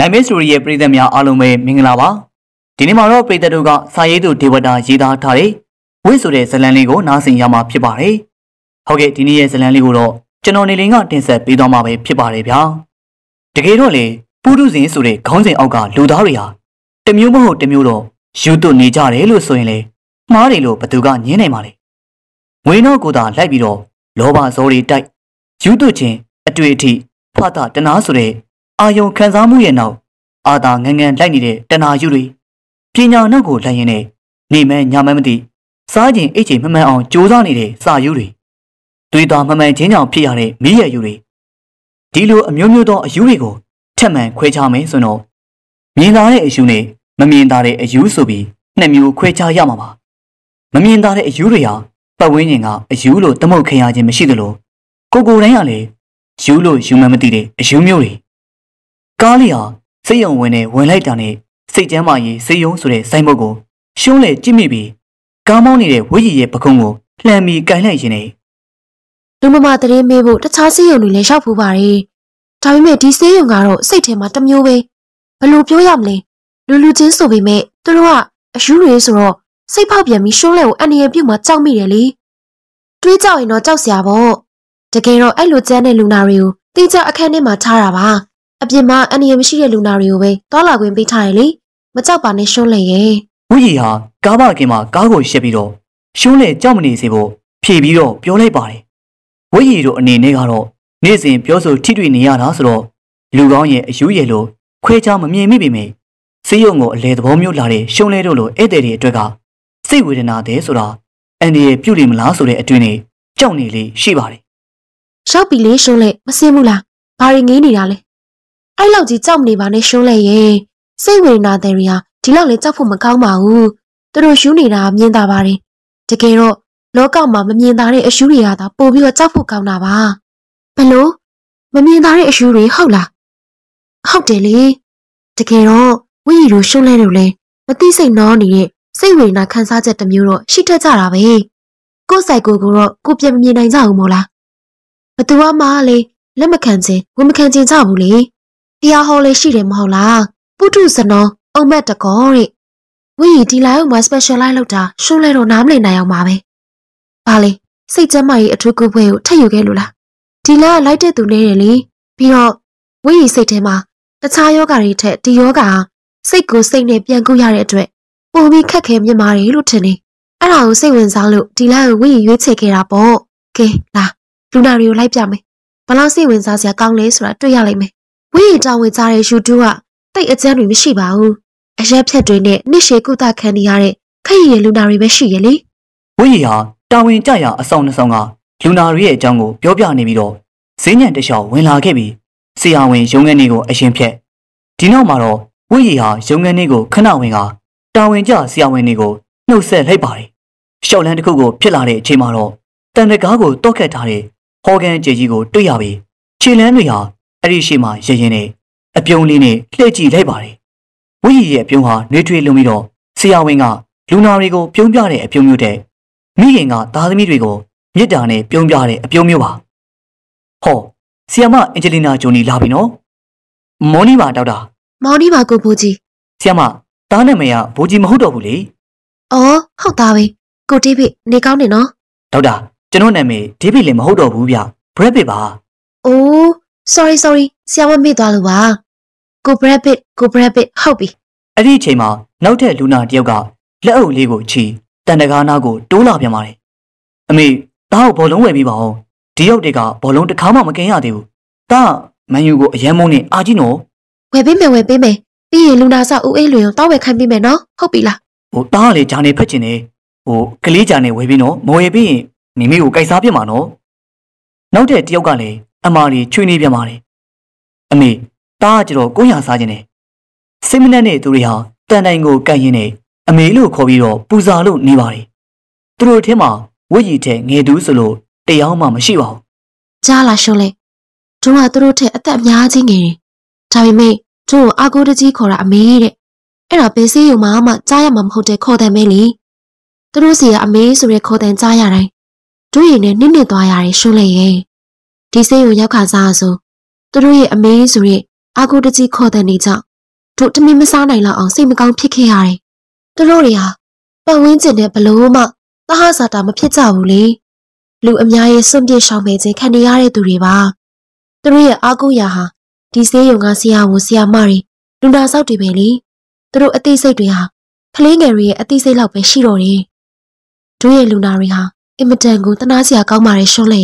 နိုင်မစ်စတိုရီရဲ့ပရိသတ်များအားလုံးပဲမင်္ဂလာပါဒီနေ့မှာတော့ပရိသတ်တို့ကစာရေးသူဒေဝတာရေးသားထားတဲ့ဝိဆိုတဲ့ဇာတ်လမ်းလေးကိုနားဆင်ရမှာဖြစ်ပါတယ်ဟုတ်ကဲ့ဒီနေ့ရဲ့ဇာတ်လမ်းလေးကိုတော့ကျွန်တော်နေလင်းကတင်ဆက်ပေးသွားမှာပဲဖြစ်ပါတယ်ဗျာတကယ်တော့လေပုထုဇဉ်ဆိုတဲ့ခေါင်းစဉ်အောက်ကလူသားတွေဟာတမျိုးမဟုတ်တမျိုးတော့ယူသွနေကြတယ်လို့ဆိုရင်လေမှားတယ်လို့ဘသူကညင်းနိုင်ပါလေငွေတော့ကိုသာလိုက်ပြီးတော့လောဘဇောတွေတိုက်ယူသွခြင်းအတွေ့အထိဖတ်တာတနာဆိုတဲ့ အာယုံခံစားမှုရဲ့နောက်အာသာငငန်လိုက်နေတဲ့တနာယူတွေပညာနောက်ကိုလိုက်ရင်နဲ့နေမဲညမဲမသိစားခြင်းအိတ်ချိန်မမှန်အောင်ကြိုးစားနေတဲ့စာယူတွေတွေးတာမမှန်ချင်းကြောင့်ဖြစ်ရတဲ့မိရယူတွေဒီလိုအမျိုးမျိုးသောအယူတွေကိုထက်မှန်ခွဲခြားမယ်ဆိုတော့မြင်သာတဲ့အယူနဲ့မမြင်သာတဲ့အယူဆိုပြီးနှစ်မျိုးခွဲခြားရမှာပါမမြင်သာတဲ့အယူတွေဟာပတ်ဝန်းကျင်ကအယူလို့တမုတ်ခင်ရခြင်းမရှိသလိုကိုကိုတိုင်းကလည်းယူလို့ယူမှမသိတဲ့အယူမျိုးတွေ ကားလေးဟာစိတ်ယုံဝင်နဲ့ဝင်လိုက်တာနဲ့စိတ်ကျမ်းမာရေးစိတ်ယုံဆိုတဲ့စိုင်းဘုတ်ကိုရှုံးလေကြည့်မိပြီးကားမောင်းနေတဲ့ဝိကြီးရဲ့ပကုံးကိုလှမ်းပြီးကင်လိုက်ရင်နဲ့လူမမသတင်းမေးဖို့တခြားဆေးရုံတွေလည်းရောက်ဖို့ပါတယ်။ဒါပေမဲ့ဒီဆေးရုံကတော့စိတ်ထဲမှာတစ်မျိုးပဲဘယ်လိုပြောရမလဲလူလူချင်းဆိုပေမဲ့သူတို့ကအယူတွေဆိုတော့စိတ်ဖောက်ပြန်ပြီးရှုံးလဲကိုအန်ရပြုတ်မှကြောက်မိတယ်လေ။တွေးကြောက်ရင်တော့ကြောက်စရာပေါ့။တကယ်တော့အဲ့လိုကျန်းတဲ့လူနာတွေကိုတိကျအခန်းထဲမှာထားတာပါ။ အပြင်မှာအန်ရမရှိတဲ့လူနာတွေကိုပဲတောလာခွင့်ပေးထားရလေ။မကြောက်ပါနဲ့ရှုံးလဲရဲ့ဝိကြီးဟာကားမကင်မှာကားကိုရှက်ပြီးတော့ရှုံးလေကြောက်မနေစေဖို့ဖြေပြီးတော့ပြောလိုက်ပါတယ်ဝိကြီးတို့အနေနဲ့ကတော့နေ့စဉ်ပြောဆိုထိတွေ့နေရတာဆိုတော့လူကောင်းရဲ့အယူရဲ့လို့ခွဲခြားမမြင်မိပေမယ့်စေယုံကိုအလေသဘောမျိုးလာတဲ့ရှုံးလဲတို့လိုဧည့်သည်တွေအတွက်ကစိတ်ဝေဒနာတဲ့ဆိုတာအန်ဒီရဲ့ပြုတ်လိမလားဆိုတဲ့အတွင်းနဲ့ကြောက်နေလေရှိပါတယ်။ရောက်ပြီလေရှုံးလဲမစင်းဘူးလား။ဘာတွေငေးနေတာလဲ။ အဲ့လောက်ကြီးကြောက်မနေပါနဲ့ရှုံးလဲရဲ့။စိတ်ဝေဒနာတွေဟာဒီလောက်လည်းကြောက်ဖို့မကောင်းပါဘူး။သူတို့ရှူးနေတာမြင်တာပါတယ်။တကယ်တော့လောကမှာမမြင်သာတဲ့အရှူးတွေကသာပို့ပြီးတော့ကြောက်ဖို့ကောင်းတာပါ။ဘလို့မမြင်သာတဲ့အရှူးတွေဟုတ်လား။ဟုတ်တယ်လေ။တကယ်တော့ဝိရီတို့ရှုံးလဲတို့လဲမသိစိတ်နှောနေတဲ့စိတ်ဝေဒနာခံစားချက်တစ်မျိုးတော့ရှိတတ်ကြတာပဲ။ကိုယ်ဆိုင်ကိုယ်ကိုတော့ကိုယ်ပြန်မမြင်နိုင်ကြဘူးမို့လား။ဘသူမှလေလက်မခံခြင်းဝန်မခံခြင်းကြဘူးလေ။ တရားဟောလေးရှိတယ်မဟုတ်လား။ပုထုဇနောအုံမက်တကောတဲ့ဝိရီဒီလာရုံမှာ specialize လုပ်တာရှုံးလဲတော့နားမလည်နိုင်အောင်ပါပဲ။ဘာလဲစိတ်ကျမ်းမာရေးအထူးကုပွဲကိုထည့်ယူခဲ့လို့လား။ဒီလာကလိုက်တဲ့သူနေတယ်လေ။ပြီးတော့ဝိရီစိတ်ထဲမှာတခြားယောဂတွေထက်ဒီယောဂဟာစိတ်ကိုစိတ်နဲ့ပြန်ကူရတဲ့အတွက်ပိုပြီးခက်ခဲမြင့်မာတယ်လို့ထင်နေ။အဲ့ဒါကိုစိတ်ဝင်စားလို့ဒီလာကိုဝိရီရွေးချယ်ခဲ့တာပေါ့။ကဲလာလူနာတွေကိုလိုက်ပြမယ်။ဘလောက်စိတ်ဝင်စားစရာကောင်းလဲဆိုတာတွေ့ရလိမ့်မယ်။ ဝိရီတောင်းဝင်ကြတဲ့ YouTube ကတိတ်အကျန်းတွေမရှိပါဘူး။အရက်ဖြတ်တွေနဲ့နှစ်ရှည်ကုသခံနေရတဲ့ခက်ရည်ရလူနာတွေပဲရှိရလေဝိကြီးဟာတာဝန်ကြရာအဆောင်နှစ်ဆောင်ကလူနာတွေရဲ့အကြောင်းကိုပြောပြနေပြီးတော့ဈေးညံတလျှောက်ဝင်လာခဲ့ပြီးဆရာဝန်ရုံးခန်းလေးကိုအရင်ဖြတ်ဒီနောက်မှာတော့ဝိကြီးဟာရုံးခန်းလေးကိုခဏဝင်ကတာဝန်ကြဆရာဝန်တွေကိုနှုတ်ဆက်လိုက်ပါတယ်ရှောက်လန်းတစ်ခုကိုဖြစ်လာတဲ့အချိန်မှာတော့တန်တကားကိုတောက်ခတ်ထားတဲ့ဟော်ကန်ကြေကြီးကိုတွေ့ရပြီးခြေလန်းတွေဟာ အဲ့ဒီရှိမှရရင်နဲ့အပြုံးလေးနဲ့လှည့်ကြည့်လိုက်ပါတယ်ဝိကြီးရဲ့အပြုံးဟာနှွေးထွေးလုံးပြီးတော့ဆရာဝန်ကလူနာတွေကိုပြုံးပြတဲ့အပြုံးမျိုးတဲ့မိခင်ကသားသမီးတွေကိုမြစ်တာနဲ့ပြုံးပြတဲ့အပြုံးမျိုးပါဟောဆီယမအင်ဂျလီနာဂျိုနီလာပြီနော်မော်နီပါဒေါက်တာ။မော်ဒီပါကိုဖိုးကြီးဆီယမသားနာမည်ကဘိုးကြီးမဟုတ်တော့ဘူးလေ။အော်ဟုတ်သားပဲ။ကိုတိဖိနေကောင်းနေနော်ဒေါက်တာကျွန်တော်နာမည်ဒေးဗစ်လည်းမဟုတ်တော့ဘူးဗျဘရက်ပစ်ပါ။အိုး sorry sorry ဆရာမမေ့သွားလို့ပါ။ကို Brad Pitt ကို Brad Pitt ဟုတ်ပြီအဲ့ဒီအချိန်မှာနောက်ထပ်လူနာတစ်ယောက်ကလက်အုပ်လေးကိုချီတန်တကားနာကိုတိုးလာပြန်ပါတယ်အမေသားကိုဘောလုံးဝယ်ပြီးပါအောင်ဒီရောက်တွေကဘောလုံးတစ်ခါမှမကင်ရသေးဘူးသားမန်ယူကိုအရန်မုန်းနေအာကြီးနော်။ဝယ်ပေးမယ်ဝယ်ပေးမယ်။ပြီးရင်လူနာဆောက်ဦးအေးလွင်ကိုတောက်ဝယ်ခိုင်းပေးမယ်နော်။ဟုတ်ပြီလားဟိုတားကလေဂျာနေဖက်ချင်တယ်ဟိုကလေးဂျာနေဝေးပြီးနော်မဝယ်ပြီးရင်မိမိကိုကြိုက်စားပြစ်မှာနော်နောက်တဲ့တယောက်ကလည်း အမားကြီးချွေးနေပြန်ပါတယ်အမေတားကကျတော့ကိုရစားခြင်းတယ်စိတ်မနှက်တဲ့သူတွေဟာတန်တိုင်ကိုကန့်ရင်းနေအမေလို့ခေါ်ပြီးတော့ပူဇာလို့နေပါတယ်သူတို့အထင်းမှာဝိကြီးတဲ့ငယ်သူဆိုလို့တရားမှမရှိပါဘူး။ကြားလာရှုံးလေ။တို့ကသူတို့ထက်အသက်အများကြီးငယ်တယ်။ဒါပေမဲ့တို့ကိုအာကိုတကြီးခေါ်တာအမေတဲ့။အဲ့ဒါဘေးစေးရုံမှာမှကြားရမှာမဟုတ်တဲ့ခေါ်တဲ့မဲလေ။သူတို့စီကအမေဆိုတဲ့ခေါ်တဲ့ကြားရတိုင်းတို့ရင်နဲ့နစ်နစ်သွားရတယ်ရှုံးလေရဲ့။ ဒီစေးရုံရောက်ခါစားဆိုသူတို့ရဲ့အမေဆိုတဲ့အာကိုတကြီးခေါ်တဲ့နေကြောင့်တို့တမင်မစားနိုင်လောက်အောင်စိတ်မကောင်းဖြစ်ခဲ့ရတယ်။သူတို့တွေဟာပတ်ဝန်းကျင်နဲ့ဘလို့မှသဟဇာတာမဖြစ်ကြဘူးလေ။လူအများရဲ့စွန့်ပစ်ရှောင်ပေခြင်းခံနေရတဲ့သူတွေပါ။သူတို့ရဲ့အားကိုးရာဟာဒီဆေးရုံကဆရာဝန်ဆရာမတွေလူနာဆောက်တွေပဲလေ။သူတို့အသိစိတ်တွေဟာကလေးငယ်တွေရဲ့အသိစိတ်လောက်ပဲရှိတော့တယ်။တို့ရဲ့လူနာတွေဟာအင်မတန်ကိုတနာစရာကောင်းပါတယ်ရှုံးလေ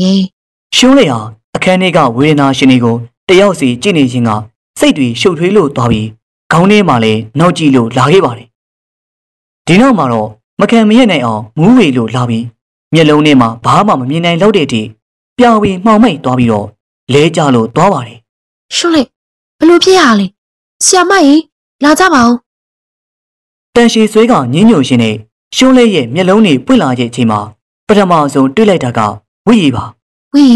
ရဲ့ရှုံးလေဟာအခန်းထဲကဝေဒနာရှင်တွေကိုတယောက်စီကြည့်နေခြင်းကစိတ်တွေရှုပ်ထွေးလို့သွားပြီးခေါင်းထဲမှာလည်းနောက်ကြည့်လို့လာခဲ့ပါတယ်ဒီနောက်မှာတော့မခံမရနိုင်အောင်မူးဝေလို့လာပြီးမျက်လုံးထဲမှာဘာမှမမြင်နိုင်တော့တဲ့အထိပြောင်ပြီးမှောင်မိတ်သွားပြီးတော့လဲကျလို့သွားပါတယ်ရှုံးလေဘလို့ဖြစ်ရလဲဆရာမကြီးလာကြပါဦးတန်ရှည်ဆွဲကညင်းညွန့်ရှင်နဲ့ရှုံးလေးရဲ့မျက်လုံးတွေပွင့်လာတဲ့အချိန်မှာပထမဆုံးတွေ့လိုက်တာကဝိရီပါ ဝီ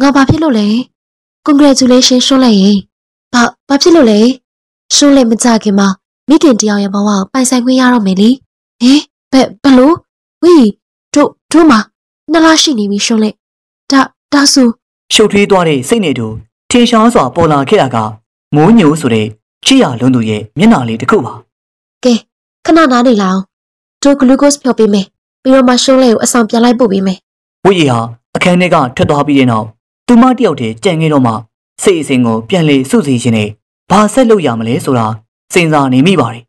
ငါဘာဖြစ်လို့လဲ congratulation ရှုံးလေရေဘာဘာဖြစ်လို့လဲရှုံးလေမကြခင်မှာမိခင်တယောက်ရဲ့ဘဝကိုပိုင်ဆိုင်ခွင့်ရတော့မယ်လေဟင်ဘယ်ဘလို့ဝီတို့တို့မှာနှစ်လရှိနေပြီရှုံးလေဒါဒါဆိုရှုပ်ထွေးသွားတဲ့စိတ်နဲ့တူထင်ရှားစွာပေါ်လာခဲ့တာကမိုးညိုဆိုတဲ့ချစ်ရလွန်းသူရဲ့မျက်နှာလေးတစ်ခုပါကဲခဏနားနေလာအောင်တို့ဂလူးကို့စ်ဖြော်ပေးမယ်ပြီးတော့မှရှုံးလေကိုအဆောင်ပြန်လိုက်ပို့ပေးမယ်ဝိရီဟာ အခန်းထဲကထွက်သွားပြီးတဲ့နောက်သူမတယောက်တည်းကြံခဲ့တော့မှစိတ်အစဉ်ကိုပြန်လေစုစည်းခြင်းနဲ့ဘာဆက်လုပ်ရမလဲဆိုတာစဉ်းစားနေမိပါတယ်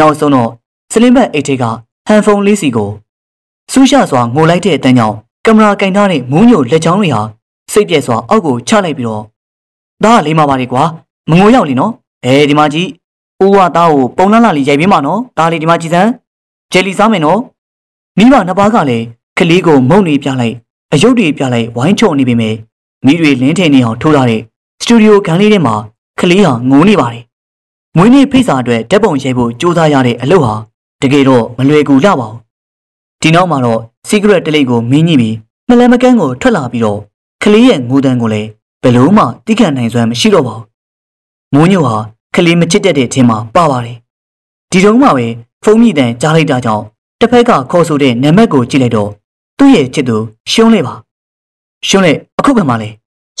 နောက်ဆုံးတော့စလင်ဘတ်အိတ်ထဲကဟန်ဖုန်းလေးစီကိုဆူးရှစွာငိုလိုက်တဲ့အတန်းကြောင့်ကင်မရာကင်ထားတဲ့မူးညိုလက်ချောင်းတွေဟာစိတ်ပြက်စွာအောက်ကိုချလိုက်ပြီးတော့ဒါကလေးမပါလေကွာမငိုရောက်လीနော်အဲဒီမှာကြည့်ဦးဝသားကိုပုံလန်းလာလေးရိုက်ပေးမှာနော်ဒါလေးဒီမှာကြည်စမ်းဂျယ်လီစားမယ်နော်မိဘနှစ်ပါးကလည်းကလေးကိုမုံနေပြလိုက် အယုတ်တွေပြလိုက်ဝိုင်းချုံနေပေမဲ့မိတွေလင်းထင်နေအောင်ထိုးထားတဲ့စတူဒီယိုခန်းလေးထဲမှာကလေးဟာငိုနေပါတယ်မွေးနေ့ဖိတ်စာအတွက်ဓာတ်ပုံရိုက်ဖို့ကြိုးစားရတဲ့အလုပ်ဟာတကယ်တော့မလွယ်ကူလှပါဘူးဒီနောက်မှာတော့ secret တလိပ်ကိုမင်းညိပြီးမလန်မကန်းကိုထွက်လာပြီးတော့ကလေးရဲ့ငိုတန်းကိုလည်းဘယ်လို့မှတိခတ်နိုင်စွမ်းမရှိတော့ပါဘူးမိုးညိုဟာကလေးမချစ်တတ်တဲ့အထင်မှာပါပါတယ်ဒီတုန်းမှပဲဖုန်းမြည်တန်ကြားလိုက်တာကြောင့်တစ်ဖက်ကခေါ်ဆိုတဲ့နာမည်ကိုကြည့်လိုက်တော့ သူ့ရဲ့ချစ်သူရှုံးလေပါရှုံးလေအခုကမှလဲ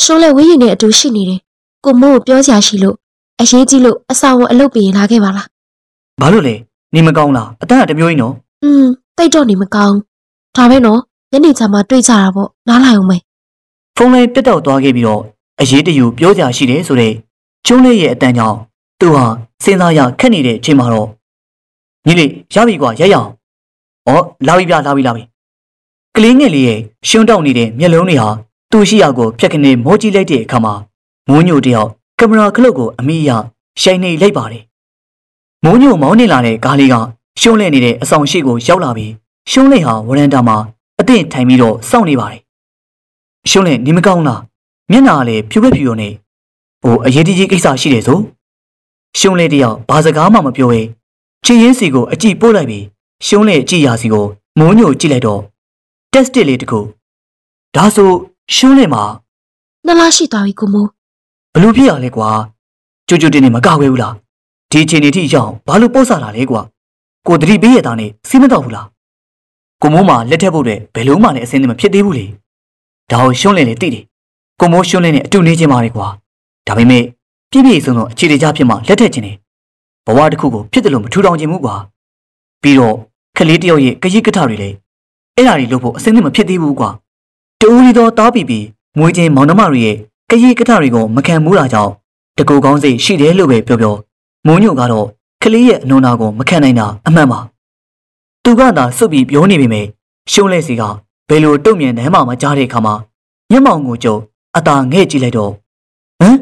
ရှုံးလေဝီရင်နဲ့အတူရှိနေတယ်ကိုမိုးကိုပြောစရာရှိလို့အရေးကြီးလို့အဆောင်ဝင်အလုပ်ပြင်လာခဲ့ပါလားဘာလို့လဲနေမကောင်းလားအတန်းကတစ်မျိုးကြီးနော်อืมတိတ်တော့နေမကောင်းဒါပဲနော်ညနေချာမှတွေ့ကြတာပေါ့နားလိုက်အောင်မယ်ဖုန်းလေးပြတ်တော့သွားခဲ့ပြီးတော့အရေးတယူပြောကြရှိတယ်ဆိုတဲ့ကျုံးလေးရဲ့အတန်းကြောင့်သူဟာစဉ်းစားရခက်နေတဲ့အချိန်မှာတော့ညီလေးရပြီကွာရက်ရအောင်ဩလာပြီဗျလာပြီလာပြီ ကလေးငယ်လေးရဲ့ရှွန်းတောက်နေတဲ့မျက်လုံးတွေဟာသူ့ရှိရာကိုဖြတ်ကနေမောကြည့်လိုက်တဲ့အခါမှာမိုးညိုတယောက်ကင်မရာခလုတ်ကိုအမိအယရှိုင်းနေလိုက်ပါတယ်မိုးညိုမောင်းနေလာတဲ့ကားလေးကရှုံးလဲနေတဲ့အဆောင်ရှိကိုရောက်လာပြီးရှုံးလဲဟာဝရန်တာမှာအသင့်ထိုင်ပြီးတော့စောင့်နေပါတယ်ရှုံးလဲနေမကောင်းလားမျက်နာကလည်းဖြူပဲဖြူရုံနဲ့ဟိုအရေးတကြီးကိစ္စရှိတယ်ဆိုရှုံးလဲတယောက်ဘာစကားမှမပြောဘဲချင်းရင်းစီကိုအကြည့်ပို့လိုက်ပြီးရှုံးလဲအကြည့်ရာစီကိုမိုးညိုကြည့်လိုက်တော့ test တစ်လေးတစ်ခုဒါဆိုရှုံးလဲမှာနှစ်လရှိသွားပြီကိုမိုးဘလို့ဖြစ်ရလဲကွာကြွကြွတင်နေမကဝဲဘူးလားဒီအချိန်နေထိရောက်ဘာလို့ပို့စားတာလဲကွာကိုတတိပေးရတာနဲ့စီးမတော့ဘူးလားကိုမိုးမှာလက်ထက်ဖို့တဲ့ဘယ်လုံးမှလည်းအစင်းနဲ့မဖြစ်သေးဘူးလေဒါကိုရှုံးလင်းလေသိတယ်ကိုမိုးရှုံးလင်းနဲ့အတူနေချင်းပါလေကွာဒါပေမဲ့ပြည့်ပြည့်စုံစုံအခြေတကြဖြစ်မှလက်ထက်ခြင်းနေဘဝတစ်ခုကိုဖြစ်တယ်လို့မထူထောင်ခြင်းဘူးကွာပြီးတော့ခလေးတယောက်ရဲ့ကရိကထတွေလေ အဲ့ဒါတွေလုပ်ဖို့အစင်းနဲ့မဖြစ်သေးဘူးကွာတူရီတော်တားပြီးပြီးမွေးချင်းမောင်နှမတွေရဲ့ကရိကထတွေကိုမခံမှုတာကြောင့်တကူကောင်းစိတ်ရှိတယ်လို့ပဲပြောပြောမိုးညိုကတော့ကလေးရဲ့အနုံနာကိုမခံနိုင်တာအမှန်ပါသူကသာစုပ်ပြီးပြောနေပေမဲ့ရှုံးလဲစီကဘယ်လိုတုံ့ပြန်တယ်မှမကြားတဲ့အခါမှာမျက်မှောင်ကိုကြုံအသာငဲ့ကြည့်လိုက်တော့ဟမ်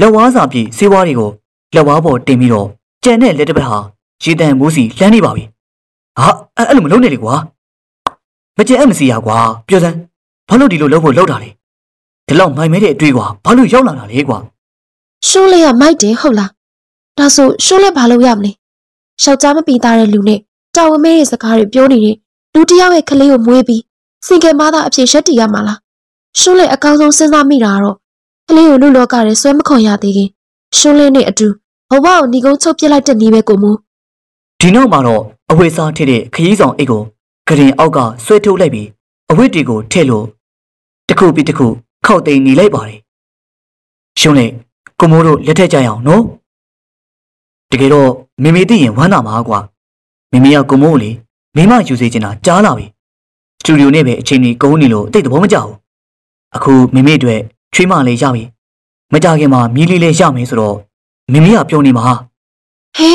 လက်ဝါးစာပြေစေးဝါးတွေကိုလက်ဝါးပေါ်တင်ပြီးတော့ကြံတဲ့လက်တစ်ပတ်ဟာရေတံမိုးစီလှမ်းနေပါပြီဟာအဲ့အဲ့လိုမလုပ်နဲ့လေကွာ မကြံအပ်မစီရကွာပြောစမ်းဘာလို့ဒီလိုလုပ်ဖို့လုပ်တာလဲဒီလောက်မိုင်မဲတဲ့အတွေ့ကွာဘာလို့ရောက်လာတာလဲကွာရှုံးလေကမိုက်တယ်ဟုတ်လားဒါဆိုရှုံးလေဘာလုပ်ရမလဲယောက်ျားမပီသားတဲ့လူနဲ့တာဝန်မဲရဲ့စကားတွေပြောနေတဲ့လူတစ်ယောက်ရဲ့ကလေးကိုမွေးပြီးစင်ကယ်မသားအဖြစ်ရက်တီရမှာလားရှုံးလေအကောင်းဆုံးစဉ်းစားမိတာကတော့ကလေးကိုလူလောကရဲဆွဲမခွန်ရသေးခင်ရှုံးလေနဲ့အတူဘဝကိုညီကုန်းချုပ်ပြစ်လိုက်တဲ့နည်းပဲကိုမိုးဒီနောက်မှာတော့အဝိစားထည့်တဲ့ခရီးဆောင်အိတ်ကို ဂရင်အောက်ကဆွဲထုတ်လိုက်ပြီးအဝိတွေကိုထည့်လို့တစ်ခုပြီးတစ်ခုခောက်သိမ်းနေလိုက်ပါတယ်။ရှုံးလေကိုမိုးတို့လက်ထက်ကြရအောင်နော်တကယ်တော့မေမေသိရင်ဝမ်းသာမှာကွာမေမေကကိုမိုးကိုလေမိမယူစေချင်တာကြားလာပြီစတူဒီယိုနဲ့ပဲအချိန်ကြီးကုန်းနေလို့တိတ်သဘောမကျဘူးအခုမေမေအတွက်ချွေးမလေးရပြီမကြခင်မှာမြီးလေးလေးရမယ်ဆိုတော့မေမေကပြောနေမှာဟဲ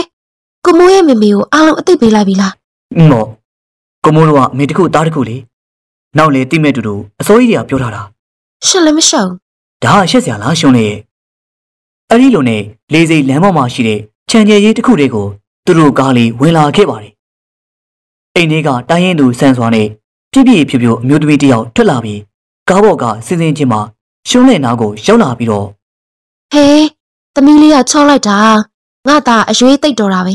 ကိုမိုးရဲ့မေမေကိုအားလုံးအသိပေးလိုက်ပြီလားအင်းမော် ကိုမိုးတို့ကအမေတစ်ခုသားတစ်ခုလေနောက်လေတိမဲ့တူတူအစိုးရတွေကပြောထားတာရှက်လည်းမရှက်ဘူးဒါကရှက်စရာလားရှုံးလေရဲ့အဲ့ဒီလိုနဲ့လေစိတ်လမ်းပေါ်မှာရှိတဲ့ခြံကျဲရေးတစ်ခုတည်းကိုသူတို့ကားလေးဝင်လာခဲ့ပါတယ်အိမ်လေးကတိုင်းရင်သူဆန်စွာနဲ့ပြည့်ပြည့်ဖြူဖြူအမျိုးသမီးတစ်ယောက်ထွက်လာပြီးကားပေါ်ကစင်စင်ချင်းမှာရှုံးတဲ့နားကိုရောက်လာပြီးတော့ဟဲသမီးလေးကချောလိုက်တာငါသားအရွေးတိတ်တော်တာပဲ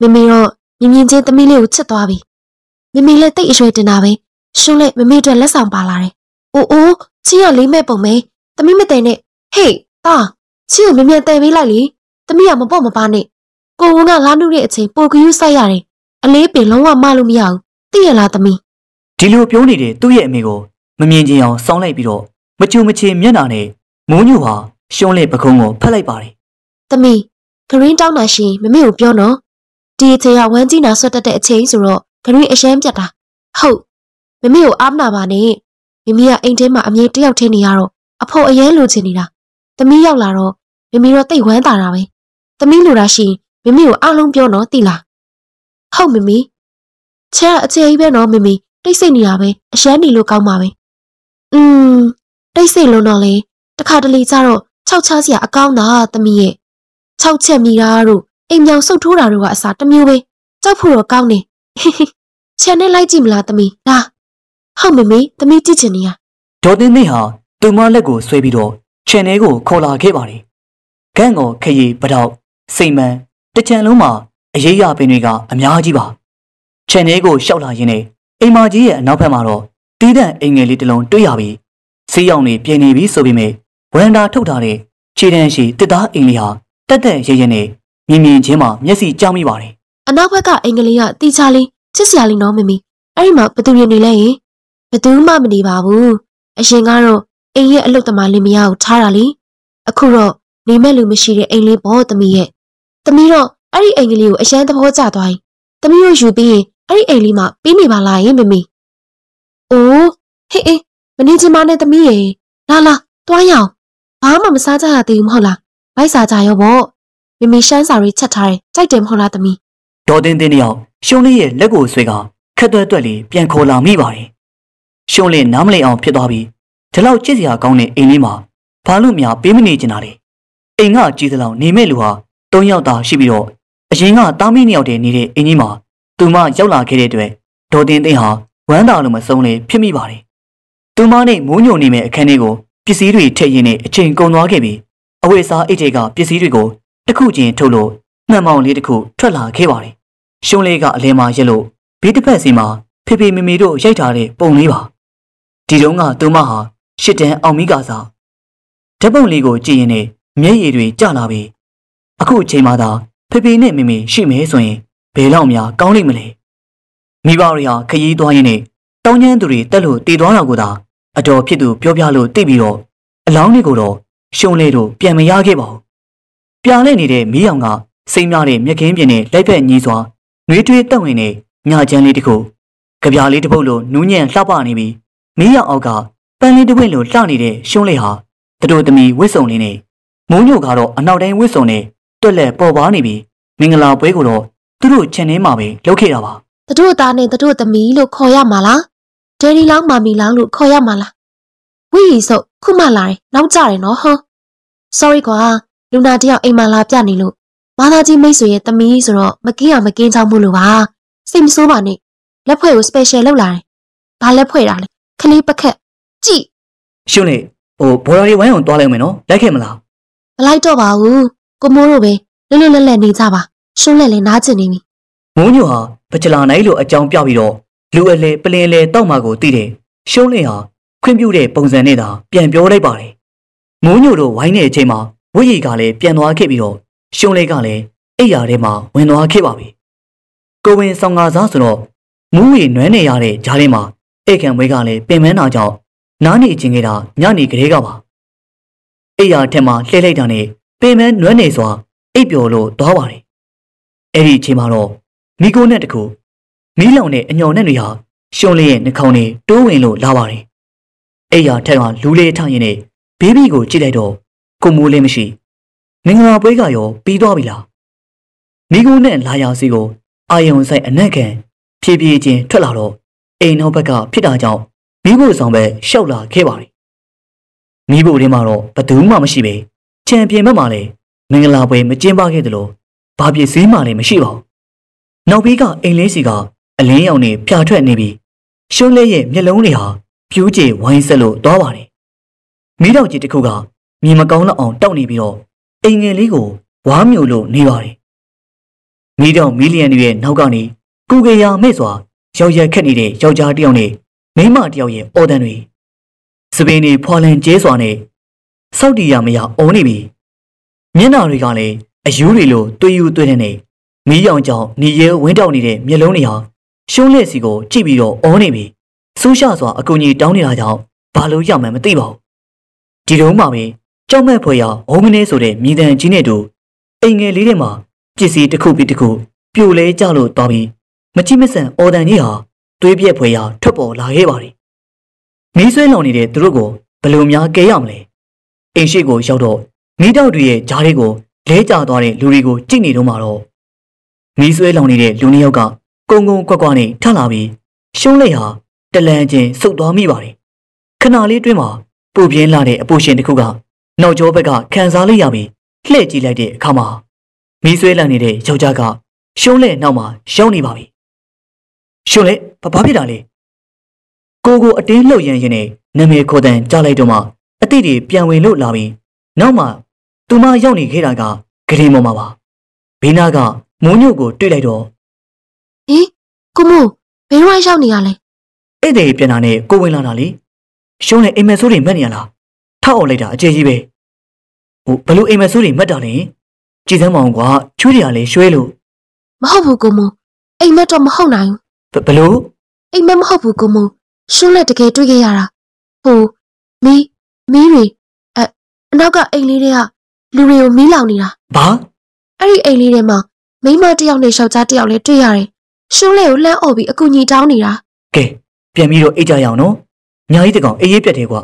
မေမေတော့မြင်မြင်ချင်းသမီးလေးကိုချစ်သွားပြီ မေမေလည်းတိတ်အရွယ်တင်တာပဲရှုံးလက်မေမေအတွက်လက်ဆောင်ပါလာတယ်အိုးအိုးချင်းရလေးမဲ့ပုံမဲသမီးမတဲနဲ့ဟေးတာချင်းကိုမြင်မြင်တဲပေးလိုက်လေသမီးကမပေါ့မပါနဲ့ကိုဝန်းကလာနုတဲ့အချိန်ပိုကယူဆိုင်ရတယ်အလေးပင်လုံးဝမလို့မရဘူးသိရလားသမီးဒီလိုပြောနေတဲ့သူ့ရဲ့အမေကိုမမြင်ချင်အောင်စောင်းလိုက်ပြီးတော့မချူမချေမျက်နှာနဲ့မိုးညိုဟာရှုံးတဲ့ပကုံးကိုဖက်လိုက်ပါတယ်သမီးဂရင်းတောင်းတာရှင်မမေကိုပြောနော်ဒီအချိန်ကဝမ်းကြီးနာဆွတ်တက်တဲ့အချိန်ဆိုတော့ ဂရင်းအရှမ်းပြတ်တာဟုတ်မမေကိုအားမနာပါနဲ့မမေကအိမ်ထဲမှာအမြဲတယောက်ထင်းနေရတော့အဖို့အရင်လိုချင်နေတာသမီးရောက်လာတော့မမေတော့တိတ်ဝမ်းတာတာပဲသမီးလိုတာရှင်မမေကိုအားလုံးပြောနော်သိလားဟုတ်မမေချဲအချေကြီးပဲနော်မမေတိတ်ဆိတ်နေတာပဲအရှမ်းနေလို့ကောင်းပါပဲอืมတိတ်ဆိတ်လုံးတော့လေတခါတလေကျတော့ခြောက်ချားစရာအကောင်းတာသမီးရဲ့ခြောက်ချက်မိတာတို့အိမ်မြောင်ဆုတ်ထိုးတာတို့ကအစားတစ်မျိုးပဲကြောက်ဖို့တော့ကောင်းနေ ချန်နဲ့လိုက်ကြည့်မလားသမီးလာဟုတ်မေမေသမီးကြည့်ချင်နေရဒေါ်သိန်းသိန်းဟာသူမလက်ကိုဆွဲပြီးတော့ခြံထဲကိုခေါ်လာခဲ့ပါတယ်။ဂန့်ကိုခရီပတောက်စိတ်မှန်တစ်ချံလုံးမှာအရေးရပင်တွေကအများကြီးပါ။ခြံထဲကိုရှောက်လာရင်းနဲ့အိမ်မကြီးရဲ့အနောက်ဘက်မှာတော့တီးတန့်အိမ်ငယ်လေးတစ်လုံးတွေ့ရပြီးဆေးရောင်တွေပြင်းနေပြီဆိုပေမဲ့ဝရန်တာထုတ်ထားတဲ့ခြေတန်းရှိတစ်သားအိမ်လေးဟာတက်တက်ရဲရဲနဲ့မြင်မြင်ချင်းမှမျက်စိကြောက်မိပါတယ် အနောက်ဘက်ကအင်္ဂလိပ်ကတီချာလေးချစ်စရာလေးနော်မေမေအဲ့ဒီမှာဘသူရနေလဲရင်ဘသူမှမနေပါဘူးအရင်ကတော့အိမ်ရဲ့အလုတ်သမားလင်မယားကိုထားတာလေအခုတော့နေမဲ့လူမရှိတဲ့အိမ်လေးပေါ့သမီးရဲ့သမီးတော့အဲ့ဒီအိမ်ကလေးကိုအရန်သဘောကျသွားရင်သမီးတို့ယူပြီးရင်အဲ့ဒီအိမ်လေးမှာပြီးနေပါလားယင်မေမေအိုးဟေးအေးမနေချင်ပါနဲ့သမီးရဲ့လာလာတွားရအောင်ဘာမှမစားကြရသေးဘူးမဟုတ်လားဗိုက်စားကြရောပေါ့မေမေရှမ်းစာရေးချက်ထားတယ်ကြိုက်တယ်မဟုတ်လားသမီး။ ဒေါ်သိန်းသိန်းတယောက်ရှုံးလေးရဲ့လက်ကိုဆွဲကခက်သွက်သွက်လေးပြန်ခေါ်လာမိပါတယ်။ရှုံးလေးနားမလည်အောင်ဖြစ်သွားပြီးဒီလောက်ကြည့်စရာကောင်းတဲ့အိမ်လေးမှာဘာလို့များပေးမနေချင်တာလဲ။အိမ်ကကြီးသလောက်နေမဲ့လူဟာ၃ယောက်သာရှိပြီးတော့အရင်ကတားမီးနှစ်ယောက်တည်းနေတဲ့အိမ်ကြီးမှာသူမရောက်လာခဲ့တဲ့အတွက်ဒေါ်သိန်းသိန်းဟာဝမ်းသာလို့မဆုံးလေဖြစ်မိပါတယ်။သူမနဲ့မိုးညိုနေမဲ့အခန်းလေးကိုပစ္စည်းတွေထည့်ရင်းနဲ့အချိန်ကုန်သွားခဲ့ပြီးအဝတ်စားအိတ်တွေကပစ္စည်းတွေကိုတစ်ခုချင်းထုတ်လို့နှံမောင်လေးတစ်ခုထွက်လာခဲ့ပါတယ်။ ရှုံးလေးကအလဲမှာရက်လို့ဘေးတစ်ဖက်စီမှာဖေဖေမေမေတို့ရိုက်ထားတဲ့ပုံလေးပါ။ဒီတုန်းကသူမဟာရှစ်တန်းအောင်မိကစားဓာတ်ပုံလေးကိုကြည့်ရင်နဲ့မျက်ရည်တွေကျလာပြီးအခုအချိန်မှသာဖေဖေနဲ့မေမေရှိမဲဆိုရင်ဘယ်လောက်များကောင်းလိမ့်မလဲ။မိဘတွေဟာခရီးသွားရင်းနဲ့တောင်းကျမ်းသူတွေတက်လို့တည်သွားတာကိုသာအတော်ဖြစ်သူပြောပြလို့သိပြီးတော့အလောင်းတွေကိုတော့ရှုံးလေးတို့ပြန်မရခဲ့ပါဘူး။ပြာလဲနေတဲ့မီးရောင်ကစိမ့်များတဲ့မြက်ခင်းပြင်းနဲ့လိုက်ဖက်ညီးစွာ နှွေးထွေးတက်ဝင်တဲ့ညချမ်းလေးတစ်ခုကြပြားလေးတစ်ပုတ်လိုနူးညံ့လှပနေပြီးမီးရောင်အောက်ကပန်းလေးတစ်ပွင့်လိုလှနေတဲ့ရှုံးလေးဟာတတို့သမီးဝစ်စုံလေးနဲ့မိုးညိုကတော့အနောက်တိုင်းဝစ်စုံနဲ့တွက်လက်ပေါ်ပါနေပြီးမင်္ဂလာပွဲကိုတော့သူတို့ခြံထဲမှာပဲလုပ်ခဲ့တာပါတတို့သားနဲ့တတို့သမီးလို့ခေါ်ရမှာလားဒယ်ဒီလောင်းမာမီလောင်းလို့ခေါ်ရမှာလားဝီရီဆုပ်ခုမှလာတယ်နောက်ကြတယ်နော်ဟမ် sorry ကွာလူနာတယောက်အိမ်မှာလာပြနေလို့ မာသားကြီးမိတ်ဆွေရဲ့သမီးဆိုတော့မကင်းအောင်မကင်းချောင်းမှုလို့ပါစိတ်မဆိုးပါနဲ့လက်ဖွဲ့ကို special လုပ်လာတယ်ဘာလက်ဖွဲ့တာလဲခလေးပခက်ကြည့်ရှုံးလေဟိုဘော်ရီဝိုင်းအောင်တွားလိုက်မယ်နော်လိုက်ခဲ့မလားမလိုက်တော့ပါဘူးကိုမိုးတို့ပဲလွတ်လွတ်လပ်လပ်နေကြပါရှုံးလက်လည်းနားကျင်နေပြီမိုးညိုဟာပကြလာနိုင်လို့အကြောင်းပြပြီးတော့လူအလဲပလင်လဲတောက်မာကိုတည်တယ်ရှုံးလင်းဟာခွင့်ပြုတဲ့ပုံစံနဲ့သာပြန်ပြောလိုက်ပါတယ်မိုးညိုတို့ဝိုင်းတဲ့အချိန်မှာဝိရီကလည်းပြန်သွားခဲ့ပြီးတော့ ရှုံးလေးကလည်းအိယာထဲမှာဝင်သွားခဲ့ပါပြီကိုဝင်ဆောင်ကားစားဆိုတော့မူးရီနွမ်းနေရတဲ့ဂျားလေးမှာအိတ်ခံဝဲကလည်းပင်မန်းတာကြောင့်နားနေခြင်းခဲ့တာညနေကလေးကပါအိယာထက်မှာလှည့်လိုက်တာနဲ့ပင်မန်းနွမ်းနေစွာအိပ်ပျော်လို့သွားပါတယ်အဲ့ဒီအချိန်မှာတော့မိကိုနဲ့တခုမီးလောင်တဲ့အညော်နဲ့တွေဟာရှုံးလေးရဲ့နှာခေါင်းနဲ့တိုးဝင်လို့လာပါတယ်။အဲ့ရထက်ကလူလေးထရင်နဲ့ဘေဘီကိုကြည့်လိုက်တော့ကိုမိုးလေးမရှိ မင်္ဂလာပွဲကရောပြီးသွားပြီလား။မိကိုနဲ့လာရစီကိုအာယုံဆိုင်အနက်ခံဖြည်းဖြည်းချင်းထွက်လာတော့အိမ်နောက်ဘက်ကဖြစ်တာကြောင့်မိဖို့ဆောင်ပဲရှောက်လာခဲ့ပါတယ်။မိဖို့ထဲမှာတော့ဘသူမှမရှိပဲချန်ပီယံဘက်မှာလည်းမင်္ဂလာပွဲမကျင်းပခဲ့သလိုဘာပစ္စည်းမှလည်းမရှိပါဘူး။နောက်ပြီးကအိမ်လေးစီကအလင်းရောင်နဲ့ဖြာထွက်နေပြီးရှုံးလေးရဲ့မျက်လုံးတွေဟာပြူးကျဝိုင်းဆက်လို့သွားပါတယ်။မိတော့ကြီးတစ်ခုကမြင်မကောင်းတော့အောင်တောက်နေပြီးတော့ အိမ်ငယ်လေးကိုဝါမျိုးလို့နေပါတယ်။မိတော့မီလီယံတွေရဲ့နောက်ကနေကုကေယာမဲ့စွာရောက်ရက်ခက်နေတဲ့ယောက်ျားတစ်ယောက်နဲ့မိန်းမတစ်ယောက်ရဲ့အော်တန်တွေစပင်းတွေဖွာလန်ကျဲစွာနဲ့စောက်တီယာမရအုံးနေပြီ။မျက်နှာတွေကလည်းအယူတွေလိုတွေးယူတွေးတဲ့နေမီးရောင်ကြောင်ညီရဲဝင်းတောက်နေတဲ့မျက်လုံးတွေဟာရှုံးလက်စီကိုကြည့်ပြီးတော့အောနေပြီစူးရှစွာအကူကြီးတောင်းနေတာကြောင့်ဘာလို့ရမှန်းမသိပါဘူးဒီတုန်းမှပဲ ကြောက်မဲ့ဖွယ်ရဝုံးကနေဆိုတဲ့မြည်တမ်းကြီးနဲ့တူအိမ်ငယ်လေးထဲမှာပစ္စည်းတစ်ခုပြီးတစ်ခုပြိုလဲကြလို့သွားပြီးမချိမဆန်အော်တန်ကြီးဟာတွေးပြက်ဖွယ်ရထွက်ပေါ်လာခဲ့ပါတယ်မီးဆွဲလောင်နေတဲ့သူတို့ကိုဘယ်လိုများကဲရမလဲအိမ်ရှိကိုရောက်တော့မိတောက်တွေရဲ့ဂျားတွေကိုလဲကျသွားတဲ့လူတွေကိုကြည့်နေတော့မှတော့မီးဆွဲလောင်နေတဲ့လူနှစ်ယောက်ကကုန်းကုန်းကွက်ကွက်နဲ့ထလာပြီးရှုံးလိုက်ဟာတလန်ချင်းဆုတ်သွားမိပါတယ်ခဏလေးတွင်းမှာပူပြင်းလာတဲ့အပူရှင်တစ်ခုက နောက်ကျောဘက်ကခံစားလိုက်ရပြီးလှည့်ကြည့်လိုက်တဲ့အခါမှာမီးဆွဲလန့်နေတဲ့ယောက်ျားကရှုံးလက်နောက်မှာရောက်နေပါပြီရှုံးလက်ဘာဘာဖြစ်တာလဲကိုကိုအတင်းလှုပ်ရမ်းရင်းနဲ့နာမည်ခေါ်တဲ့ကြားလိုက်တော့မှအတိတွေပြန်ဝင်လို့လာပြီးနောက်မှသူမရောက်နေခဲ့တာကဂရင်ပေါ်မှာပါဘေးနာကမိုးညို့ကိုတွေ့လိုက်တော့ဟင်ကိုမို့ဘယ်တော့ရောက်နေရလဲအဲ့ဒီပြန်လာနဲ့ကိုဝင်လာတာလေရှုံးနဲ့အိမ်မက်ဆိုးတွေမက်နေရလားထောက်အောင်လိုက်တာအကျေကြီးပဲ ဟိုဘလို့အိမ်မက်ဆိုးတွေမက်တာလဲကြည်စမ်းမအောင်ကွာချွေးတွေကလည်းရွှဲလို့မဟုတ်ဘူးကိုမို့အိမ်မက်တော့မဟုတ်နိုင်ဘဘလို့ဘူးအိမ်မက်မဟုတ်ဘူးကိုမို့ရှုံးလက်တကယ်တွေ့ခဲ့ရတာဟိုမီးမီးတွေအအနောက်ကအိမ်လေးတွေကလူတွေကိုမီးလောင်နေတာဘာအဲ့ဒီအိမ်လေးထဲမှာမိန်းမတစ်ယောက်နဲ့ယောက်ျားတစ်ယောက်လည်းတွေ့ရတယ်ရှုံးလက်ကိုလှမ်းអော်ပြီးအကူကြီးတောင်းနေတာကဲပြန်ပြီးတော့အိတ်ကြရအောင်နော်ညာကြီးတကောင်အေးရေးပြတ်တယ်ကွာ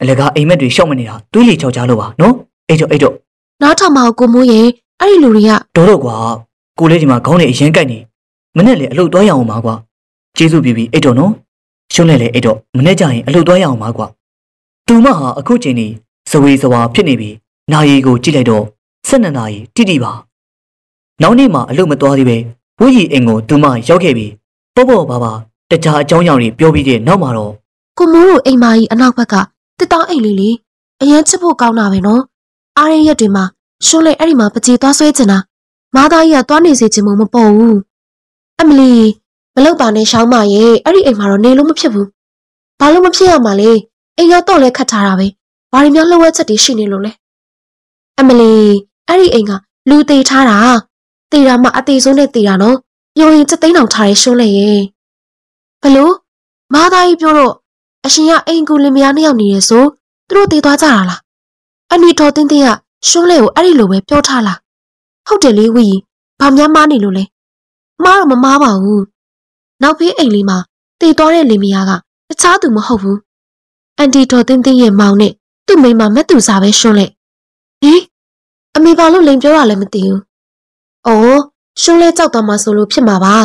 အလကားအိမ်မက်တွေရှောက်မနေတာတွေးလီချောက်ချလို့ပါနော် အိတ်တော့အိတ်တော့နောက်ထပ်မှာကိုမိုးရဲ့အဲ့ဒီလူတွေကတော်တော့ကွာကိုလေးဒီမှာခေါင်းနဲ့အရင်ကိုက်နေမနဲ့လေအလုပ်သွားရအောင်ပါကွာကျေးဇူးပြုပြီးအိတ်တော့နော်ရှုံးနဲ့လေအိတ်တော့မနဲ့ကြရင်အလုပ်သွားရအောင်ပါကွာသူမဟာအခုချိန်นี้ဇဝေဇဝါဖြစ်နေပြီနာရီကိုကြည့်လိုက်တော့12နာရီတိတိပါနောက်နေ့မှအလုပ်မသွားသေးပဲဝိရီအိမ်ကိုသူမရောက်ခဲ့ပြီးပေါ့ပေါ့ပါပါတခြားအကြောင်းအရာတွေပြောပြီးတဲ့နောက်မှာတော့ကိုမိုးတို့အိမ်မကြီးအနောက်ဘက်ကတစ်တောင်းအိမ်လေးလေအရင်ချစ်ဖို့ကောင်းတာပဲနော် အားရရက်တွေမှာရှုံးလက်အဲ့ဒီမှာပကြေသွားဆွဲချင်တာမာသားကြီးကသွားနေစေချင်မှမပေါ်ဘူးအမလီမလောက်ပါနဲ့ရှောင်းမရဲ့အဲ့ဒီအိမ်မှာတော့နေလို့မဖြစ်ဘူးဘာလို့မဖြစ်ရမှာလဲအိမ်ကတော့လည်းခတ်ထားတာပဲဘာတွေများလှုပ်ဝက်ချက်တွေရှိနေလို့လဲအမလီအဲ့ဒီအိမ်ကလူသေးထားတာသေးတာမှအသေးဆုံးနဲ့သေးတာနော်ပြောရင်ချက်သိန်းအောင်ထားရဲရှုံးလက်ရဲ့ဘလို့မာသားကြီးပြောတော့အရှင်ကအိမ်ကူလင်မယားနှစ်ယောက်နေရဆိုသူတို့တည်သွားကြတာလား အနီတော်တင်းတင်းကရှုံးလေကိုအဲ့ဒီလိုပဲပြောထားလားဟုတ်တယ်လေဝီဘာများမားနေလို့လဲမားတော့မမားပါဘူးနောက်ဖေးအိမ်လေးမှာတည်သွားတဲ့လင်မယားကတခြားသူမဟုတ်ဘူးအန်တီတော်တင်းတင်းရဲ့မောင်နဲ့သူ့မိန်းမမက်သူစားပဲရှုံးလေဟင်အမေဘာလို့လိန်ပြောတာလဲမသိဘူးအော်ရှုံးလေကြောက်သွားမှဆိုလို့ဖြစ်မှာပါ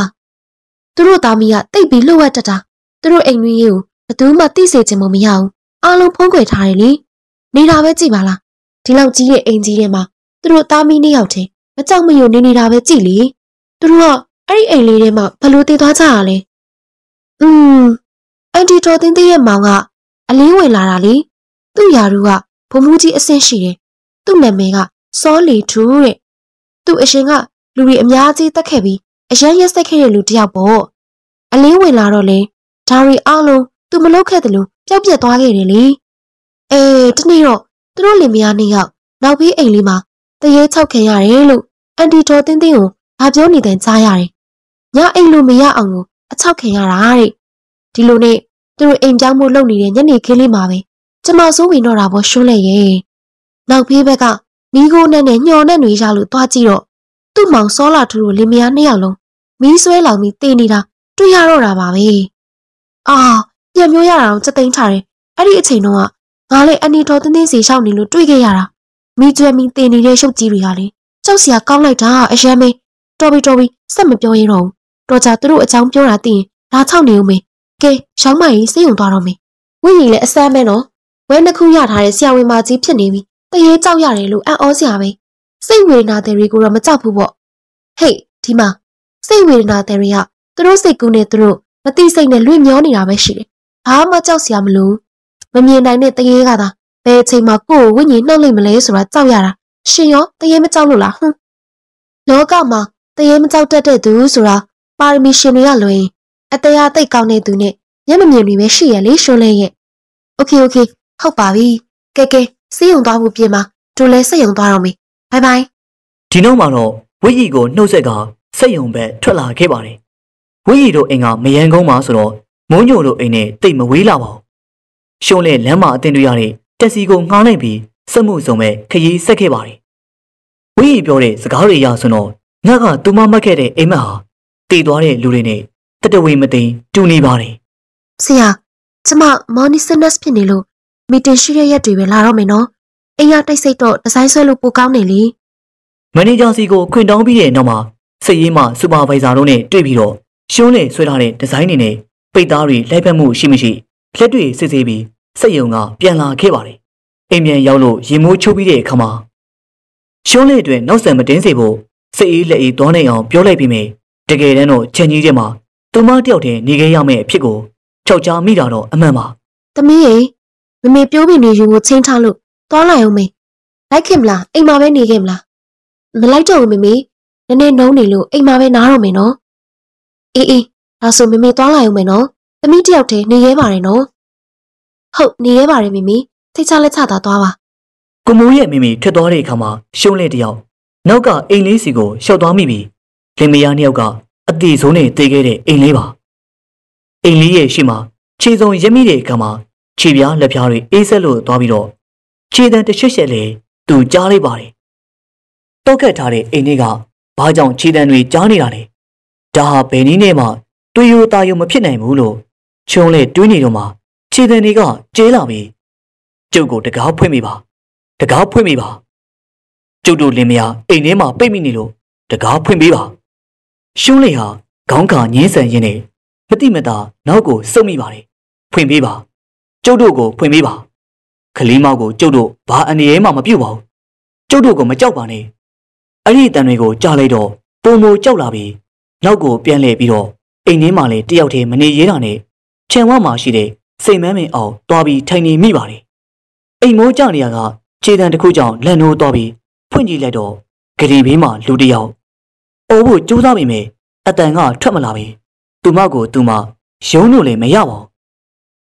သူတို့သားမီးကတိတ်ပြီးလှုပ်ဝက်တက်တာသူတို့အိမ်တွင်းရေးကိုဘသူမှသိစေချင်မှမရဘူးအားလုံးဖုံးကွယ်ထားတယ်လေ နေတာပဲကြည်ပါလားဒီလောက်ကြီးရဲ့အိမ်ကြီးထဲမှာသူတို့သားမီးနှစ်ယောက်ချင်းမကြောက်မရွံ့နေနေတာပဲကြည်လေသူတို့ကအဲ့ဒီအိမ်လေးထဲမှာဘလို့တည်သွားကြရလဲอืมအန်တီတော်တင်းတင်းရဲ့မောင်ကအလင်းဝင်လာတာလေသူ့ယာရူကဘုံမူကြီးအဆင့်ရှိတယ်သူ့နာမည်ကစောလီထူတဲ့သူ့အရှင်ကလူတွေအများကြီးတက်ခဲ့ပြီးအရန်ရက်ဆက်ခဲ့တဲ့လူတစ်ယောက်ပေါ့အလင်းဝင်လာတော့လေဒါရီအားလုံးသူမလုပ်ခဲ့တယ်လို့ပျောက်ပြက်သွားခဲ့တယ်လေ အေးတနေ့တော့သူတို့လင်မယားနှစ်ယောက်နောက်ပြီးအိမ်လေးမှာတရေချောက်ခံရတယ်လို့အန်တီတော်တင်းတင်းကိုဘာပြောနေတယ်ကြားရတယ်ညအိမ်လိုမရအောင်ကိုအချောက်ခံရတာတဲ့ဒီလိုနဲ့သူတို့အိမ်ပြောင်းမှုလုပ်နေတဲ့ညနေခင်းလေးမှာပဲကျမစိုးဝင်တော့တာပေါ့ရှုံးလိုက်ရဲ့နောက်ဖေးဘက်ကမိโก้နဲ့နဲ့ညှော်နဲ့ຫນွေရလို့သွားကြည့်တော့ သူ့မောင်စောလာထူတို့လင်မယားနှစ်ယောက်လုံးမီးဆွဲလောင်ပြီးတေးနေတာတွေ့ရတော့တာပါပဲအာပြန်မျိုးရတာအောင်စက်သိမ်းထားတယ်အဲ့ဒီအချိန်တော့ ငါလည်းအနီတော်တင်းတင်းစီရှောက်နေလို့တွေ့ခဲ့ရတာမိကျွဲမီတေးနေတဲ့ရုပ်ကြီးတွေကလေကြောက်စရာကောင်းလိုက်တာအရမ်းမေးတော်ပြီတော်ပြီစက်မပြောရင်တော့တော်ကြသူတို့အကြောင်းပြောတာသိရင်လာချောက်နေဦးမေကဲရောင်းမကြီးစိတ်ယုံသွားတော့မေဝိညာဉ်လည်းအစမ်းမဲနော်ဝဲနှစ်ခုရထားတဲ့ဆရာဝန်မကြီးဖြစ်နေပြီတရေကြောက်ရတယ်လို့အံ့ဩစရာပဲစိတ်ဝေဒနာတွေကိုတော့မကြောက်ဘူးပေါ့ဟေးဒီမှာစိတ်ဝေဒနာတွေကသူတို့စိတ်ကူးနဲ့သူတို့မသိစိတ်နဲ့လွင့်မျောနေတာပဲရှိတယ်ဘာမှကြောက်စရာမလို မမြင်နိုင်တဲ့တရေကသာဘယ်အချိန်မှာကိုယ်ကိုဝိညာဉ်နှုတ်လိုက်မလဲဆိုတာကြောက်ရတာရှင်ရောတရေမကြောက်လို့လားဟွန်းလောကမှာတရေမကြောက်တတ်တဲ့သူဆိုတာပါရမီရှင်တွေကလွင်အတရားသိကောင်းတဲ့သူနဲ့မျက်မမြင်တွေပဲရှိရလေရှုံးလဲရဲ့โอเคโอเคဟုတ်ပါပြီကဲကဲစေးရုံသွားဖို့ပြင်ပါတို့လဲစိတ်ယုံသွားတော့မေဘိုင်ဘိုင် ဒီနောက်မှာတော့ဝိကြီးကိုနှုတ်ဆက်ကစက်ယုံဘက်ထွက်လာခဲ့ပါတယ်ဝိကြီးတို့အိမ်ကမယန်းကုန်းမှာဆိုတော့မုံညိုတို့အိမ်နဲ့တိတ်မဝေးလာပါဘူး ရှုံးလဲလမ်းမှာအတင်တွေရတဲ့တက်စီကိုငှားလိုက်ပြီးစက်မှုစုံပဲခရီးဆက်ခဲ့ပါတယ်ဝိကြီးပြောတဲ့စကားတွေရဆိုတော့ငါကသူမမတ်ခဲ့တဲ့အိမ်မက်ဟာတည်သွားတဲ့လူတွေနဲ့တတဝေမသိန်တူနေပါတယ်ဆရာကျမမော်နီစနက်ဖြစ်နေလို့မီတင်ရှိတဲ့ရက်တွေပဲလာတော့မယ်နော်အိမ်ရတိတ်ဆိတ်တော့ဒီဇိုင်းဆွဲလို့ပိုကောင်းနေလေမန်နေဂျာစီကိုခွင့်တောင်းပြီးတဲ့နောက်မှာစက်ရေးမှစူပါဗိုင်ဇာတို့နဲ့တွေ့ပြီးတော့ရှုံးနဲ့ဆွဲထားတဲ့ဒီဇိုင်းတွေနဲ့ပိတ်သားတွေလိုက်ဖက်မှုရှိမရှိလက်တွေစစ်ဆေးပြီး စက်ယုံကပြန်လာခဲ့ပါတယ်။အိမ်ပြန်ရောက်လို့ရင်မိုးချုပ်ပြီးတဲ့အခါမှာရှုံးလေးအတွက်နောက်ဆက်မတင်းစေဖို့စက်အေးလက်အေးသွားနိုင်အောင်ပြောလိုက်ပြီးမြဲတကယ်တမ်းတော့ချက်ကြီးတဲ့မှာသူမတယောက်တည်းနေခဲ့ရမယ့်အဖြစ်ကိုချောက်ချားမိတာတော့အမှန်ပါသမီးရေမမေပြိုးပင်တွေယူကိုချင်းထားလို့သွားလိုက်အောင်မေလိုက်ခင်မလားအိမ်မှာပဲနေခင်မလားမလိုက်တော့ဘူးမမေနည်းနည်းနှုံးနေလို့အိမ်မှာပဲနားတော့မယ်နော်အေးအေးဒါဆိုမမေသွားလိုက်အောင်မယ်နော်သမီးတယောက်တည်းနေရဲပါတယ်နော် ဟုတ်နေရဲပါတယ်မမေထိတ်ချလက်ချတာသွားပါကိုမိုးရဲ့မိမိထွက်သွားတဲ့အခါမှာရှုံးလေးတယောက်နောက်ကအိမ်လေးစီကိုရှောက်သွားမိပြီးလင်မယားနှစ်ယောက်ကအတီဆုံးနဲ့တေးခဲ့တဲ့အိမ်လေးပါအိမ်လေးရဲ့ရှိမှခြေစုံရက်မိတဲ့အခါမှာခြေပြားလက်ပြားတွေအေးဆက်လို့သွားပြီးတော့ခြေတံတစ်ချက်ချက်လေးသူကြားလိုက်ပါတယ်တောက်ခတ်ထားတဲ့အိမ်လေးကဘာကြောင့်ခြေတံတွေကြားနေတာလဲဒါဟာဘယ်နည်းနဲ့မှတွေးရိုတာယုံမဖြစ်နိုင်ဘူးလို့ချုံလေးတွေးနေတော့မှ ခြေတံတွေကကျဲလာပြီးကျုပ်ကိုတကားဖွင့်မိပါတကားဖွင့်ပေးပါကျုပ်တို့လင်မယားအိမ်ထဲမှာပိတ်မိနေလို့တကားဖွင့်ပေးပါရှုံးလေဟာခေါင်းကညင်းဆန်ရင်းနဲ့မတိမတာနောက်ကိုစုပ်မိပါတယ်ဖွင့်ပေးပါကျုပ်တို့ကိုဖွင့်ပေးပါခလီမောက်ကိုကျုပ်တို့ဘာအနေရဲမှမပြုတ်ပါဘူးကျုပ်တို့ကိုမကြောက်ပါနဲ့အဲ့ဒီတန်တွေကိုကြားလိုက်တော့ပုံမိုကြောက်လာပြီးနောက်ကိုပြန်လှည့်ပြီးတော့အိမ်ထဲမှာလည်းတယောက်တည်းမနေရဲတာနဲ့ခြံဝမှာရှိတဲ့ စိတ်မမ်းမင်အောင်တွားပြီးထိုင်နေမိပါတယ်အိမ်မိုးကြနေရကခြေတံတစ်ခုကြောင့်လက်နိုးသွားပြီးဖွင့်ကြည့်လိုက်တော့ဂရီဘေးမှာလူတစ်ယောက်အိုးဖို့ကြိုးစားပေမဲ့အတန်ကထွက်မလာပဲသူမကိုသူမရုံးလို့လည်းမရပါဘူး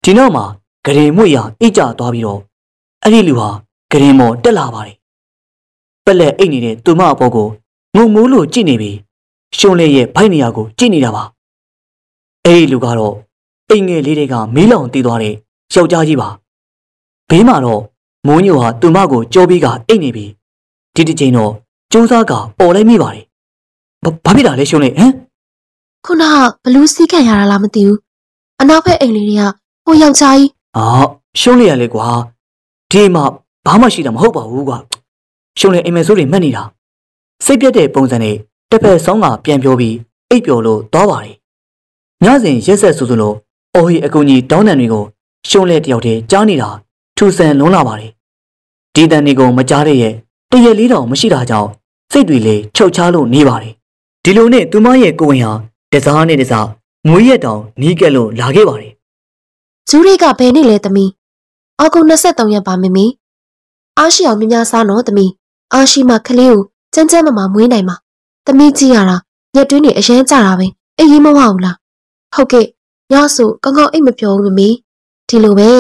ဒီနောက်မှာဂရီမွေရအိတ်ကြသွားပြီးတော့အဲ့ဒီလူဟာဂရီမော်တက်လာပါတယ်ပက်လက်အိတ်နေတဲ့သူမအပေါ်ကိုငုံမိုးလို့ကြည့်နေပြီးရှုံးလေးရဲ့ဗိုက်နေရာကိုကြည့်နေတာပါအဲ့ဒီလူကတော့ အိမ်ငယ်လေးတွေကမီးလောင်တည်သွားတဲ့ယောက်ျားကြီးပါဘေးမှာတော့မိုးညိုဟာသူမကိုကြောပြီးကအိတ်နေပြီဒီတစ်ချိန်တော့ကျိုးစားကပေါ်လိုက်မိပါတယ်ဘာဘာဖြစ်တာလဲရှုံးလေဟမ်ခုနကဘလူးစီးခံရတာလားမသိဘူးအနောက်ဘက်အိမ်လေးတွေကဟိုယောက်ျားကြီးအာရှုံးလေရလေကွာဒီမှာဘာမှရှိတာမဟုတ်ပါဘူးကွာရှုံးလေအိမ်မဲဆိုးတွေမှတ်နေတာစိတ်ပြတ်တဲ့ပုံစံနဲ့တစ်ဖက်ဆောင်းကပြန်ပြောပြီးအိပ်ပျော်လို့သွားပါတယ်ညစဉ်ရက်ဆက်ဆူဆူလို့ အော်ဟီအကူကြီးတောင်းတန်တွေကိုရှုံးလေတယောက်တည်းကြားနေတာထူဆန်လုံးလာပါတယ်ဒီတန်တွေကိုမကြားတဲ့ရဲ့တရက်လေးတောင်မရှိတာကြောင့်စိတ်တွေလည်းချုပ်ချလို့နေပါတယ်ဒီလိုနဲ့သူမရဲ့ကိုယ်ဝင်ဟာတစားနဲ့တစားငွေရက်တောင်နီးကက်လို့လာခဲ့ပါတယ်ဂျူးတွေကဘယ်နေ့လဲသမီးအောက်ဂုတ်23ရက်ပါမမေအားရှိအောင်မြများစားနော်သမီးအားရှိမှကလေးကိုစမ်းစမ်းမမမွေးနိုင်မှာသမီးကြည့်ရတာညက်တွင်းနေအရင်ကြတာပဲအေးရင်မဝဘူးလားဟုတ်ကဲ့ ညဆိုကောင်းကောင်းအိတ်မပြောဘူးမမေဒီလိုပဲ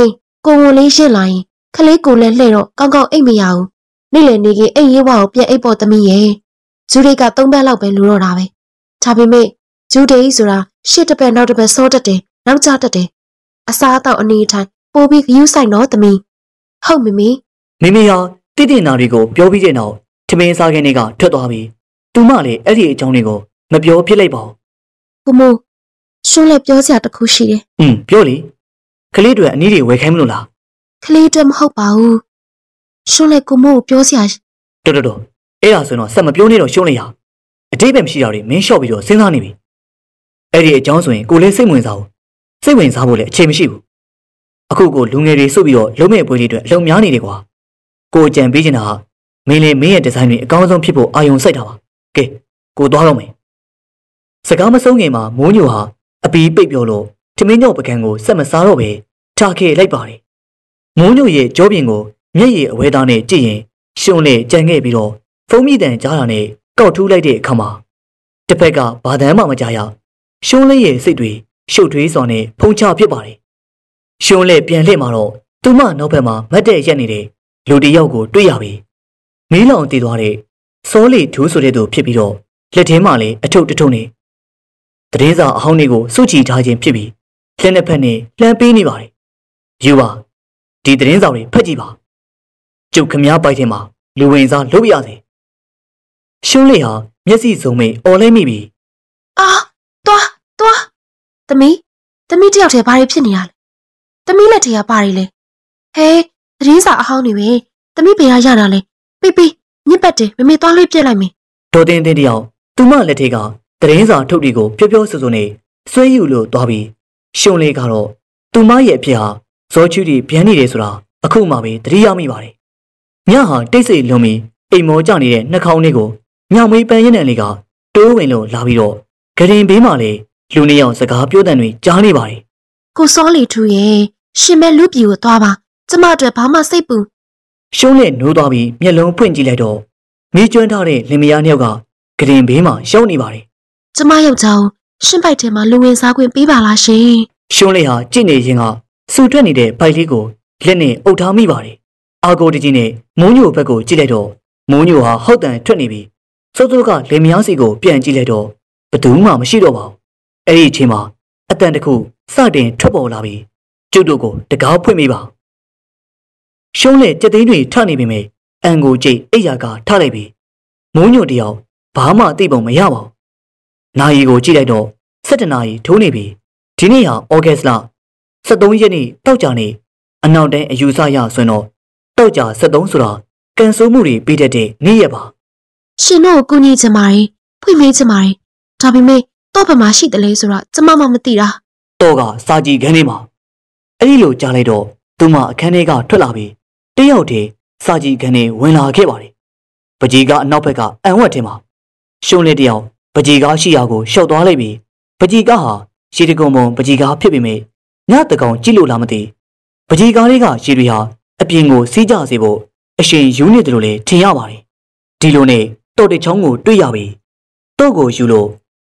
ကိုဝန်လေးရှင်းလာရင်ကလေးကိုလည်းလှဲ့တော့ကောင်းကောင်းအိတ်မရဘူးနေ့လည်နေခင်အိတ်ရေးဝါကိုပြန်အိတ်ပေါ်သမီးရဲ့ဂျူးတွေက၃ဘက်လောက်ပဲလူတော့တာပဲဒါပေမဲ့ဂျူးဒေးဆိုတာရှစ်တစ်ပတ်နောက်တစ်ပတ်စောတတ်တယ်နောက်ကျတတ်တယ်အစားအသောက်အနေအထိုင်ပိုပြီးဂယူးဆိုင်တော့သမီးဟုတ်မမေမိမိဟာတိတိနာတွေကိုပြောပြီးတဲ့နောက်ထမင်းစားခင်းတွေကထွက်သွားပြီးသူမလည်းအဲ့ဒီအကြောင်းတွေကိုမပြောဖြစ်လိုက်ပါဘူးကိုမိုး ရှုံးလက်ပြောစရာတစ်ခုရှိတယ်။อืมပြောလေကလေးတွေအနည်းတွေဝယ်ခိုင်းမလို့လားကလေးတက်မဟုတ်ပါဘူးရှုံးလက်ကိုမိုးကိုပြောစရာတော်တော်တော်အဲ့ဒါဆိုရင်တော့ဆက်မပြောနေတော့ရှုံးလိုက်ရအတိတ်ပဲမရှိတာတွေမင်းလျှော့ပြီးတော့စဉ်းစားနေပြီအဲ့ဒီအကြောင်းဆိုရင်ကိုလည်းစိတ်ဝင်စားဘူးစိတ်ဝင်စားဖို့လည်းအချိန်မရှိဘူးအခုကိုလူငယ်တွေစုပြီးတော့လုံးမဲ့ပွဲလေးတွေအလုံးများနေတယ်ကွာကိုအကြံပေးချင်တာကမင်းလည်းမင်းရဲ့ဒီဇိုင်းတွေအကောင်းဆုံးဖြစ်ဖို့အာရုံစိုက်တာပါကဲကိုသွားတော့မယ်စကားမဆုံးခင်မှာမိုးညိုဟာ အပီးပိတ်ပြောလို့ထမင်းညော့ပကံကိုဆက်မစားတော့ပဲထားခဲ့လိုက်ပါတယ်မိုးညိုရဲ့ကြောပြင်ကိုမျက်ရည်အဝဲသားနဲ့ကြည့်ရင်ရှုံနဲ့ကြံခဲ့ပြီးတော့ဖုံးမိတန်ကြားတာနဲ့ကောက်ထူးလိုက်တဲ့အခါမှာတစ်ဖက်ကဘာတမ်းမှမကြားရရှုံးလေးရဲ့စိတ်တွေရှုပ်ထွေးစွာနဲ့ဖုံချဖြစ်ပါတယ်ရှုံးလေးပြန်လှည့်มาတော့သူမနောက်ဘက်မှာမတ်တဲ့ရက်နေတဲ့လူတစ်ယောက်ကိုတွေ့ရပြီမီးလောင်တည်သွားတဲ့စောလီထူးဆိုတဲ့သူဖြစ်ပြီးတော့လက်ထဲမှာလည်းအထုပ်တထုပ်နဲ့ တရင်စာအဟောင်းတွေကိုစုချီထားခြင်းဖြစ်ပြီးလက်နှစ်ဖက်နဲ့လှမ်းပေးနေပါတယ်ယူပါဒီတရင်စာတွေဖတ်ကြည့်ပါကျုပ်ခမားပိုက်ထဲမှာလူဝင်စားလုပ်ရစေရှုံးလေးဟာမျက်စိစုံမိအော်လဲမိပြီအာသွားသွားသမီးသမီးတယောက်တည်းဘာတွေဖြစ်နေရလဲသမီးလက်ထဲကဘာတွေလဲဟဲသတင်းစာအဟောင်းတွေပဲသမီးဘယ်ရရတာလဲပိပိညစ်ပတ်တယ်မမေသွားလို့ပြက်လိုက်မယ်ဒေါ်တင်တင်တယောက်သူမလက်ထဲက တရင်စာထုတ်တွေကိုပျော့ပျော့ဆူဆူနဲ့ဆွဲယူလို့သွားပြီးရှုံးလေးကတော့သူမရဲ့အဖြစ်ဟာဇောချူတီဗျမ်းနေတယ်ဆိုတာအခုမှပဲသတိရမိပါတယ်ညဟာတိတ်ဆိတ်လွန်ပြီးအိမ်မောကျနေတဲ့နှာခေါင်းလေးကိုညမွေးပန်းရင်နံလေးကတိုးဝင်လို့လာပြီးတော့ဂရင်ဘေးမှာလေလူနှစ်ယောက်စကားပြောတဲ့တွေကြားနေပါတယ်ကိုစောလီထူရဲ့ရှင်မဲလူပြည်ကိုသွားပါကျမအတွက်ဘာမှစိတ်ပူရှုံးနဲ့နိုးသွားပြီးမျက်လုံးဖွင့်ကြည့်လိုက်တော့မိကျွမ်းထားတဲ့လင်မယားနှစ်ယောက်ကဂရင်ဘေးမှာရောက်နေပါတယ် ကျမယောက်ျားကိုရှင်ပိုက်ထဲမှာလူဝင်စားခွင့်ပေးပါလားရှင်။ရှုံးလေးဟာကြည့်နေရင်ကစူထွက်နေတဲ့ဘိုက်လေးကိုလက်နဲ့အုပ်ထားမိပါတယ်။အာကိုတကြီးနဲ့မိုးညိုဘက်ကိုကြည့်လိုက်တော့မိုးညိုဟာဟောက်တန်ထွက်နေပြီ။စိုးစိုးကလင်မယားစီကိုပြန်ကြည့်လိုက်တော့ဘသူမှမရှိတော့ပါဘူး။အဲ့ဒီအချိန်မှာအတန်တစ်ခုစတင်ထွက်ပေါ်လာပြီးကျုပ်တို့ကိုတကားဖွင့်မိပါ။ရှုံးနဲ့ကြက်သိန်းတွေထနေပြီမဲ့အန်ကိုကြိတ်အိယာကထလိုက်ပြီးမိုးညိုတယောက်ဘာမှသိပုံမရပါဘူး။ နာယီကိုကြည့်လိုက်တော့7နာရီထိုးနေပြီ။ဒီနေ့ဟာဩဂတ်စ်လ23ရက်နေ့တောက်ကြနေ့အနောက်တိုင်းအယူဆရဆိုရင်တော့တောက်ကြ73ဆိုတာကန်ဆိုးမှုတွေပြီးတတ်တဲ့နေ့ရက်ပါရှင်တို့ကိုကူညီချင်ပါတယ်ဖွင့်မေးချင်ပါတယ်ဒါပေမဲ့တော့ဘာမှရှိတယ်လဲဆိုတော့ကျမမှမသိတာတော့ကစာကြည့်ခန်းထဲမှာအဲ့ဒီလိုကြားလိုက်တော့သူမအခန်းထဲကထွက်လာပြီးတယောက်တည်းစာကြည့်ခန်းထဲဝင်လာခဲ့ပါတယ်ပကြီးကအနောက်ဘက်ကအန်ဝတ်ထဲမှာရှုံးလေးတယောက် ပကြီးကားရှိရာကိုရှောက်သွားလိုက်ပြီးပကြီးကားဟာရှီတကုံပုံပကြီးကားဖြစ်ပေမဲ့ညတကောင်ကြည့်လို့လားမသိပကြီးကားလေးကရှီတွေဟာအပြင်ကိုစီးကြစေဖို့အရှင်ယူနေတယ်လို့လည်းထင်ရပါတယ်ဒီလိုနဲ့တော်တချောင်းကိုတွေ့ရပြီတော့ကိုယူလို့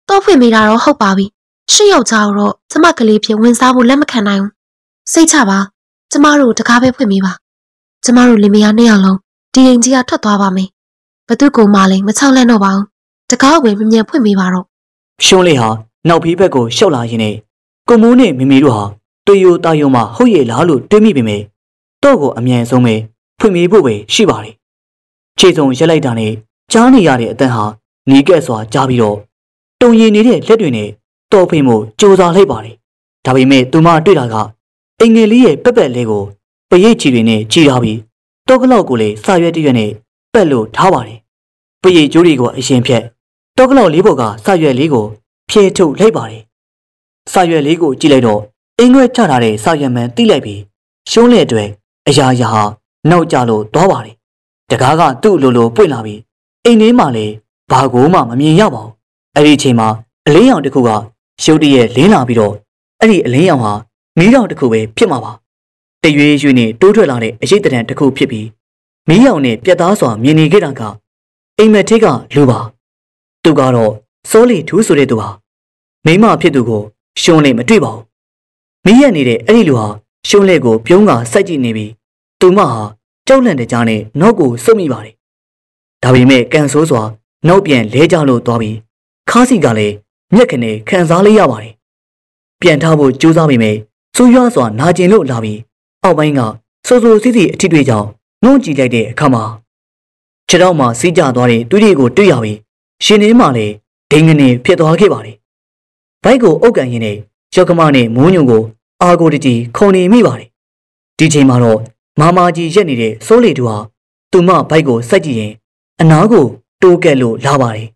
တော့ဖွင့်မေးတာတော့ဟုတ်ပါပြီရှစ်ယောက်ျားတော့ကျမကလေးဖြစ်ဝင်စားဖို့လက်မခံနိုင်ဘူးစိတ်ချပါကျမတို့တကားပဲဖွင့်မေးပါကျမတို့လင်မယားနှစ်ယောက်လုံးဒီအိမ်ကြီးကထွက်သွားပါမယ်ဘသူ့ကိုမှလည်းမချောက်လန့်တော့ပါဘူး တကားဝင်မြင်မြန်ဖွင့်မေးပါတော့ရှုံးလေးဟာနောက်ဖီးဘက်ကိုရှောက်လာရင်းနဲ့ကိုမိုးနဲ့မိမိတို့ဟာတွေ့ယိုတာယုံမှာဟုတ်ရဲ့လားလို့တွေးမိပေမဲ့တော့ကိုအမြန်ဆုံးပဲဖွင့်မိဖို့ပဲရှိပါတယ်။ခြေစုံရက်လိုက်တာနဲ့ကြားနေရတဲ့အတန်ဟာနီးကက်စွာကြားပြီးတော့တုံရင်နေတဲ့လက်တွေနဲ့တော်ဖိမှုစူးစားလိုက်ပါတယ်။ဒါပေမဲ့သူမတွေ့တာကအင်္ဂလိပ်ရဲ့ပက်ပက်လေးကိုပရိတ်ချီတွေနဲ့ခြိထားပြီးတော့ကလောက်ကိုလည်းစာရွက်တရွက်နဲ့ပက်လို့ထားပါတယ်။ပရိတ်ကျိုးတွေကိုအရင်ဖြက် တော့ကလောက်လေးပေါ်ကစာရွက်လေးကိုဖြဲထုတ်လိုက်ပါတယ်။စာရွက်လေးကိုကြည့်လိုက်တော့အင်္ဂွဲချထားတဲ့စာရွက်မှန်တိလိုက်ပြီးရှုံးတဲ့အတွက်အရာရာဟာနောက်ကျလို့သွားပါတယ်။တကားကသူ့လိုလိုပွင့်လာပြီးအိမ်ထဲမှာလည်းဘာကိုမှမမြင်ရပါဘူး။အဲ့ဒီအချိန်မှာအလင်းရောင်တစ်ခုကရှုပ်တရက်လင်းလာပြီးတော့အဲ့ဒီအလင်းရောင်ဟာမီးတောင်တစ်ခုပဲဖြစ်မှာပါ။တရွေ့ရွေ့နဲ့တိုးထွက်လာတဲ့အရေးတရံတစ်ခုဖြစ်ပြီးမီးရောင်နဲ့ပြတ်သားစွာမြင်နေခဲ့တာကအိမ်မက်ထေးကလူပါ။ သူကတော့စောလီထူးဆိုတဲ့သူဟာမိမဖြစ်သူကိုရှုံးလေမတွေ့ပါဘူး။မီးရက်နေတဲ့အဲ့ဒီလူဟာရှုံးလေကိုပြုံးကစိုက်ကြည့်နေပြီးသူမဟာကြောက်လန့်တဲ့ကြားနဲ့နောက်ကိုစုပ်မိပါတယ်။ဒါပေမဲ့ကန်ဆိုးစွာနောက်ပြန်လဲကြလို့သွားပြီးခါးစီကလည်းမျက်ခနဲ့ခံစားလိုက်ရပါတယ်။ပြန်ထားဖို့ကြိုးစားမိမယ်။ဆူရွားစွာနာကျင်လို့လာပြီးအောက်ပိုင်းကစိုးစိုးစီးစီးအထီးတွေကြောင့်နှုံးကြည့်လိုက်တဲ့အခါမှာခြေထောက်မှာစီးကျသွားတဲ့တွေးတွေကိုတွေ့ရပြီး ရှင်နေမှလည်းဒိန်ကနေဖြစ်သွားခဲ့ပါတယ်ဘိုက်ကိုအုပ်ကန်ရင်းနဲ့ရောက်ကမနဲ့မိုးညုံကိုအာကိုတတီခုံနေမိပါတယ်ဒီချိန်မှာတော့မာမာကြီးရက်နေတဲ့စိုးလေတူဟာသူမဘိုက်ကိုစိုက်ကြည့်ရင်အနားကိုတိုးကက်လို့လာပါတယ်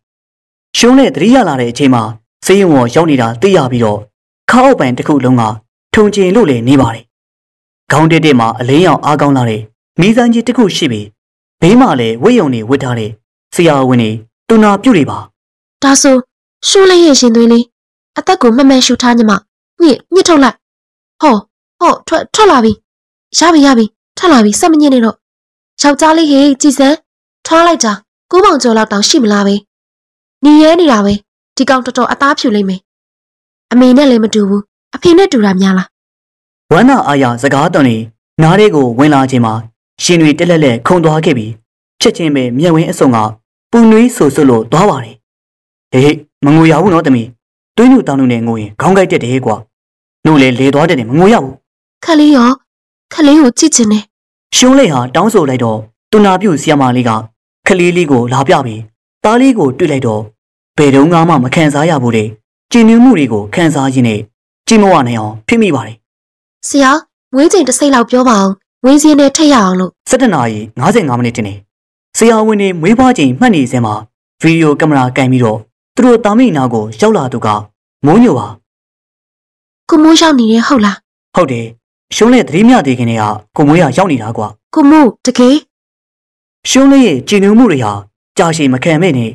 ရှုံးနဲ့တတိယလာတဲ့အချိန်မှာစေးရုံဝရောက်နေတာသိရပြီးတော့ခါအောက်ပန်တစ်ခုလုံးကထုံကျင်လို့လည်းနေပါတယ်ခေါင်းတက်တက်မှာအလင်းရောင်အားကောင်းလာတဲ့မိစမ်းကြီးတစ်ခုရှိပြီးဘေးမှာလည်းဝိယုံတွေဝတ်ထားတဲ့ဆရာဝန်တွေ တူနာပြုတ်တွေပါဒါဆိုရှုံးလိုက်ရဲ့ရှင်သွေးလေးအသက်ကိုမှတ်မှန်ရှူထားညမညစ်ညစ်ထုတ်လိုက်ဟောဟောထွက်ထွက်လာပြီရပြီရပြီထွက်လာပြီစက်မညစ်နေတော့ယောက်ျားလေးဟေးကြည်စမ်းထားလိုက်တာကိုးပေါင်ကျော်လောက်တောင်ရှိမလားပဲညီရဲနေတာပဲဒီကောင်တော်တော်အသားဖြူလိမ့်မယ်အမေနဲ့လည်းမတူဘူးအဖေနဲ့တူတာများလားဝမ်းနာအားရစကားတန်တွေနားလေးကိုဝင်လာခြင်းမှာရှင်တွေတက်လက်လက်ခုံသွားခဲ့ပြီးချက်ချင်းပဲမျက်ဝင်းအစုံက ပူနွေးဆူဆူလို့သွားပါတယ်ဟေးဟေးမငိုရဘူးနော်တမီးတွင်းနုတောင်းနုနဲ့ငိုရင်ခေါင်းကိုက်တက်တယ်ကွာနှုတ်လေလေသွားတဲ့နဲ့မငိုရဘူးခက်လေးရောခက်လေးကိုကြည့်ချင်တယ်ရှုံးလေးဟာတောင်းဆိုလိုက်တော့တူနာပြုတ်ဆီယမာလေးကခလေးလေးကိုလာပြပြီးသားလေးကိုတွေ့လိုက်တော့ဘယ်တော့မှမခံစားရဘူးတဲ့ကျင်နူးမှုတွေကိုခံစားရင်းနဲ့ကြည့်မဝနိုင်အောင်ဖြစ်မိပါတယ်ဆရာမွေးချိန်တစ်စိတ်လောက်ပြောပါအောင်ဝင်းစင်းနဲ့ထက်ရအောင်လို့17နာရီ55မိနစ်တင်နေ ဆရာဝန်တွေမွေးဖွားချိန်မှတ်နေစမှာဗီဒီယိုကင်မရာကင်ပြီးတော့သူတို့တာမိနာကိုရောက်လာသူကမိုးညိုပါကိုမိုးရောက်နေတယ်ဟုတ်လားဟုတ်တယ်ရှုံးတဲ့သတိမြသေးခင်တည်းကကိုမွေးကရောက်နေတာကွာကိုမိုးတကယ်ရှုံးလေးရဲ့ကြည်နူးမှုတွေဟာကြာရှည်မခံမဲ့နဲ့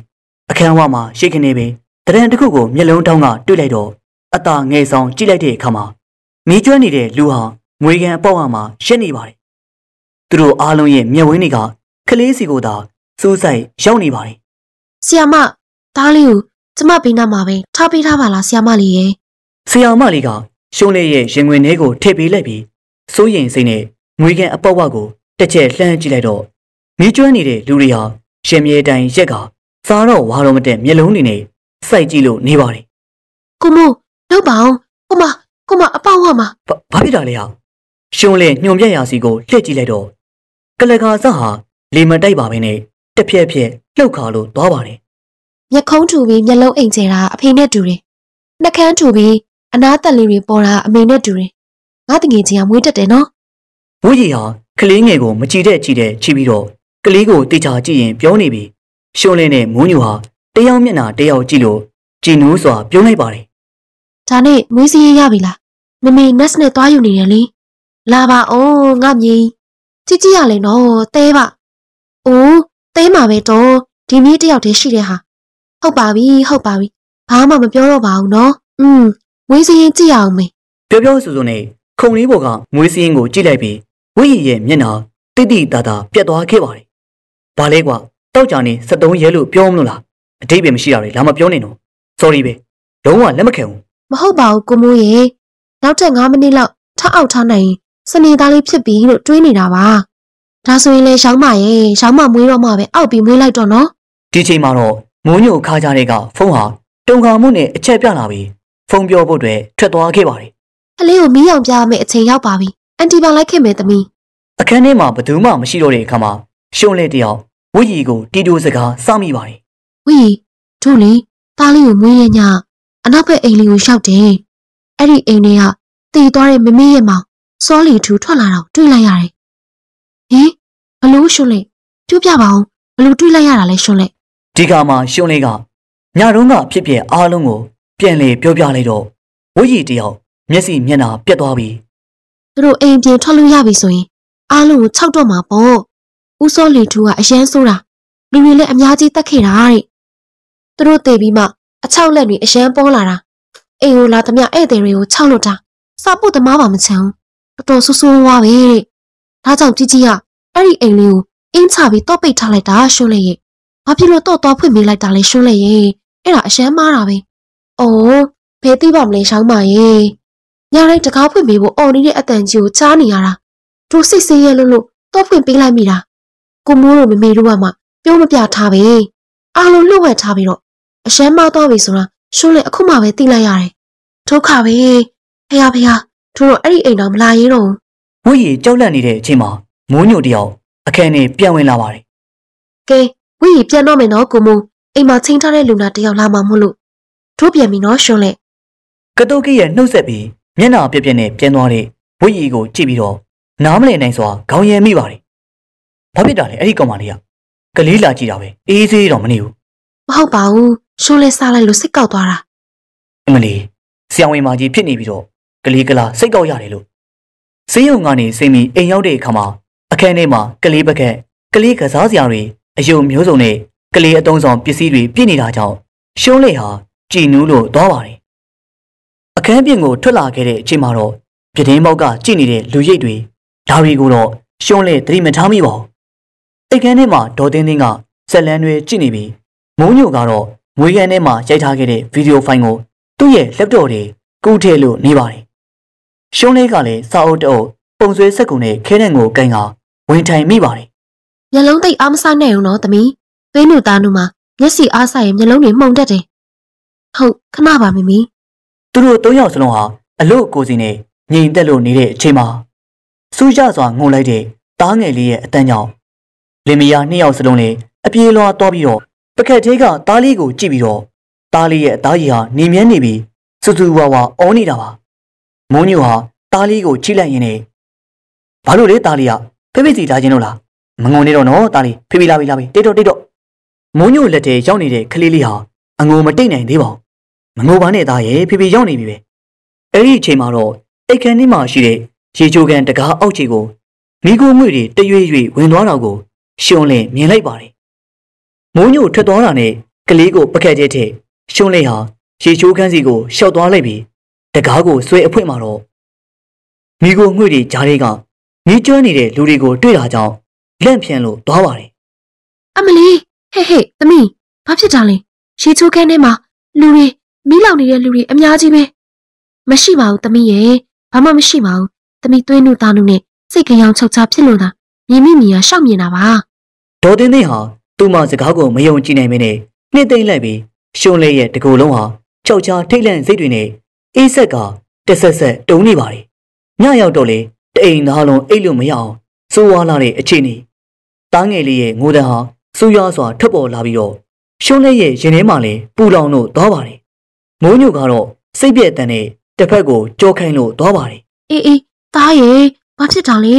အခန်းဝမှာရှိခနေပင်တရံတစ်ခုကိုမျက်လုံးတောင်းကတွေ့လိုက်တော့အตาငယ်ဆောင်ကြည့်လိုက်တဲ့အခါမှာမိကျွမ်းနေတဲ့လူဟာငွေကန်အပေါက်အမှာရှက်နေပါတယ်သူတို့အားလုံးရဲ့မျက်ဝန်းတွေက ကလေးစီကိုသာစူးစိုက်ရောက်နေပါတယ်ဆီယာမသားလေးကိုကျမဘေးနားမှာပဲထားပေးထားပါလားဆီယာမလေးရဲ့ဆရာမလေးကရှုံးလေးရဲ့ရင်ဝင်ထဲကိုထည့်ပေးလိုက်ပြီးစိုးရင်စိတ်နဲ့ငွေကန်အပေါက်ဝကိုတစ်ချက်လှမ်းကြည့်လိုက်တော့မိကျွမ်းနေတဲ့လူတွေဟာရှင်မြေတိုင်ရက်ကစားတော့ဝါတော့မတဲ့မျက်လုံးတွေနဲ့စိုက်ကြည့်လို့နေပါတယ်ကိုမိုးလောက်ပါအောင်ကိုမကိုမအပေါက်ဝမှာ။ဘာဘာဖြစ်တာလဲဟာ။ရှုံးလေညွန်ပြက်ရာစီကိုလှည့်ကြည့်လိုက်တော့ကလကာစဟာ လေမတိုက်ပါဘဲနဲ့တစ်ဖြက်ဖြက်လှုပ်ခါလို့သွားပါတယ်မျက်ခုံးထူပြီးမျက်လုံးအိမ်ကျဲတာအဖေနဲ့တူတယ်နှကန်းထူပြီးအနားတက်လေးတွေပေါ်တာအမေနဲ့တူတယ်ငါတငယ်ချင်းကမွေးတက်တယ်နော်။ဝူကြီးဟာကလေးငယ်ကိုမကြည့်တဲ့ကြည့်တဲ့ချီပြီးတော့ကလေးကိုတေချာကြည့်ရင်ပြောနေပြီ။ရှုံးလေနဲ့မွန်းညူဟာတယောက်မျက်နှာတယောက်ကြည့်လို့ကြည်နူးစွာပြုံးလိုက်ပါတယ်ဒါနဲ့မွေးစည်းရရပြီလားမမေနက်စ်နဲ့သွားယူနေတယ်လေလာပါအောင်ငါမြေကြည့်ကြည့်ရလေနော်တဲပါ အိုးတဲမှာပဲတော့ဒီမြေးတယောက်တည်းရှိတဲ့ဟာဟုတ်ပါပြီဟုတ်ပါပြီဘာမှမပြောတော့ပါဘူးနော်อืมမွေးစည်းရင်ကြည့်ရအောင်မေ။ပြောပြောဆိုဆိုနဲ့ခုံလေးပေါ်ကမွေးစင်းကိုကြည့်လိုက်ပြီးဝူကြီးရဲ့မျက်နှာတိတိတသာပြတ်သွားခဲ့ပါတယ်။ဘာလဲကွာတောက်ကြနေ73ရဲလို့ပြောမလို့လား။အတိတ်ပဲမရှိတာတွေလာမပြောနေတော့။ sorry ပဲ။လုံးဝလက်မခံဘူးမဟုတ်ပါဘူးကိုမိုးရေနောက်ထပ်9မိနစ်လောက်ထအောက်ထားနိုင်ရင်စနေသားလေးဖြစ်ပြီလို့တွေးနေတာပါ ဒါဆိုရင်လေရှောင်းမရေရှောင်းမမွေးတော့မှပဲအောက်ပြီးမွေးလိုက်တော့နော်ဒီချိန်မှာတော့မိုးညိုခါကြတဲ့ကဖုန်းဟာတုံခါမှုနဲ့အချက်ပြလာပြီးဖုန်းပြောဖို့အတွက်ထွက်သွားခဲ့ပါတယ်ကလေးကိုမီးအောင်ပြရမယ့်အချိန်ရောက်ပါပြီအန်တီပါလိုက်ခင်မယ်သမီး။အခန်းထဲမှာဘယ်သူမှမရှိတော့တဲ့အခါမှာရှုံးလေတယောက်ဝီကြီးကိုတီတိုစကားစမိပါတယ်ဝီတို့လေသားလေးကိုမွေးရညအနောက်ဘက်အိမ်လေးကိုရှောက်တယ်အဲ့ဒီအိမ်လေးကတည်သွားတဲ့မမေရဲ့မောင်စောလီထူထွက်လာတော့တွေးလိုက်ရတယ် ဟင်ဘလို့ရှုံးလဲပြပြပါအောင်ဘလို့တွေးလိုက်ရတာလဲရှုံးလဲ။ဒီကမှာရှုံးလေကညတုန်းကဖြစ်ဖြစ်အားလုံးကို ပြန်လေပြောပြလိုက်တော့ဝီကြီးတယောက်မျက်စိမျက်နှာပြတ်သွားပြီးသူတို့အိမ်ပြင်ထွက်လို့ရပြီဆိုရင်အားလုံးကိုခြောက်တော့မှာပေါ့ဦးစောလီထူကအရန်ဆိုးတာလူတွေလည်းအများကြီးတက်ခဲ့တာတဲ့သူတို့တည်ပြီးမှအချောက်လက်တွေအရန်ပေါ်လာတာအိမ်ကိုလာသမျှဧည့်သည်တွေကိုခြောက်လို့တာစာပုတ်သမားပါမချမ်းဘူးတော်တော်ဆိုးဆိုးဝါးပဲတဲ့ ဒါကြောင့်ကြီးကြီးကအဲ့ဒီအိမ်လေးကိုအင်းချပြီးတော့ပိတ်ထားလိုက်တာရှုံးလေရဲ့ဘာဖြစ်လို့တော့တော့ဖွင့်ပေးလိုက်တာလဲရှုံးလေရဲ့အဲ့ဒါအရန်မားတာပဲအော်ဘယ်သိပါမလဲရှောင်းမရဲ့ညတိုင်းတကားဖွင့်ပေးဖို့အော်နေတဲ့အတန်ကြီးကိုကြားနေရတာတို့စိတ်ဆေးရဲလို့လို့တော့ဖွင့်ပေးလိုက်မိတာကိုမိုးတို့မမေတို့ကမှပြောမပြထားပဲအားလုံးလှုပ်ဝက်ထားပြီးတော့အရှမ်းမသွားပြီဆိုတာရှုံးလေအခုမှပဲသိလိုက်ရတယ်ဒုက္ခပဲဖះဖះတို့တော့အဲ့ဒီအိမ်တော်မလာရေးတော့ဘူး ဝီကြီးကြောက်လန့်နေတဲ့အချိန်မှာမိုးညိုတယောက်အခန်းထဲပြန်ဝင်လာပါတယ်ကဲဝိရီပြန်တော့မယ်နော်ကိုမိုးအိမ်မှာချင်းထားတဲ့လူနာတယောက်လာမှမို့လို့တို့ပြန်ပြီနော်ရှုံးလေကတုတ်ကီရဲ့နှုတ်ဆက်ပြီးမျက်နှာပြက်ပြက်နဲ့ပြန်သွားတဲ့ဝိရီကိုကြည့်ပြီးတော့နားမလည်နိုင်စွာခေါင်းရမ်းမိပါတယ်။ဘာဖြစ်တာလဲအဲ့ဒီကောင်မလေးကကလေးလာကြည့်တာပဲအေးဆေးတော့မနေဘူးမဟုတ်ပါဘူးရှုံးလေစားလိုက်လို့စိတ်ကောက်သွားတာ။အမလီဆရာဝန်မကြီးဖြစ်နေပြီးတော့ကလေးကလာစိတ်ကောက်ရတယ်လို့ ဆေးရုံကနေစိတ်မီအိမ်ရောက်တဲ့အခါမှာအခန်းထဲမှာကလေးပကက်ကလေးကစားစရာတွေအယုံမျိုးစုံနဲ့ကလေးအတုံးဆောင်ပစ္စည်းတွေပြည့်နေတာကြောင့်ရှုံးလေဟာကြည်နူးလို့သွားပါတယ်။အခန်းပြင်ကိုထွက်လာခဲ့တဲ့အချိန်မှာတော့ပြတင်းပေါက်ကကြည့်နေတဲ့လူရိပ်တွေဒါတွေကိုတော့ရှုံးလေသတိမထားမိပါဘူး။အိတ်ခန်းထဲမှာဒေါ်တင်းတင်းကဆက်လန်းတွေကြည့်နေပြီးမိုးညိုကတော့မွေးခန်းထဲမှာရိုက်ထားခဲ့တဲ့ဗီဒီယိုဖိုင်ကိုသူ့ရဲ့ laptop တွေကူးထည့်လို့နေပါတယ်။ ရှုံးလေးကလည်းစာအုပ်တအုပ်ပုံဆွဲစက်ကူနဲ့ခဲတဲ့ငိုကိုင်ကဝင်ထိုင်မိပါတယ်မျက်လုံးသိပ်အားမစားနဲ့ဦးနော်သမီးသွေးနုသားနုမှာမျက်စိအားဆိုင်ရင်မျက်လုံးတွေမှုန်တက်တယ်ဟုတ်ခဏပါမမီ။သူတို့သုံးယောက်စလုံးဟာအလို့ကိုယ်စီနဲ့ငြိမ်သက်လို့နေတဲ့အချိန်မှာစူးကြစွာငုံလိုက်တဲ့တားငယ်လေးရဲ့အတန်းကြောင့်လင်မယားနှစ်ယောက်စလုံးလည်းအပြေးလွှားသွားပြီးတော့ပကက်သေးကတားလေးကိုကြည့်ပြီးတော့တားလေးရဲ့အသားကြီးဟာနေမြန်းနေပြီးစူစူဝါဝါအောနေတာပါ။ မိုးညိုဟာတားလေးကိုချိလိုက်ရင်းနဲ့ဘာလို့လဲတားလေးကဖိဖိစီထားခြင်းလို့လားမငုံနေတော့နော်တားလေးဖိဖိလာပြီလာပြီတိတ်တော့တိတ်တော့မိုးညိုလက်ထဲရောက်နေတဲ့ကလေးလေးဟာအငိုမတိတ်နိုင်သေးပါဘူးမငိုပါနဲ့သားရဲ့ဖိဖိရောက်နေပြီပဲအဲ့ဒီအချိန်မှာတော့အိတ်ခမ်းထဲမှာရှိတဲ့ရေချိုကန်တကားအောက်ခြေကိုမိခိုးငွေတွေတရွေ့ရွေ့ဝင်သွားတော့ကိုရှုံးလင်မြင်လိုက်ပါတယ်မိုးညိုထွက်သွားတာနဲ့ကလေးကိုပကက်ကျဲထည့်ရှုံးလင်ဟာရေချိုးခန်းစီကိုရှောက်သွားလိုက်ပြီး တကားကိုဆွဲအဖွင့်မှာတော့မိခိုးငွေတွေဂျားတွေကမိကျွမ်းနေတဲ့လူတွေကိုတွေ့တာကြောင့်လန့်ဖြန့်လို့သွားပါတယ်အမလီဟဲ့ဟဲ့သမီးဘာဖြစ်တာလဲရေချိုးခန်းထဲမှာလူတွေမီးလောင်နေတဲ့လူတွေအများကြီးပဲမရှိပါဘူးသမီးရဲ့ဘာမှမရှိပါဘူးသမီးသွေးနုသားနုနဲ့စိတ်ကြောင်ချုပ်ချဖြစ်လို့သာမြင်မိမြင်ရရှောက်မြင်တာပါဒေါ်တင်းသိန်းဟာသူ့မစကားကိုမယုံကြည်နိုင်မင်းနဲ့နှစ်သိမ့်လိုက်ပြီးရှုံးလေးရဲ့တကူလုံးဟာချောက်ချာထိတ်လန့်စိတ်တွေနဲ့ အေးဆက်ကတက်ဆက်ဆက်တုံနေပါတယ်ညရောက်တော့လေတအိမ်သားလုံးအိတ်လို့မရအောင်စိုးဝါလာတဲ့အခြေအနေတားငယ်လေးရဲ့ငိုတန်းဟာစူးရွားစွာထွက်ပေါ်လာပြီးတော့ရှုံးလေးရဲ့ရင်ထဲမှာလည်းပူလောင်လို့သွားပါတယ်မိုးညိုကတော့စိတ်ပြည့်တန်တဲ့တစ်ဖက်ကိုကြောခိုင်းလို့သွားပါတယ်အေးအေးသားရဲ့ဘာဖြစ်တာလဲ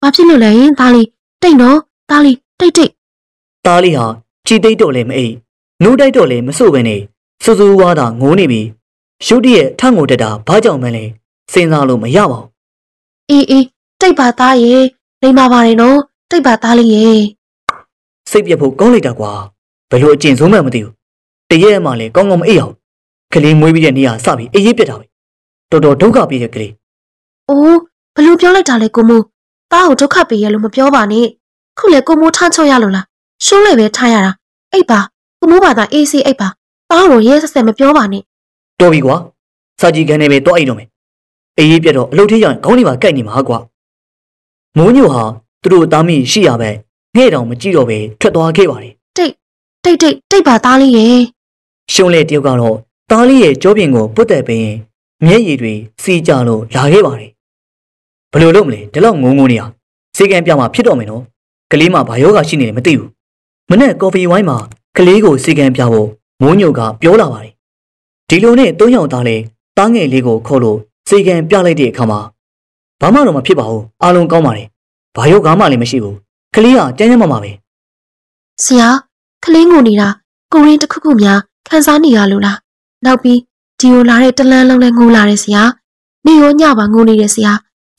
ဘာဖြစ်လို့လဲယင်သားလေးတိတ်နော်သားလေးတိတ်တိတ်။သားလေးဟာကြည်သိတ်တော့လည်းမအိပ်။နိုးတိုက်တော့လည်းမဆို့ပဲနဲ့စူးစူးဝါးတာငိုးနေပြီ။ ရှုတရဲ့ထငိုတက်တာဘာကြောင့်မလဲစဉ်းစားလို့မရပါဘူးအေးအေးတိတ်ပါသားရဲ့လိမ္မာပါတယ်နော်တိတ်ပါသားလေးရဲ့။စိတ်ပြက်ဖို့ကောင်းလိုက်တာကွာ။ဘယ်လိုအကျင့်ဆုံးမှမသိဘူး။တရက်မှလည်းကောင်းကောင်းမအိပ်အောင်။ကလေးမွေးပြီးတဲ့နေ့ကစပြီးအေးရေးပြက်တာပဲ။တော်တော်ဒုက္ခပေးတဲ့ကလေးအိုးဘလို့ပြောလိုက်တာလဲကိုမိုးသားကိုဒုက္ခပေးရလို့မပြောပါနဲ့ခုလေကိုမိုးထမ်းချောက်ရလို့လားရှုံးလေပဲထားရတာအိတ်ပါကိုမိုးပါသားအေးစီအိတ်ပါသားကိုရဲဆက်ဆက်မပြောပါနဲ့။ တော်ပြီကွာ။စာကြီးခန်းထဲပဲတော့အိပ်တော့မယ်။အေးရေးပြက်တော့အလုပ်ထေးရရင်ခေါင်းလေးပါကိုက်နေမှာကွာ။မိုးညိုဟာသူတို့သားမိရှိရပဲငဲ့တောင်မကြည့်တော့ပဲထွက်သွားခဲ့ပါတယ်တိတ်တိတ်တိတ်တိတ်ပါသားလေးရဲ့ရှုံးလေတယောက်ကတော့သားလေးရဲ့ကြောပြင်ကိုပုတ်တက်ပင်မျက်ရည်တွေစီးကြလို့လာခဲ့ပါတယ်ဘယ်လိုလုပ်မလဲဒီလောက်ငုံငုံနေရစေကံပြမှာဖြစ်တော့မယ်နော်ကလေးမှဘာယောဂရှိနေလဲမသိဘူးမနေ့ကော်ဖီဝိုင်းမှာကလေးကိုစေကံပြဖို့မိုးညိုကပြောလာပါတယ် ဒီလိုနဲ့သုံးယောက်သားလဲတားငယ်လေးကိုခေါ်လို့စေကံပြလိုက်တဲ့အခါမှာဘာမှတော့မဖြစ်ပါဘူးအားလုံးကောင်းပါတယ်ဘာယောဂမှလည်းမရှိဘူးကလေးကကျန်းကျန်းမာမာပဲဆရာကလေးငိုနေတာကိုရင်းတစ်ခုခုများခန်းစားနေရလို့လားနောက်ပြီးဒီကိုလာတဲ့တလန်းလုံးလဲငိုလာတယ်ဆရာနေရောညပါငိုနေတယ်ဆရာ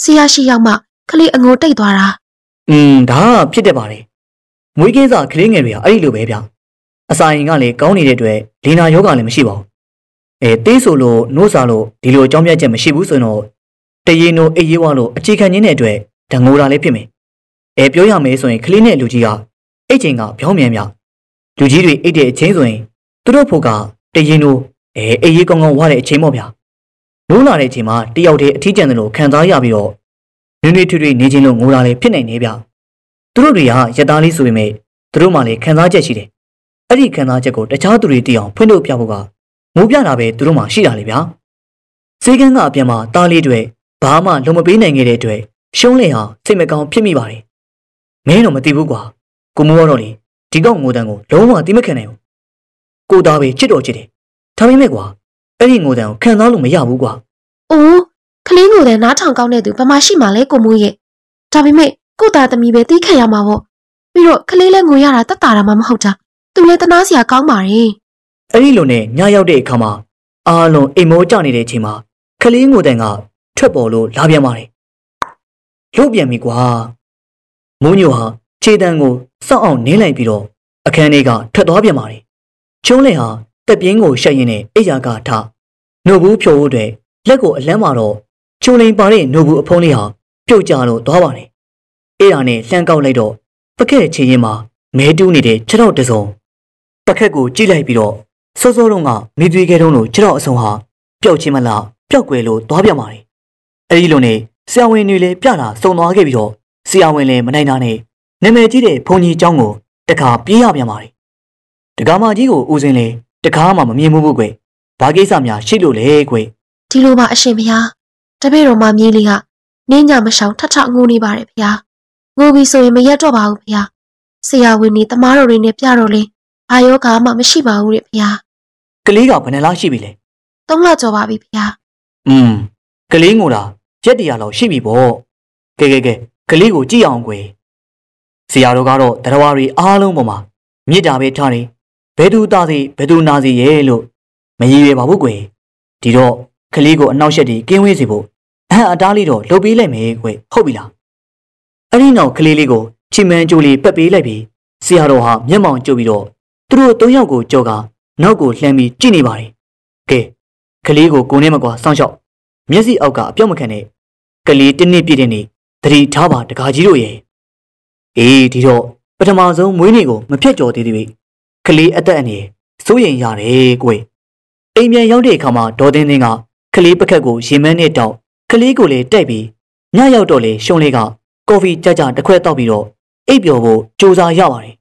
ဆရာရှိရောက်မှကလေးအငိုတိတ်သွားတာอืมဒါကဖြစ်တတ်ပါတယ်မွေးကင်းစာကလေးငယ်တွေကအဲ့ဒီလိုပဲဗျအစာရင်ကလည်းကောင်းနေတဲ့အတွက်လီနာယောဂလည်းမရှိပါဘူး အဲတေးဆိုလို့နှိုးစာလို့ဒီလိုအကြောင်းပြချက်မရှိဘူးဆိုရင်တော့တရင်တို့အေးရေးဝါလို့အခြေခံခြင်းတဲ့အတွက်ဒငိုတာလေးဖြစ်မယ်အဲပြောရမယ်ဆိုရင်ကလေးနဲ့လူကြီးကအိတ်ချိန်ကပြောင်းမြန်မြလူကြီးတွေအိတ်တဲ့အချိန်ဆိုရင်သူတို့ဖို့ကတရင်တို့အဲအေးရေးကောင်းကောင်းဝါတဲ့အချိန်ပေါ့ဗျနိုးလာတဲ့အချိန်မှာတယောက်တည်းအထီးကျန်တယ်လို့ခံစားရပြီးတော့နွေ့နွေ့ထွေ့ထွေ့နေခြင်းလို့ငိုတာလည်းဖြစ်နိုင်နေဗျသူတို့တွေကရသားလေးဆိုပေမဲ့သူတို့မှလည်းခံစားချက်ရှိတယ်။အဲ့ဒီခံစားချက်ကိုတခြားသူတွေသိအောင်ဖွင့်ထုတ်ပြဖို့က မိုးပြတာပဲသူတို့မှရှိတာလေဗျာ။စေကန်းကအပြန်မှာတားလေးတွေဘာမှလုံမပေးနိုင်ခဲ့တဲ့အတွက်ရှုံးလင်ဟာစိတ်မကောင်းဖြစ်မိပါတယ်။မင်းတော့မသိဘူးကွာ။ကိုမိုးကတော့လေဒီကောက်ငိုတန်းကိုလုံးဝသိမခံနိုင်ဘူးကိုသားပဲချစ်တော်ချစ်တယ်ဒါပေမဲ့ကွာအဲ့ဒီငိုတန်ကိုခံစားလို့မရဘူးကွာ။အိုးကလေးကိုလည်းနားထောင်ကောင်းတဲ့သူဘာမှရှိမှလဲကိုမိုးရဲ့။ဒါပေမဲ့ကိုသားသမီးပဲတီးခံရမှာပေါ့။ပြီးတော့ကလေးလည်းငိုရတာတက်တာတာမှမဟုတ်တာ။သူလည်းတနာစရာကောင်းပါရဲ့ အဲ့ဒီလိုနဲ့ညရောက်တဲ့အခါမှာအားလုံးအိမ်မောကြနေတဲ့အချိန်မှာကလေးငိုတန်ကထွက်ပေါ်လို့လာပြန်ပါတယ်လုတ်ပြန်ပြီကွာမိုးညိုဟာခြေတံကိုစောက်အောင်နင်းလိုက်ပြီးတော့အခန်းထဲကထွက်သွားပြန်ပါတယ်ကျုံးလင်ဟာတက်ပြင်းကိုရှက်ရင်နဲ့အိယာကထနှုတ်ဘူးဖြို့ဖို့အတွက်လက်ကိုအလန်းမှာတော့ချုံလိန်ပါတဲ့နှုတ်ဘူးအဖုံးလေးဟာပြုတ်ကျလို့သွားပါတယ်အဲ့ဒါနဲ့လှမ်းကောက်လိုက်တော့ပကက်ချင်းရင်မှာမဲတူးနေတဲ့ခြေထောက်တစ်စုံပကက်ကိုကြည့်လိုက်ပြီးတော့ စောစောတုန်းကမိသွေးခဲတုံးလို့ခြေထောက်အစုံဟာပျောက်ချင်းမလားပျောက်ကွယ်လို့သွားပြန်ပါတယ်အဲ့ဒီလိုနဲ့ဆရာဝန်တွေလည်းပြတာစုံသွားခဲ့ပြီးတော့ဆရာဝန်လည်းမနိုင်တာနဲ့နာမည်ကြီးတဲ့ဘုံကြီးเจ้าကိုတခါပြေးရပြန်ပါတယ်တကားမကြီးကိုဦးစင်းလေတကားမှမမြင်ဘူးကွယ်ဘာကိစ္စများရှိလို့လဲကွယ် ။ဒီလိုမှအရှင်ဘုရားတပည့်တော်မမြေးလေးကနင်းညမရှောင်ထထငိုနေပါတယ်ဘုရား။ငိုပြီးဆိုရင်မရက်တော့ပါဘူးဘုရား။ဆရာဝန်ကြီးတမားတော်တွေနဲ့ပြတော့လေဘာယောဂါမှမရှိပါဘူးတဲ့ဘုရား ကလေးကဘယ်နှလားရှိပြီလဲ။သုံးလကျော်ပါပြီဘုရားอืมကလေးငိုတာရက်တရာလောက်ရှိပြီပေါ့ကဲကဲကဲကလေးကိုကြည့်အောင်ကွယ်ဆရာတော်ကတော့တရားဝါတွေအားလုံးပေါ်မှာမြစ်တာပဲထားတယ်ဘယ်သူသားစီဘယ်သူနာစီရဲ့လို့မရည်ရွယ်ပါဘူးကွယ်ဒီတော့ကလေးကိုအနောက်ရှက်တီကင်းဝေးစေဖို့အဟံအတားလေးတော့လုပ်ပေးလိုက်မယ်ကွယ်ဟုတ်ပြီလားအဲ့ဒီနောက်ကလေးလေးကိုချီမန်းကြိုးလေးပက်ပေးလိုက်ပြီးဆရာတော်ဟာမျက်မှောင်ကျုပ်ပြီးတော့သူတို့သုံးယောက်ကိုကြောက နောက်ကိုလှမ်းပြီးကြည့်နေပါတယ်ကဲကလေးကိုကိုနဲ့မကွာစောင့်ရှောက်မျက်စိအောက်ကအပြောက်မခံနဲ့ကလေးတစ်နှစ်ပြည့်တဲ့နေ့သတိထားပါတကားကြီးတို့ရဲ့အေးဒီတော့ပထမဆုံးမွေးနေ့ကိုမဖြတ်ကျော်သေးသေးပြီကလေးအသက်အန္တရာယ်စိုးရင်ရတယ်ကွယ်အိမ်ပြန်ရောက်တဲ့အခါမှာဒေါ်တင်းတင်းကကလေးပကက်ကိုရင်မန်းနဲ့တောက်ကလေးကိုလည်းတိုက်ပြီးညရောက်တော့လေရှုံးလေးကကော်ဖီကြကြတစ်ခွက်တောက်ပြီးတော့အိပ်ပျော်ဖို့ကြိုးစားရပါတယ်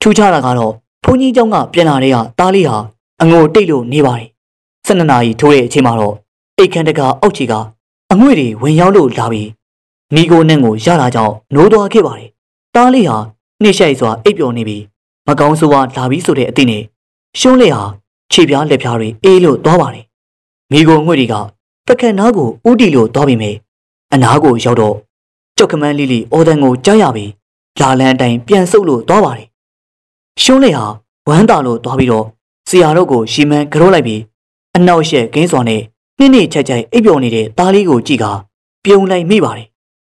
ထူးခြားတာကတော့ ဘုန်းကြီးเจ้าကပြန်လာတဲ့ကတားလေးဟာအငိုတိတ်လို့နေပါတယ်၁၂နာရီထိုးတဲ့အချိန်မှာတော့အိတ်ခမ်းတကအောက်ခြေကအငွေ့တွေဝင်ရောက်လို့လာပြီးမိကိုနဲ့ကိုရလာကြောင်းနိုးသွားခဲ့ပါတယ်တားလေးဟာနှိမ့်ရှိုက်စွာအိပ်ပျော်နေပြီးမကောင်းဆိုးဝါးလာပြီးဆိုတဲ့အသည့်နဲ့ရှုံးလေးဟာခြေပြားလက်ပြားတွေအေးလို့သွားပါတယ်မိကိုငွေ့တွေကပကက်နားကိုဥတီလို့သွားပြီးမယ်အနားကိုရောက်တော့ကြောက်ကမန်းလေးလေးအော်ဒန်ကိုကြားရပြီးလာလန်းအတိုင်းပြန်ဆုပ်လို့သွားပါတယ် ရှုံးလေးဟာဝမ်းသာလို့သွားပြီးတော့ဆရာတို့ကိုရှီမန်းကြောလိုက်ပြီးအနောက်ရှက်ကင်းစွာနဲ့နှင်းနှင်းချက်ချက်အိပ်ပျော်နေတဲ့သားလေးကိုကြည့်ကပြုံးလိုက်မိပါတယ်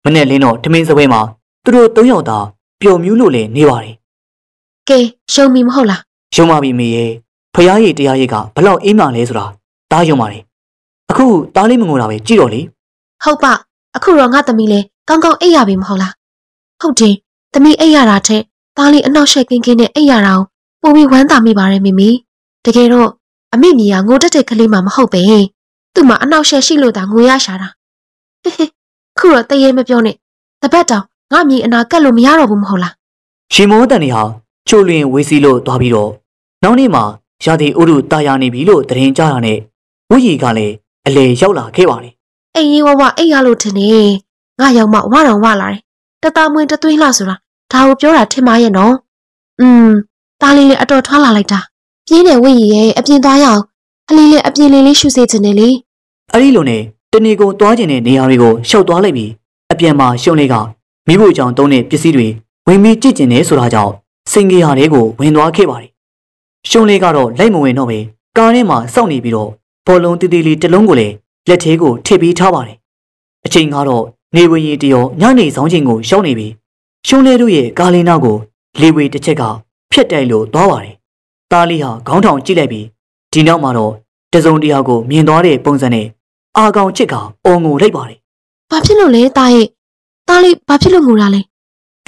မနဲ့လင်းတော့ထမင်းစပွဲမှာသူတို့သုံးယောက်သာပျော်မြူးလို့လည်းနေပါတယ်။ကဲရှုံမီမဟုတ်လားရုံပါပြီမေရဲ့ဖျားရည်တရားရည်ကဘလောက်အေးမှလဲဆိုတာတားယုံပါတယ်အခုတားလေးမငိုတာပဲကြည့်တော့လေ။ဟုတ်ပါအခုတော့ငါသမီးလဲကောင်းကောင်းအိပ်ရပြီမဟုတ်လား။ဟုတ်တယ်သမီးအိပ်ရတာထက် သားလေးအနောက်ရှက်ကင်းကင်းနဲ့အိပ်ရတာကိုပိုပြီးဝမ်းသာမိပါတယ်မိမိ။တကယ်တော့အမေမီကငိုတက်တဲ့ကလေးမှမဟုတ်ပဲ။သူ့မှာအနောက်ရှက်ရှိလို့သာငိုရရှာတာ။ဟေးဟေးခုတော့တရေမပြောနဲ့။တပတ်တောင်ငါမီအနာကတ်လို့မရတော့ဘူးမဟုတ်လားရှင်မောတန်နေဟာချိုလျင်ဝေးစီလို့သွားပြီးတော့နောက်နေ့မှာရာသီဥတုတာယာနေပြီလို့သတင်းကြားတာနဲ့ဝိရီကလည်းအလေရောက်လာခဲ့ပါတယ်။အိမ်ရင်ဝဝအိပ်ရလို့ထင်နေ။ငါရောက်မှဝတော်ဝလာတယ်။တသားမွေးတသွင်းလှဆိုတာ ဒါကိုပြောတာထင်ပါရဲ့နော်။อืมသားလေးလေးအတော်ထွားလာလိုက်တာ။ပြင်းတယ်ဝိကြီးရဲ့အပြင်သွားရအောင်။အလေးလေးအပြင်လေးလေးရှူစေချင်တယ်လေအဲ့ဒီလိုနဲ့တနေကုန်သွားကျင်တဲ့နေရာတွေကိုရှောက်သွားလိုက်ပြီးအပြန်မှာရှုံလေးကမိဖို့ကြောင့်တုံးတဲ့ပစ္စည်းတွေဝင်ပြီးကြည့်ကျင်နေဆိုတာကြောင့်စင်ကြီးဟာတွေကိုဝင်သွားခဲ့ပါတယ်ရှုံလေးကတော့လိုက်မဝင်တော့ပဲကားထဲမှာစောင့်နေပြီးတော့ဘောလုံးတီတီလေးတစ်လုံးကိုလည်းလက်သေးကိုထည့်ပြီးထားပါတယ်အချိန်ကတော့နေဝင်ရီတရောညနေဆောင်ချိန်ကိုရှောင်းနေပြီး ရှုံလေးတို့ရဲ့ကားလေးနောက်ကိုလေဝေတစ်ချက်ကဖြတ်တိုက်လို့သွားပါတယ်တားလေးဟာခေါင်းထောင်ကြည့်လိုက်ပြီးဒီနောက်မှာတော့တစုံတရာကိုမြင်သွားတဲ့ပုံစံနဲ့အာကောင်ချစ်ကအုံငိုလိုက်ပါတယ်။ဘာဖြစ်လို့လဲသားရဲ့။သားလေးဘာဖြစ်လို့ငိုတာလဲ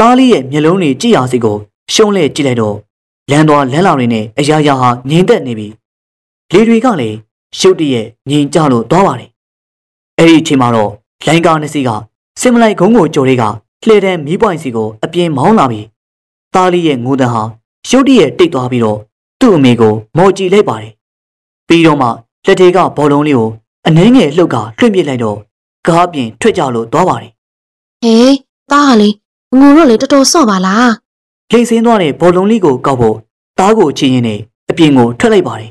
တားလေးရဲ့မျက်လုံးတွေကြည့်ရစီကိုရှုံးလဲကြည့်လိုက်တော့လမ်းသွားလမ်းလောင်တွေနဲ့အရာရာဟာငြိမ်သက်နေပြီလေတွေကလည်းရှုပ်တရက်ငြိမ်ကြလို့သွားပါတယ်အဲ့ဒီအချိန်မှာတော့လိုင်းကားနှစ်စီးကစင်မလိုက်ကုန်းကိုကြော်တွေက လှဲတဲ့မီးပွိုင်စီကိုအပြင်းမောင်းလာပြီးတားလေးရဲ့ငိုတန်းဟာရှုပ်တရက်တိတ်သွားပြီးတော့သူ့အမေကိုမော်ကြည့်လိုက်ပါတယ်ပြီးတော့မှလက်သေးကဘောလုံးလေးကိုအနှင်းငယ်လှုပ်ကလွှင့်ပစ်လိုက်တော့ကားပြင်ထွက်ကြလို့သွားပါတယ်။ဟေးသားဟာလေငိုတော့လေတော်တော်စော့ပါလားလိမ့်ဆင်းသွားတဲ့ဘောလုံးလေးကိုကောက်ဖို့တားကိုချီရင်နဲ့အပြင်ကိုထွက်လိုက်ပါတယ်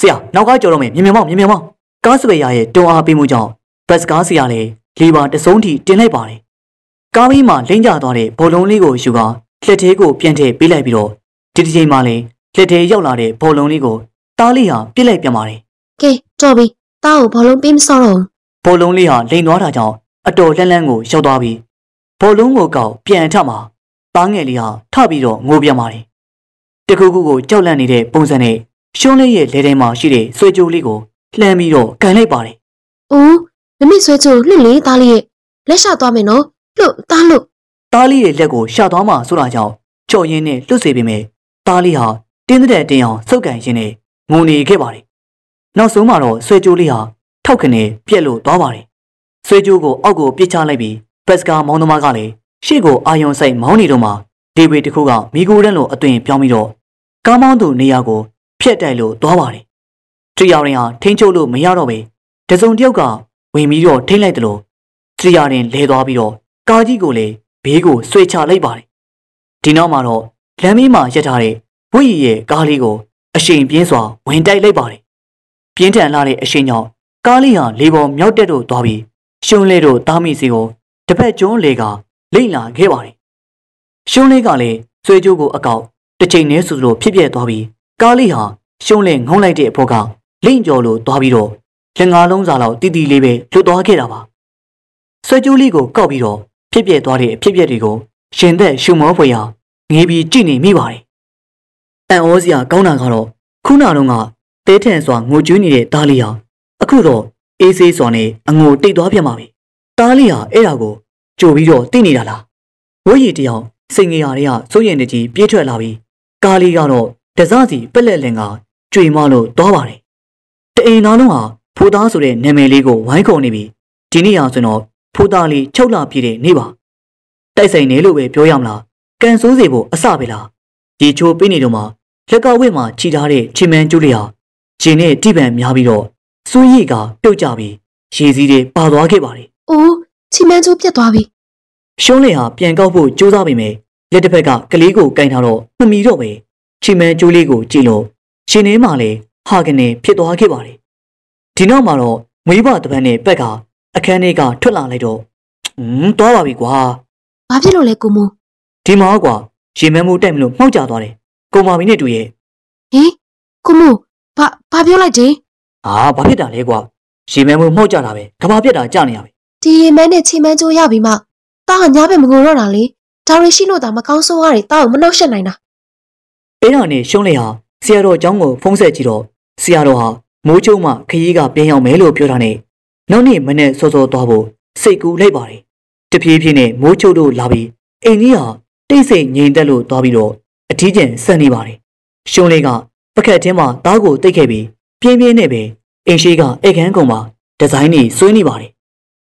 ဆရာနောက်ကားကြော်တော့မယ်မြင်မြင်မောင်းမြင်မြင်မောင်းကားစပယ်ယာရဲ့တွန်းအားပေးမှုကြောင့်ဘတ်စကားဆရာလည်းလီဘာတစုံထိတင်လိုက်ပါတယ် ကားမီးမှာလိမ့်ကျသွားတဲ့ဘောလုံးလေးကိုယူကာလက်သေးကိုပြန်ထည့်ပေးလိုက်ပြီးတော့ဒီတစ်ချိန်မှလည်းလက်သေးရောက်လာတဲ့ဘောလုံးလေးကိုတားလေးဟာပြစ်လိုက်ပြန်ပါတယ်ကဲတော်ပြီတားကိုဘောလုံးပေးမစောတော့ဘူးဘောလုံးလေးဟာလိန်သွားတာကြောင့်အတော်လှမ်းလှမ်းကိုရောက်သွားပြီးဘောလုံးကိုကောက်ပြန်ထမှာတားငယ်လေးဟာထပြီးတော့ငိုပြန်ပါတယ်တခုခုကိုကြောက်လန့်နေတဲ့ပုံစံနဲ့ရှုံးလေးရဲ့လက်ထဲမှာရှိတဲ့ဆွေကြိုးလေးကိုလှမ်းပြီးတော့ကန်လိုက်ပါတယ်။အိုးမမေဆွဲချိုလှစ်လေတားလေးရဲ့လက်ရှသွားမယ်နော်။ လှုပ်တားလှုပ်တားလေးရဲ့လက်ကိုရှာသွားမှဆိုတာကြောင့်ကြော်ရင်းနဲ့လွတ်စေပေမဲ့တားလေးဟာတင်းတဲ့တင်းအောင်စုပ်ကန်ရင်းနဲ့ငုံနေခဲ့ပါတယ်နောက်ဆုံးမှာတော့ဆွေကြိုးလေးဟာထောက်ခနဲ့ပြက်လို့သွားပါတယ်ဆွေကြိုးကိုအောက်ကိုပြစ်ချလိုက်ပြီးပက်စကာမောင်းသမားကလည်းရှေ့ကိုအာယုံဆိုင်မောင်းနေတော့မှဒေဝီတစ်ခုကမိကိုရန်လိုအသွင်ပြောင်းပြီးတော့ကားမောင်းသူနေရာကိုဖျက်တိုက်လို့သွားပါတယ်ထရီယာရင်ဟာထိန်းချုပ်လို့မရတော့ပဲတစုံတစ်ယောက်ကဝင်ပြီးတော့ထိန်းလိုက်တယ်လို့ထရီယာရင်လဲသွားပြီးတော့ ကားကြီးကိုလည်းဘေးကိုဆွေချလိုက်ပါတယ်ဒီနောက်မှာတော့လမ်းမီးမှာရက်ထားတဲ့ဝိရီရဲ့ကားလေးကိုအရှိန်ပြင်းစွာဝင်တိုက်လိုက်ပါတယ်ပြင်းထန်လာတဲ့အရှိန်ကြောင့်ကားလေးဟာလေပေါ်မြောက်တက်တို့သွားပြီးရှုံးလဲတို့တားမိစီကိုတစ်ဖက်ကျွန်းလေကလိမ့်လာခဲ့ပါတယ်ရှုံးလေးကလည်းဆွေကြိုးကိုအကောက်တစ်ချိန်နဲ့ဆိုလိုဖြစ်ပြက်သွားပြီးကားလေးဟာရှုံးလဲငုံလိုက်တဲ့အဖို့ကလိမ့်ကျော်လို့သွားပြီးတော့လက်ငါးလုံးစာလောက်တီတီလေးပဲလွတ်သွားခဲ့တာပါဆွေကြိုးလေးကိုကောက်ပြီးတော့ ဖြစ်ပြက်သွားတဲ့အဖြစ်ပြက်တွေကိုရှင်သက်ရှုမောဖွေဟာငေးပြီးကြည့်နေမိပါတယ်အန်ဩစရာကောင်းတာကတော့ခုနတုန်းကတဲထန်စွာငိုကြွေးနေတဲ့တားလေးဟာအခုတော့အေးဆေးစွာနဲ့အငိုတိတ်သွားပြန်ပါပြီတားလေးဟာအဲ့ဒါကိုကြိုပြီးတော့သိနေတာလားဝိရီတယောက်စိတ်ငြိရာတွေကစိုးရင်တကြီးပြေးထွက်လာပြီးကားလေးကတော့တစစီပက်လက်လင်ကကြွေမလို့သွားပါတယ်တအိမ်သားလုံးဟာဖိုးသားဆိုတဲ့နာမည်လေးကိုဝိုင်းခုံနေပြီးဒီနေ့ဟာဆိုတော့ ဖိုးသားလေးချုပ်လာပြည့်တဲ့နေ့ပါတိုက်ဆိုင်နေလို့ပဲပြောရမလားကန်ဆိုးစေဖို့အစပဲလားဒီချိုးပေးနေတော့မှလက်ကဝိတ်မှာခြိထားတဲ့ချီမန်ကျူးလေးဟာရှင်နဲ့တိပံများပြီးတော့စူးရိကပြုတ်ကြပြီးရေစည်းတွေပါသွားခဲ့ပါတယ်။အိုးချီမန်းကျိုးပြတ်သွားပြီရှုံးလေဟာပြန်ကောက်ဖို့ကြိုးစားပေမဲ့လက်တစ်ဖက်ကကလေးကိုကင်ထားတော့မမီတော့ပဲချီမန်ကျိုးလေးကိုကြည့်လို့ရှင်ထဲမှာလည်းဟာကနေဖြစ်သွားခဲ့ပါတယ်ဒီနောက်မှာတော့မွေးဘတပန်းနဲ့ပက်က အခန်းထဲကထွက်လာလိုက်တော့ဟွန်းသွားပါပြီကွာ။ဘာဖြစ်လို့လဲကိုမိုးဒီမှာကွာရေမန်းမှုတိုက်မလို့မှောက်ကြသွားတယ်ကိုမာမီနဲ့တူရဲ့။ဟင်ကိုမိုးဘာဘာပြောလိုက်တယ်အာဘာဖြစ်တာလဲကွာရေမန်းမှုမှောက်ကြတာပဲကဘာပြက်တာကြနေရပဲ။ဒီရင်မန်းနဲ့ချီမန်းကျိုးရပြီမှတားကညားပဲမငိုတော့တာလေ။ဒါရီရှိလို့ဒါမကောင်းဆိုးရတယ်တားကိုမနှောက်ရှက်နိုင်တာအဲ့ဒါနဲ့ရှုံးလေဟာဆရာတော်အကြောင်းကိုဖုံးဆက်ကြည့်တော့ဆရာတော်ဟာမိုးချုံမှခရီးကပြန်ရောက်မယ်လို့ပြောတာနဲ့ နောက်နေ့မနေ့စောစောသွားဖို့စိတ်ကူးလိုက်ပါတယ်တဖြည်းဖြည်းနဲ့မိုးချုံတို့လာပြီးအိမ်ကြီးဟာတိတ်ဆိတ်ငြိမ်သက်လို့သွားပြီးတော့အထီးကျန်ဆက်နေပါတယ်ရှုံးလေးကပကက်ထဲမှာသားကိုတိတ်ခဲ့ပြီးပြင်းပြင်းနဲ့ပဲအိမ်ရှိကအိတ်ခမ်းကုန်မှာဒီဇိုင်းတွေဆွဲနေပါတယ်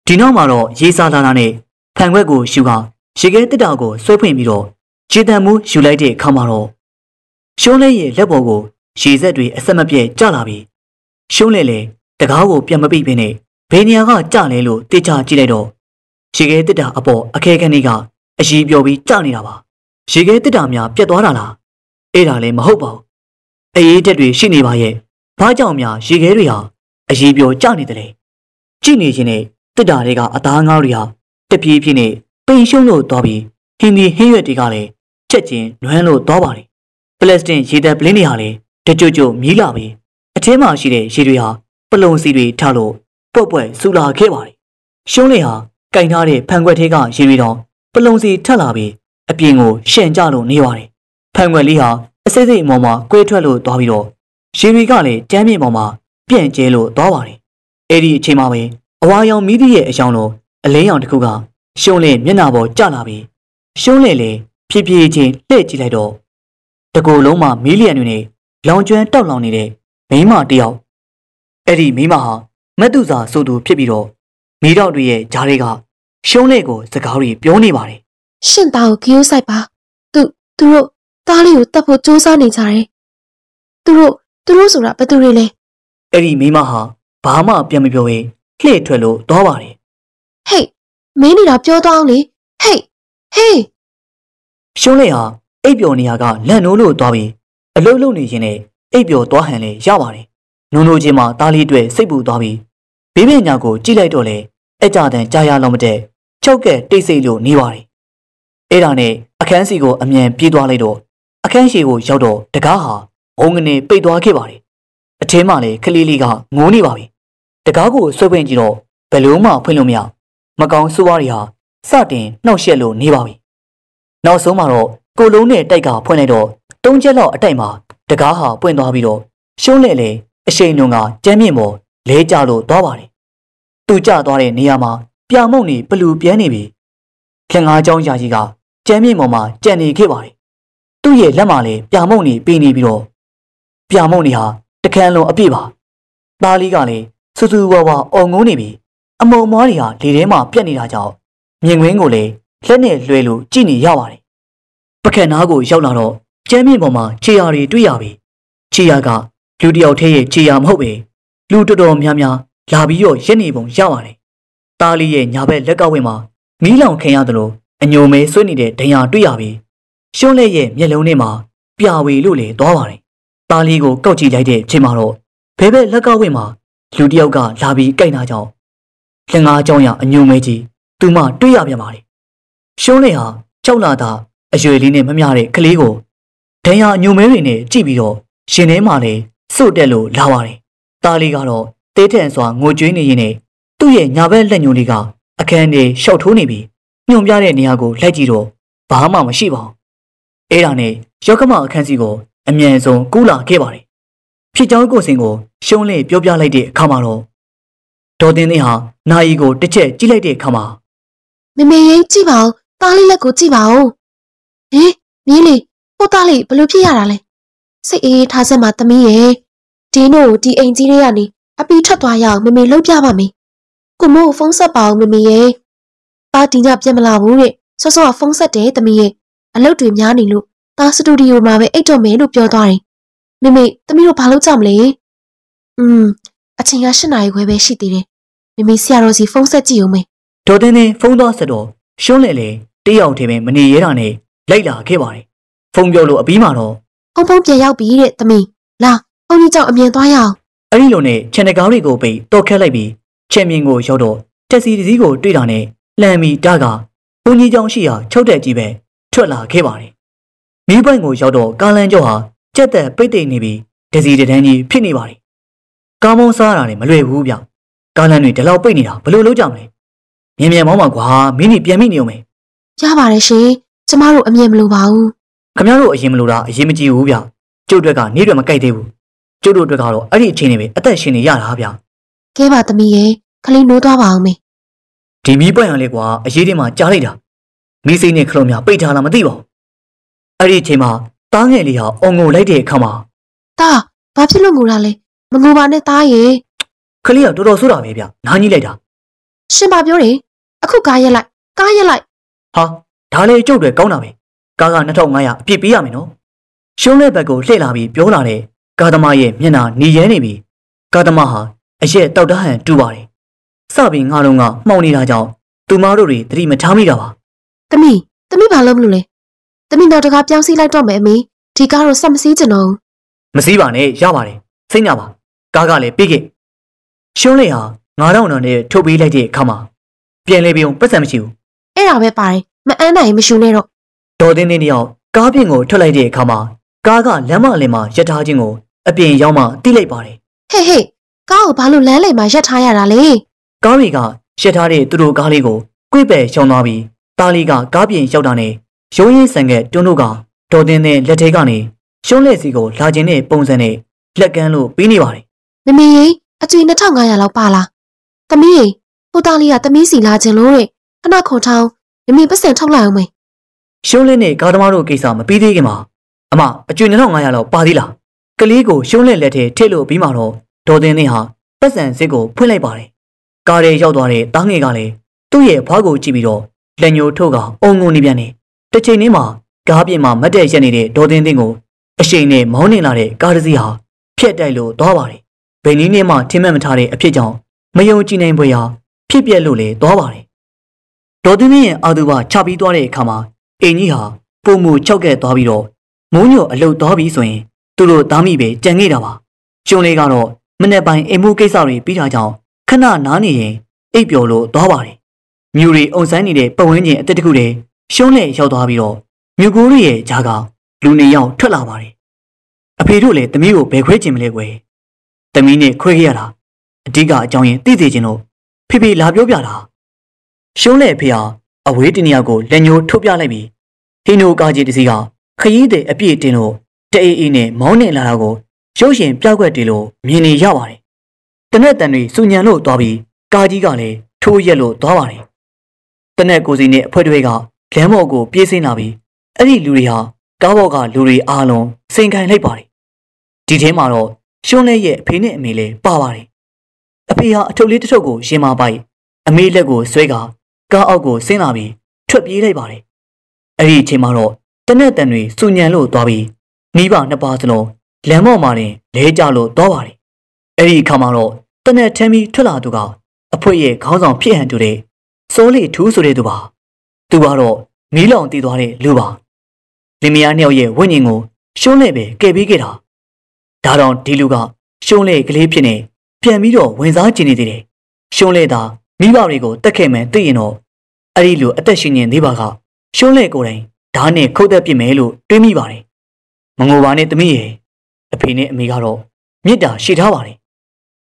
ဒီနောက်မှာတော့ရေးစားလာတာနဲ့ဖန်ခွက်ကိုရှူကရေခဲတစ်တာကိုဆွဲဖွင့်ပြီးတော့ခြေတံမှုယူလိုက်တဲ့အခါမှာတော့ရှုံးလဲရဲ့လက်ပေါ်ကိုရေစက်တွေအဆက်မပြတ်ကျလာပြီးရှုံးလဲလေတကားကိုပြန်မပိတ်ပင်းနဲ့ ဘယ်နေရာကကျလဲလို့တေချာကြည့်လိုက်တော့ရေခဲတစ်တာအပေါ်အခဲခန်းလေးကအရီပြော်ပြီးကျနေတာပါရေခဲတစ်တာများပြတ်သွားတာလားအဲ့ဒါလည်းမဟုတ်ပါဘူးအေးတက်တွေရှိနေပါရဲ့ဘာကြောင့်များရေခဲတွေဟာအရီပြော်ကျနေတယ်လေကြည့်နေခြင်းနဲ့တစ်တာတွေကအသားငါးတွေဟာတပြေးပြေးနဲ့ပိန်ရှုံးလို့သွားပြီးဟင်းဒီဟင်းရွက်တွေကလည်းချက်ချင်းနွမ်းလို့သွားပါတယ်ပလက်စတင်ရေတပ်ပလင်းတွေဟာလည်းတကြွကြွမြည်လာပြီးအထင်းမှာရှိတဲ့ရေတွေဟာပလုံစီတွေထားလို့ ပွက်ပွက်ဆူလာခဲ့ပါတယ်။ရှုံးလေဟာကင်ထားတဲ့ဖန်ခွက်ထဲကရေတွေတော့ပလုံစီထက်လာပြီးအပြင်ကိုရှန့်ကြလို့နေပါတယ်။ဖန်ခွက်လေးဟာအစိမ့်စိမ့်အမော်မှာကွဲထွက်လို့သွားပြီးတော့ရေတွေကလည်းကျမ်းမြေပေါ်မှာပြန့်ကျဲလို့သွားပါတယ်။အဲ့ဒီအချိန်မှာပဲအဝါရောင်မီးသီးရဲ့အယောင်လိုအလင်းရောင်တစ်ခုကရှုံးလေမျက်နှာပေါ်ကျလာပြီးရှုံးလေလေဖြည်းဖြည်းချင်းလှည့်ကြည့်လိုက်တော့တကူလုံးမှာမီလီယံတွေနဲ့လောင်ကျွမ်းတောက်လောင်နေတဲ့မိန်းမတစ်ယောက်အဲ့ဒီမိန်းမဟာ မတ်သူစာဆိုသူဖြစ်ပြီးတော့မိတော့တွေရဲ့ဂျားတွေကရှုံးတဲ့ကိုစကားတွေပြောနေပါတယ်။ရှင့်သားကိုဂီယိုးဆိုင်ပါ။သူသူတို့တားလေးကိုတတ်ဖို့စူးစမ်းနေကြတယ်။သူတို့သူတို့ဆိုတာဘယ်သူတွေလဲအဲ့ဒီမိန်းမဟာဘာမှပြန်မပြောဘဲလှည့်ထွက်လို့သွားပါတယ်။ဟေးမင်းနေတာပြောသွားအောင်လေ။ဟေးဟေးရှုံးတဲ့ဟာအိပ်ပျော်နေရကလန့်နိုးလို့သွားပြီးအလုတ်လုတ်နေခြင်းနဲ့အိပ်ပျော်သွားဟန်လေရပါတယ် နုံနိုချင်းမှာသားလေးတွေစိတ်ပူသွားပြီးဘေးပညာကိုကြည့်လိုက်တော့လေအကြတန်ကြာရလောက်မတဲ့ချုပ်ကဲတိတ်ဆိတ်လို့နေပါတယ်အဲ့ဒါနဲ့အခန်းစီကိုအမြန်ပြေးသွားလိုက်တော့အခန်းရှိကိုရောက်တော့တကားဟာဘုံကနေပိတ်သွားခဲ့ပါတယ်အထင်းမှလည်းခလေးလေးကငိုးနေပါပြီတကားကိုဆွဲပွင့်ကြည့်တော့ဘယ်လုံးမှဖွင့်လို့မရမကောင်းဆိုးဝါးတွေဟာစတင်နှောက်ယှက်လို့နေပါပြီနောက်ဆုံးမှာတော့ကိုလုံးနဲ့တိုက်ကဖွင့်လိုက်တော့တုံးချက်လောက်အတိုက်မှာတကားဟာပွင့်သွားပြီးတော့ရှုံးလေလေ အရှိန်လုံးကကျမ်းမြင့်ပေါ်လဲကျလို့သွားပါတယ်သူကျသွားတဲ့နေရာမှာပြာမုံနေပလူပြဲနေပြီခင်ငါးချောင်းယာကြီးကကျမ်းမြင့်ပေါ်မှာကြံနေခဲ့ပါတယ်သူ့ရဲ့လက်မှာလည်းပြာမုံနေပေးနေပြီးတော့ပြာမုံနေဟာတခန်းလုံးအပြည့်ပါသားလေးကလည်းစူစူဝါဝါအော်ငုံနေပြီအမုံမွားတွေဟာလေထဲမှာပြက်နေတာကြောင့်မြင်ကွင်းကိုလည်းလက်နဲ့လွှဲလို့ကြည့်နေရပါတယ်ပကက်နားကိုရောက်လာတော့ကျမ်းမြင့်ပေါ်မှာခြေရာတွေတွေ့ရပြီခြေရာက လူတယောက်တည်းရဲ့ခြေရာမဟုတ်ပဲလူတော်တော်များများလာပြီးတော့ရက်နေပုံရပါတယ်သားလေးရဲ့ညာဘက်လက်ကဝင်းမှာမီးလောင်ခင်ရတယ်လို့အညိုမဲဆွေးနေတဲ့ဒဏ်ရာတွေ့ရပြီရှုံးလက်ရဲ့မျက်လုံးထဲမှာပြာဝေလို့လေသွားပါတယ်သားလေးကိုကောက်ကြည့်လိုက်တဲ့အချိန်မှာတော့ဘဲဘက်လက်ကဝင်းမှာလူတယောက်ကလာပြီးကြိုက်နာကြောင်းလက်ငါးကြောင်းရအညိုမဲကြီးသူမှတွေ့ရပြန်ပါတယ်ရှုံးလက်ဟာကြောက်လာတာအရွယ်လေးနဲ့မမျှတဲ့ကလေးကိုဒဏ်ရာအညိုမဲတွေနဲ့ကြည့်ပြီးတော့ရှင်ထဲမှာလည်း စုတ်တက်လို့လာပါတယ်သားလေးကတော့တေးထန်စွာငိုကြွေးနေရင်နဲ့သူ့ရဲ့ညာဘက်လက်ညှိုးလေးကအခန်းထဲရှောက်ထိုးနေပြီးညွန်ပြတဲ့နေရာကိုလိုက်ကြည့်တော့ဘာမှမရှိပါဘူးအဲ့ဒါနဲ့ရောက်ကမအခန်းစီကိုအမြန်ဆုံးကူးလာခဲ့ပါတယ်ဖြစ်ကြောင်းကိုစင်ကိုရှုံးလေးပြောပြလိုက်တဲ့အခါမှာတော့ဒေါ်တင်သိဟာနာယီကိုတစ်ချက်ကြည့်လိုက်တဲ့အခါမှာမမေရင်ကြည့်ပါဦးသားလေးလက်ကိုကြည့်ပါဦးဟင်မင်းလေးဟိုသားလေးဘလို့ဖြစ်ရတာလဲ စိတ်အေးထားစက်မှာသမီးရဲ့ဒီနို့ဒီအိမ်ကြီးတွေကနေအပီထွက်သွားရအောင်မမေလှုပ်ပြပါမေကိုမို့ဖုန်းဆက်ပါအောင်မမေရဲ့ပါဒီညပြတ်မလာဘူးတဲ့ဆော့ဆော့ဖုန်းဆက်တယ်သမီးရဲ့အလုပ်တွေများနေလို့သားစတူဒီယိုမှာပဲအိတ်တော့မယ်လို့ပြောသွားတယ်မမေသမီးတို့ဘာလုပ်ကြမလဲอืมအချိန်က၈နာရီခွဲပဲရှိသေးတယ်မမေဆရာတော်စီဖုန်းဆက်ကြည့်အောင်မေဒေါ်တင်တင်ဖုန်းသွားဆက်တော့ရှုံးလေလေတယောက်တည်းပဲမနေရတာနဲ့လိုက်လာခဲ့ပါတယ်ဖုန်းပြောလို့အပြီးမှာတော့ ဖုန်းဖုန်းပြန်ရောက်ပြီတဲ့သမီးလာဖုန်းကြီးကြောင့်အမြင်သွားရအောင်အဲ့ဒီလိုနဲ့ခြံတကားတွေကိုပိတ်တော့ခက်လိုက်ပြီးခြံမြင်ကိုရောက်တော့တက်စီတစ်စီးကိုတွေ့တာနဲ့လှမ်းပြီးတားကဘုံကြီးကျောင်းရှိရာ၆တက်ကြီးပဲထွက်လာခဲ့ပါတယ်။မိပိုင်ကိုရောက်တော့ကားလန်းကျော်ဟာကြက်သက်ပိတ်သိမ့်နေပြီးတစီတန်းကြီးဖြစ်နေပါတယ်။ကားမောင်းစားရတာလည်းမလွယ်ဘူးဗျ။ကားလန်းတွေဒီလောက်ပိတ်နေတာဘယ်လိုလုပ်ကြမလဲ။မြင်မြန်မောင်းမှာကွာမင်းကြီးပြန်မိနေအောင်မယ်ရပါတယ်ရှင်ကျမတို့အမြင်မလိုပါဘူး။ ခင်ဗျားတို့အရင်မလို့တာအရင်မကြည့်ဘူးဗျ။ကျုပ်တို့ကနေတွေမကြိုက်သေးဘူး။ကျုပ်တို့အတွက်ကတော့အဲ့ဒီအချိန်တွေပဲအသက်ရှင်နေရတာဗျ။ကဲပါသမီးရဲ့ခလေးနိုးသွားပါအောင်မေဒီမီးပွင့်ရလေကွာအရေးထဲမှာကြားလိုက်တာမီးစိမ့်နဲ့ခလုံးများပိတ်ထားလားမသိပါဘူးအဲ့ဒီအချိန်မှာတားငယ်လေးဟာအုံငိုလိုက်တဲ့အခါမှာတာဘာဖြစ်လို့ငိုတာလဲမငိုပါနဲ့သားရဲ့ခလေးကတော်တော်ဆိုးတာပဲဗျနားကြီးလိုက်တာရှင်ပါပြောတယ်အခုကားရက်လိုက်ကားရက်လိုက်ဟာဒါလေကျုပ်တွေကောင်းတာပဲ ကားက2500အပြည့်ပေးရမယ်နော်ရှုံးတဲ့ဘက်ကိုလှည့်လာပြီးပြောလာတဲ့ကာသမားရဲ့မျက်နှာหนีရဲနေပြီကာသမားဟာအရက်တောက်တဟန်တူပါတယ်စပြီးငါတို့ကမှောင်နေတာကြောင့်သူမတို့တွေသတိမထားမိတာပါသမီးသမီးဘာလုပ်မလို့လဲသမီးနောက်တကားပြောင်းစီလိုက်တော့မယ်အမေဒီကားတော့ဆက်မစည်းချင်တော့ဘူးမစည်းပါနဲ့ရပါတယ်စိတ်ညပါကားကလည်းပြီးခဲ့ရှုံးလေဟာ9000တောင်နဲ့ထုတ်ပေးလိုက်တဲ့အခါမှာပြန်လဲပြုံပတ်စံမရှိဘူးအဲ့ဒါပဲပါတယ်မအန်းနိုင်မရှူနဲ့တော့ ဒေါ်တင်းတင်းတယောက်ကားပြင်ကိုထွက်လိုက်တဲ့အခါမှာကားကလမ်းမလင်မှာရပ်ထားခြင်းကိုအပြင်ရောက်မှတိလိုက်ပါတယ်ဟဲ့ဟဲ့ကားကိုဘာလို့လမ်းလိမ်မှာရက်ထားရတာလဲကားတွေကရှက်ထားတဲ့သူတို့ကားလေးကိုကွေ့ပဲရှောင်သွားပြီးတားလေးကကားပြင်ရောက်တာနဲ့ရုံးရင်းဆန်ကတွန်းတို့ကဒေါ်တင်းတင်းလက်ထဲကနေရှုံးလက်စီကိုလာခြင်းနဲ့ပုံစံနဲ့လက်ကမ်းလို့ပြီးနေပါတယ်မမေရင်အကျွေ2500လောက်ပါလားသမီးရင်ဟိုသားလေးကသမီးစီလာခြင်းလို့တဲ့ခဏခေါ်ထောင်းမမေပတ်စံထုတ်လိုက်အောင်မေ ရှုံးလင်းနဲ့ကားသမားတို့ကိစ္စမပြီးသေးခင်မှာအမအကျွေ2500လောက်ပါသေးလားကလေးကိုရှုံးလက်လက်ထဲထည့်လို့ပြီးမှတော့ဒေါ်တင်းတင်းဟာပတ်စံစစ်ကိုဖွင့်လိုက်ပါတယ်ကားထဲရောက်သွားတဲ့တားငယ်ကလည်းသူ့ရဲ့ဖွားကိုကြည့်ပြီးတော့လက်ညှိုးထုတ်ကအုံငုံနေပြန်တယ်တစ်ချိန်လေးမှာကားပြင်မှာမတ်တဲ့ရက်နေတဲ့ဒေါ်တင်းတင်းကိုအရှိန်နဲ့မောင်းနေလာတဲ့ကားတစ်စီးဟာဖြက်တိုက်လို့သွားပါတယ်ဘယ်နည်းနဲ့မှထင်မှတ်မထားတဲ့အဖြစ်ကြောင့်မယုံကြည်နိုင်ဖွယ်ရာဖြစ်ပြက်လို့လေသွားပါတယ်ဒေါ်တင်းတင်းရဲ့အာသူဘချပြီးသွားတဲ့အခါမှာ အိမ်ကြီးဟာပုံမူချောက်ကဲ့သွားပြီးတော့မိုးညိုအလုတ်သွားပြီးဆိုရင်သူသူတို့သားမိပဲကြံခဲ့တာပါကျွန်းလေးကတော့မနေ့ပိုင်းအိမ်မှုကိစ္စတွေပြီးတာကြောင့်ခဏနားနေရင်အိပ်ပျော်လို့သွားပါတယ်မြူရီအုံဆိုင်နေတဲ့ပဝန်းကျင်အတက်တခုတည်းရှုံးနဲ့ရောက်သွားပြီးတော့မြူကိုရီရဲ့ဂျာကလူနေရောက်ထွက်လာပါတယ်အဖေတို့လည်းတမီးကိုဘယ်ခွဲကျင်မလဲကွယ်တမီးနဲ့ခွဲခဲ့ရတာအဓိကအကြောင်းရင်းသိစေချင်လို့ဖေဖေလာပြောပြတာရှုံးတဲ့ဖေဟာအဝေးတနေရာကိုလက်ညှိုးထုတ်ပြလိုက်ပြီး ဟီနိုကာကြီးတစ်စီးကခရီးတဲ့အပြည့်တင်လို့တအေးအေးနဲ့မောင်းနေလာတာကိုရုပ်ရှင်ပြောက်ွက်တယ်လို့မြင်နေရပါတယ်တနက်တန်တွေစူညံလို့သွားပြီးကာကြီးကလည်းထိုးရက်လို့သွားပါတယ်တနက်ကိုစီနဲ့အဖွဲတွေကလမ်းပေါ်ကိုပြေးဆင်းလာပြီးအဲ့ဒီလူတွေဟာကားပေါ်ကလူတွေအားလုံးစိန်ခိုင်လိုက်ပါတယ်ဒီထဲမှာတော့ရှုံးလဲရဲ့အဖေနဲ့အမေလည်းပါပါတယ်အဖေဟာအထုပ်လေးတစ်ထုပ်ကိုရှင်မပိုက်အမေလက်ကိုဆွဲကာကားအောက်ကိုဆင်းလာပြီးထွက်ပြေးလိုက်ပါတယ် အဲ့ဒီအချိန်မှာတော့တနက်တန်တွေစူညံလို့သွားပြီးမိဘနှစ်ပါးစလုံးလမ်းပေါ်မှာတင်လဲကျလို့သွားပါတယ်အဲ့ဒီအခါမှာတော့တနက်ထမ်းပြီးထွက်လာသူကအဖွေရဲ့ခေါင်းဆောင်ဖြစ်ဟန်တူတဲ့စိုးလေးထူးဆိုတဲ့သူပါသူကတော့မီးလောင်တည်သွားတဲ့လူပါလင်မယားနှစ်ယောက်ရဲ့ဝိညာဉ်ကိုရှုံးလဲပဲကယ်ပေးခဲ့တာဒါတော့ဒီလူကရှုံးလဲကလေးဖြစ်နေပြန်ပြီးတော့ဝင်စားကျင်နေသေးတယ်ရှုံးလဲတာမိဘတွေကိုတက်ခဲ့မယ်သိရင်တော့အဲ့ဒီလူအသက်ရှင်နေသေးပါက ရှုံးလဲကိုယ်တိုင်ဓာတ်နဲ့ခုတ်သက်ပြစ်မယ်လို့တွေးမိပါတယ်မငိုပါနဲ့တမီးရဲ့အဖေနဲ့အမေကတော့မေတ္တာရှိထားပါတယ်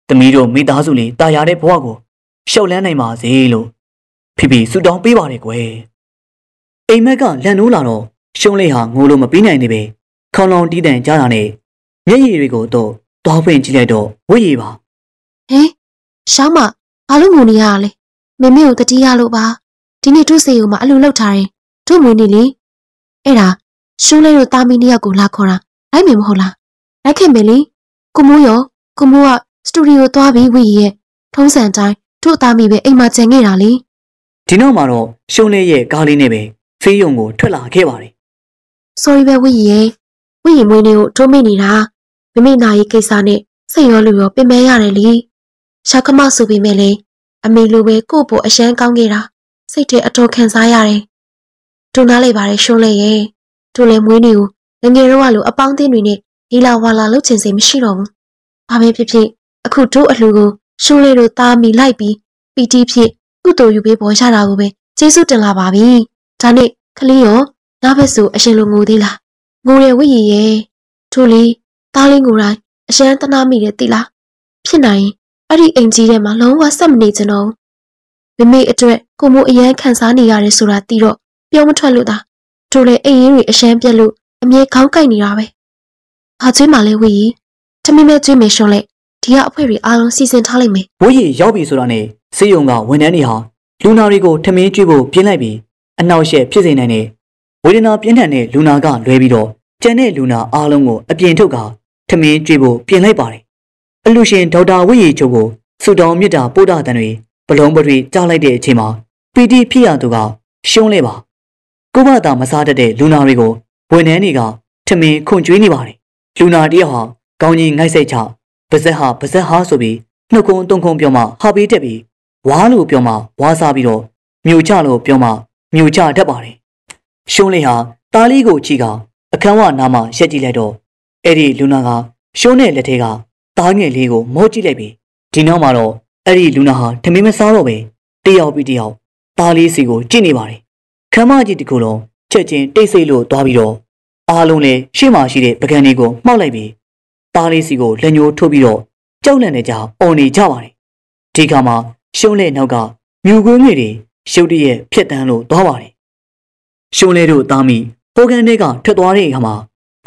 တမီးတို့မိသားစုလေးတာယာတဲ့ဘဝကိုရှောက်လန်းနိုင်ပါစေလို့ဖိဖိဆူတောင်းပေးပါတယ်ကွယ်အိမ်မက်ကလန်နိုးလာတော့ရှုံးလေးဟာငိုလို့မပြီးနိုင်နေပဲခေါင်းလောင်တီးတန်ကြားတာနဲ့မျက်ရည်တွေကိုတော့သွားဖွင့်ကြည့်လိုက်တော့ဝိရည်ပါဟင်ရှောင်းမဘာလို့ငိုနေရလဲမမေကိုတတိယလို့ပါဒီနေ့သူ့စေကိုမှအလူလောက်ထားတယ် သူ့မွေးနေလေအဲ့ဒါရှုံးလေးတို့တာမီနှစ်ယောက်ကိုလာခေါ်တာလိုက်မယ်မဟုတ်လားလိုက်ခင်မယ်လေကိုမိုးရောကိုမိုးကစတူဒီယိုသွားပြီးဝီရဲ့ထုံးစံတိုင်းသူ့သားမိပဲအိမ်မှာကျန်ခဲ့တာလေဒီနောက်မှာတော့ရှုံးလေးရဲ့ကားလေးနဲ့ပဲဖေးရုံကိုထွက်လာခဲ့ပါတယ် sorry ပဲဝီရဲ့ဝီရဲ့မွေးနေ့ကိုထိုးမိနေတာမမေနာရေးကိစ္စနဲ့စိတ်ရောလူရောပြင်မဲရတယ်လေရှာကမဆိုပေမဲ့လေအမေလိုပဲကို့ပေါ်အရှမ်းကောင်းခဲ့တာစိတ်ထဲအတော်ခံစားရတယ် ဒုနာလိုက်ပါတယ်ရှုံးလေးရဲ့သူလည်းမွေးနေ့ကိုငငယ်တော့ကလိုအပေါင်းအသင်းတွေနဲ့ဟီလာဝါလာလုပ်ချင်စေမရှိတော့ဘူးဘာပဲဖြစ်ဖြစ်အခုတို့အလှူကိုရှုံးလေးတို့သားမိလိုက်ပြီးပီတီဖြစ်ကုသိုလ်ယူပေးပေါ်ရတာကိုပဲကျေးဇူးတင်လာပါပြီဒါနဲ့ကလေးရောငါဘက်ဆိုအရှင်လိုငိုသေးလားငိုတယ်ဝိရရဲ့ထို့လေသားလေးငိုတိုင်းအရှမ်းတနာမိတယ်တိလားဖြစ်နိုင်ရင်အဲ့ဒီအိမ်ကြီးထဲမှာလုံးဝဆက်မနေချင်တော့ဘူးမိမိအတွက်ကိုမိုးအရန်ခံစားနေရတယ်ဆိုတာသိတော့ ပြောမထွက်လို့သာတို့လေအိမ်ရင်းတွေအရှမ်းပြက်လို့အမြဲခေါင်းကိုက်နေတာပဲဘာကျွေးမှလဲဝီကြီးတမင်မဲ့ကျွေးမယ်ရှုံးလိုက်ဒီကအဖွဲတွေအားလုံးစီစဉ်ထားလိုက်မယ်ဝိရည်ရောက်ပြီဆိုတာနဲ့စေယုံကဝန်ထမ်းတွေဟာလူနာတွေကိုထမင်းကျွေးဖို့ပြင်းလိုက်ပြီးအနောက်ရှက်ဖြစ်စေနိုင်တဲ့ဝေဒနာပြင်းထန်တဲ့လူနာကလွဲပြီးတော့ကျန်တဲ့လူနာအားလုံးကိုအပြင်ထုတ်ကထမင်းကျွေးဖို့ပြင်လိုက်ပါတယ်အလူရှင်ဒေါက်တာဝိရည်ချုပ်ကိုဆူတောင်းမြစ်တာပို့တာတန်တွေဘလုံးပတွေကြားလိုက်တဲ့အချိန်မှာပီတီဖြစ်ရသူကရှုံးလဲပါ ကိုဘတာမစားတတ်တဲ့လူနာတွေကိုဝန်ထမ်းတွေကထမင်းခွန်ကျွေးနေပါတယ်လူနာတယောက်ဟာကောင်းကြီးငိုက်စိတ်ချပါဇက်ဟာပါဇက်ဟာဆိုပြီးနှုတ်ကုန်းတုံခုံပြောမှဟာပေးတက်ပြီးဝါလို့ပြောမှဝါစားပြီးတော့မြို့ချလို့ပြောမှမြို့ချတတ်ပါတယ်ရှုံးလေးဟာတားလေးကိုချီကအခန်းဝနားမှာရက်ကြည့်လိုက်တော့အဲ့ဒီလူနာကရှုံးတဲ့လက်ထဲကတားငယ်လေးကိုမောကြည့်လိုက်ပြီးဒီနောက်မှာတော့အဲ့ဒီလူနာဟာထမင်းမစားတော့ပဲတယောက်ပြီးတယောက်တားလေးစီကိုကြည့်နေပါတယ် ခမ်းမကြီးတစ်ခုလုံးချက်ချင်းတိတ်ဆိတ်လို့သွားပြီးတော့အားလုံးလည်းရှေ့မှာရှိတဲ့ပကံလေးကိုမှောက်လိုက်ပြီးတားလေးစီကိုလက်ညှိုးထိုးပြီးတော့ကြောက်လန့်နေကြអော်နေကြပါတယ်ဒီခါမှာရှုံးလေနောက်ကမြူကွင်းငွေတွေရှုပ်တရက်ဖြက်တန်းလို့သွားပါတယ်ရှုံးလေတို့သားမိဟိုကန်တွေကထွက်သွားတဲ့အခါမှာ